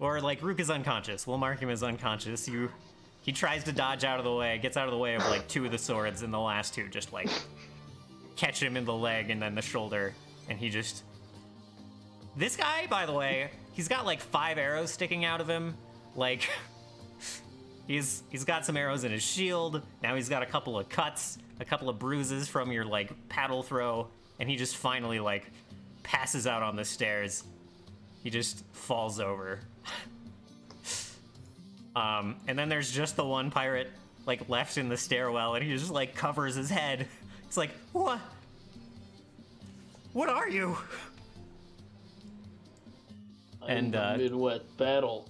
Or like Rook is unconscious. We'll mark him as unconscious. You he tries to dodge out of the way, gets out of the way of like two of the swords, and the last two just like catch him in the leg and then the shoulder, and he just This guy, by the way, he's got like five arrows sticking out of him. Like he's he's got some arrows in his shield. Now he's got a couple of cuts, a couple of bruises from your like paddle throw, and he just finally like passes out on the stairs. He just falls over. um, and then there's just the one pirate like left in the stairwell, and he just like covers his head. It's like, what? What are you? I'm and, the uh, Midwest paddle.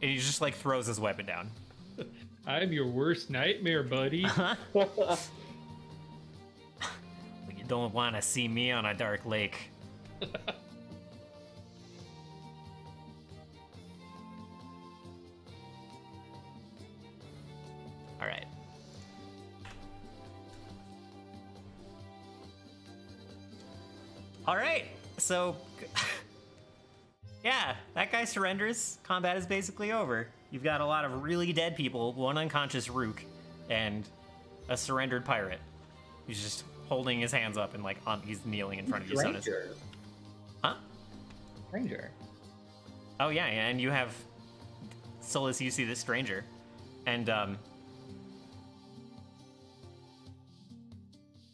And he just like throws his weapon down. I'm your worst nightmare, buddy. You don't want to see me on a dark lake. All right. All right. So, yeah, that guy surrenders. Combat is basically over. You've got a lot of really dead people, one unconscious Rook, and a surrendered pirate. He's just holding his hands up and like on, he's kneeling in front of you. Sonus. Ranger. Huh? Stranger. Oh yeah, yeah, and you have Solus. You see this stranger, and um,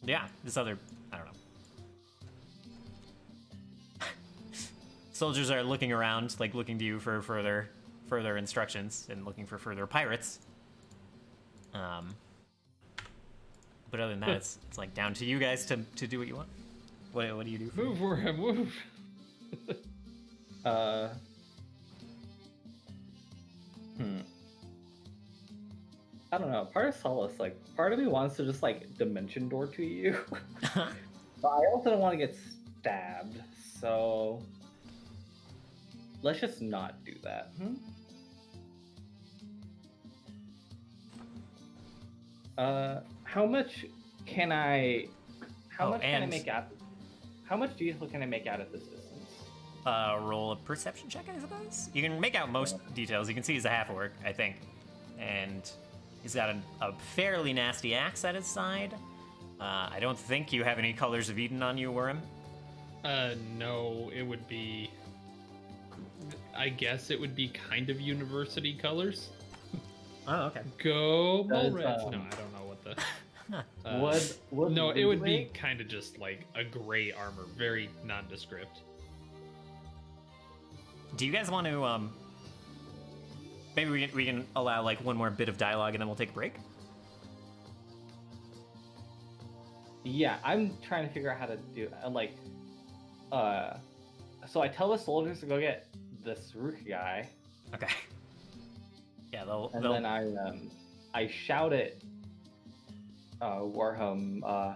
yeah, this other Soldiers are looking around, like looking to you for further further instructions and looking for further pirates. Um, but other than that, it's, it's like down to you guys to, to do what you want. What, what do you do? For move for him, move. Uh. Hmm. I don't know. Part of Solus, like, part of me wants to just like dimension door to you, but I also don't want to get stabbed. So let's just not do that. Hmm? Uh, how much can I? How Oh, much can I make out? How much detail can I make out at this distance? Uh, roll a perception check, I suppose. You can make out most details. You can see he's a half orc, I think, and he's got a, a fairly nasty axe at his side. Uh, I don't think you have any colors of Eden on you, Worm. Uh, no, it would be. I guess it would be kind of university colors. Oh, okay. Go Does, Bullrats! um, no, I don't know what the. Uh, would would no, it would be kind of just like a gray armor, very nondescript. Do you guys want to um? Maybe we can, we can allow like one more bit of dialogue and then we'll take a break. Yeah, I'm trying to figure out how to do uh, like uh so I tell the soldiers to go get this Rook guy, Okay. Yeah, they'll. and they'll then I um I shout at uh Warham, uh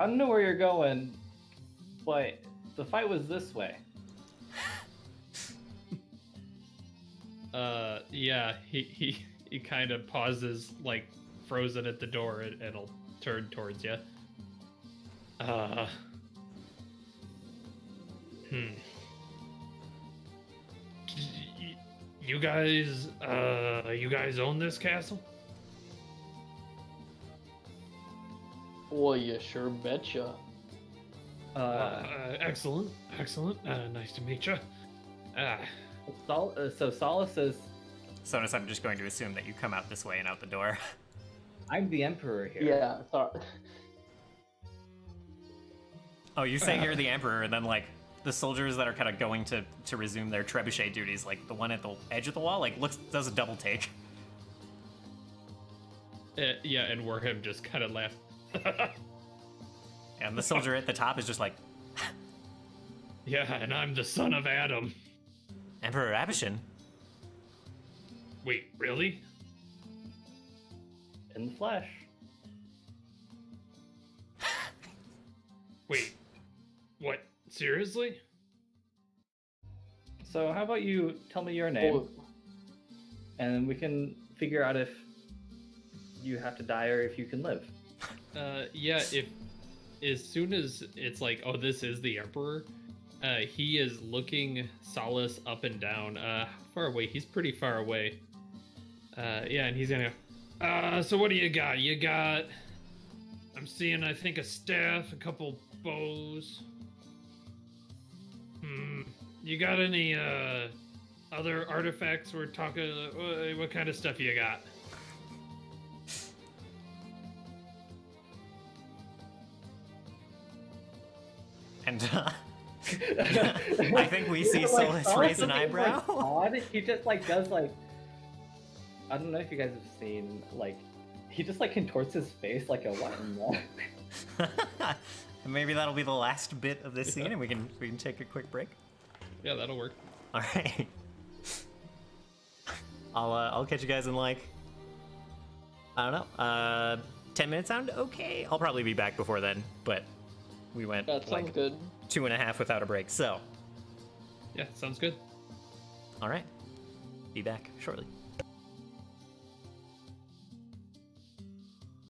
I don't know where you're going, but the fight was this way. Uh, yeah, he he he kind of pauses, like frozen at the door, and it'll turn towards you. Uh, hmm. Y- You guys, uh, you guys own this castle? Well, you sure betcha. Uh, Uh, excellent, excellent. Uh, nice to meet you. Ah, Sol- uh, so Solus says, Sonus, I'm just going to assume that you come out this way and out the door. "I'm the Emperor here." Yeah, sorry. Oh, you say you're the emperor, and then like the soldiers that are kind of going to to resume their trebuchet duties, like the one at the edge of the wall, like looks does a double take. uh, yeah, and Warham just kind of laughs. And the soldier at the top is just like, yeah, and I'm the son of Adam. Emperor Abishin. Wait, really? in the flesh. Wait, what? Seriously? So how about you tell me your name, Well, and we can figure out if you have to die or if you can live. Uh, yeah. If as soon as it's like, oh, this is the Emperor, uh, he is looking Solus up and down. Uh, far away? He's pretty far away. Uh, yeah, and he's gonna. Uh, so what do you got? You got. I'm seeing, I think, a staff, a couple bows. You got any uh other artifacts? We're talking. Uh, what kind of stuff you got? And uh, I think we see Solus raise an eyebrow. Like, odd. He just like does like I don't know if you guys have seen like he just like contorts his face like a what in Maybe that'll be the last bit of this scene, and we can we can take a quick break. Yeah, that'll work. All right. I'll uh, I'll catch you guys in like I don't know. Uh, ten minutes sound okay. I'll probably be back before then, but we went that sounds like good. two and a half without a break. So, Yeah, sounds good. all right. Be back shortly.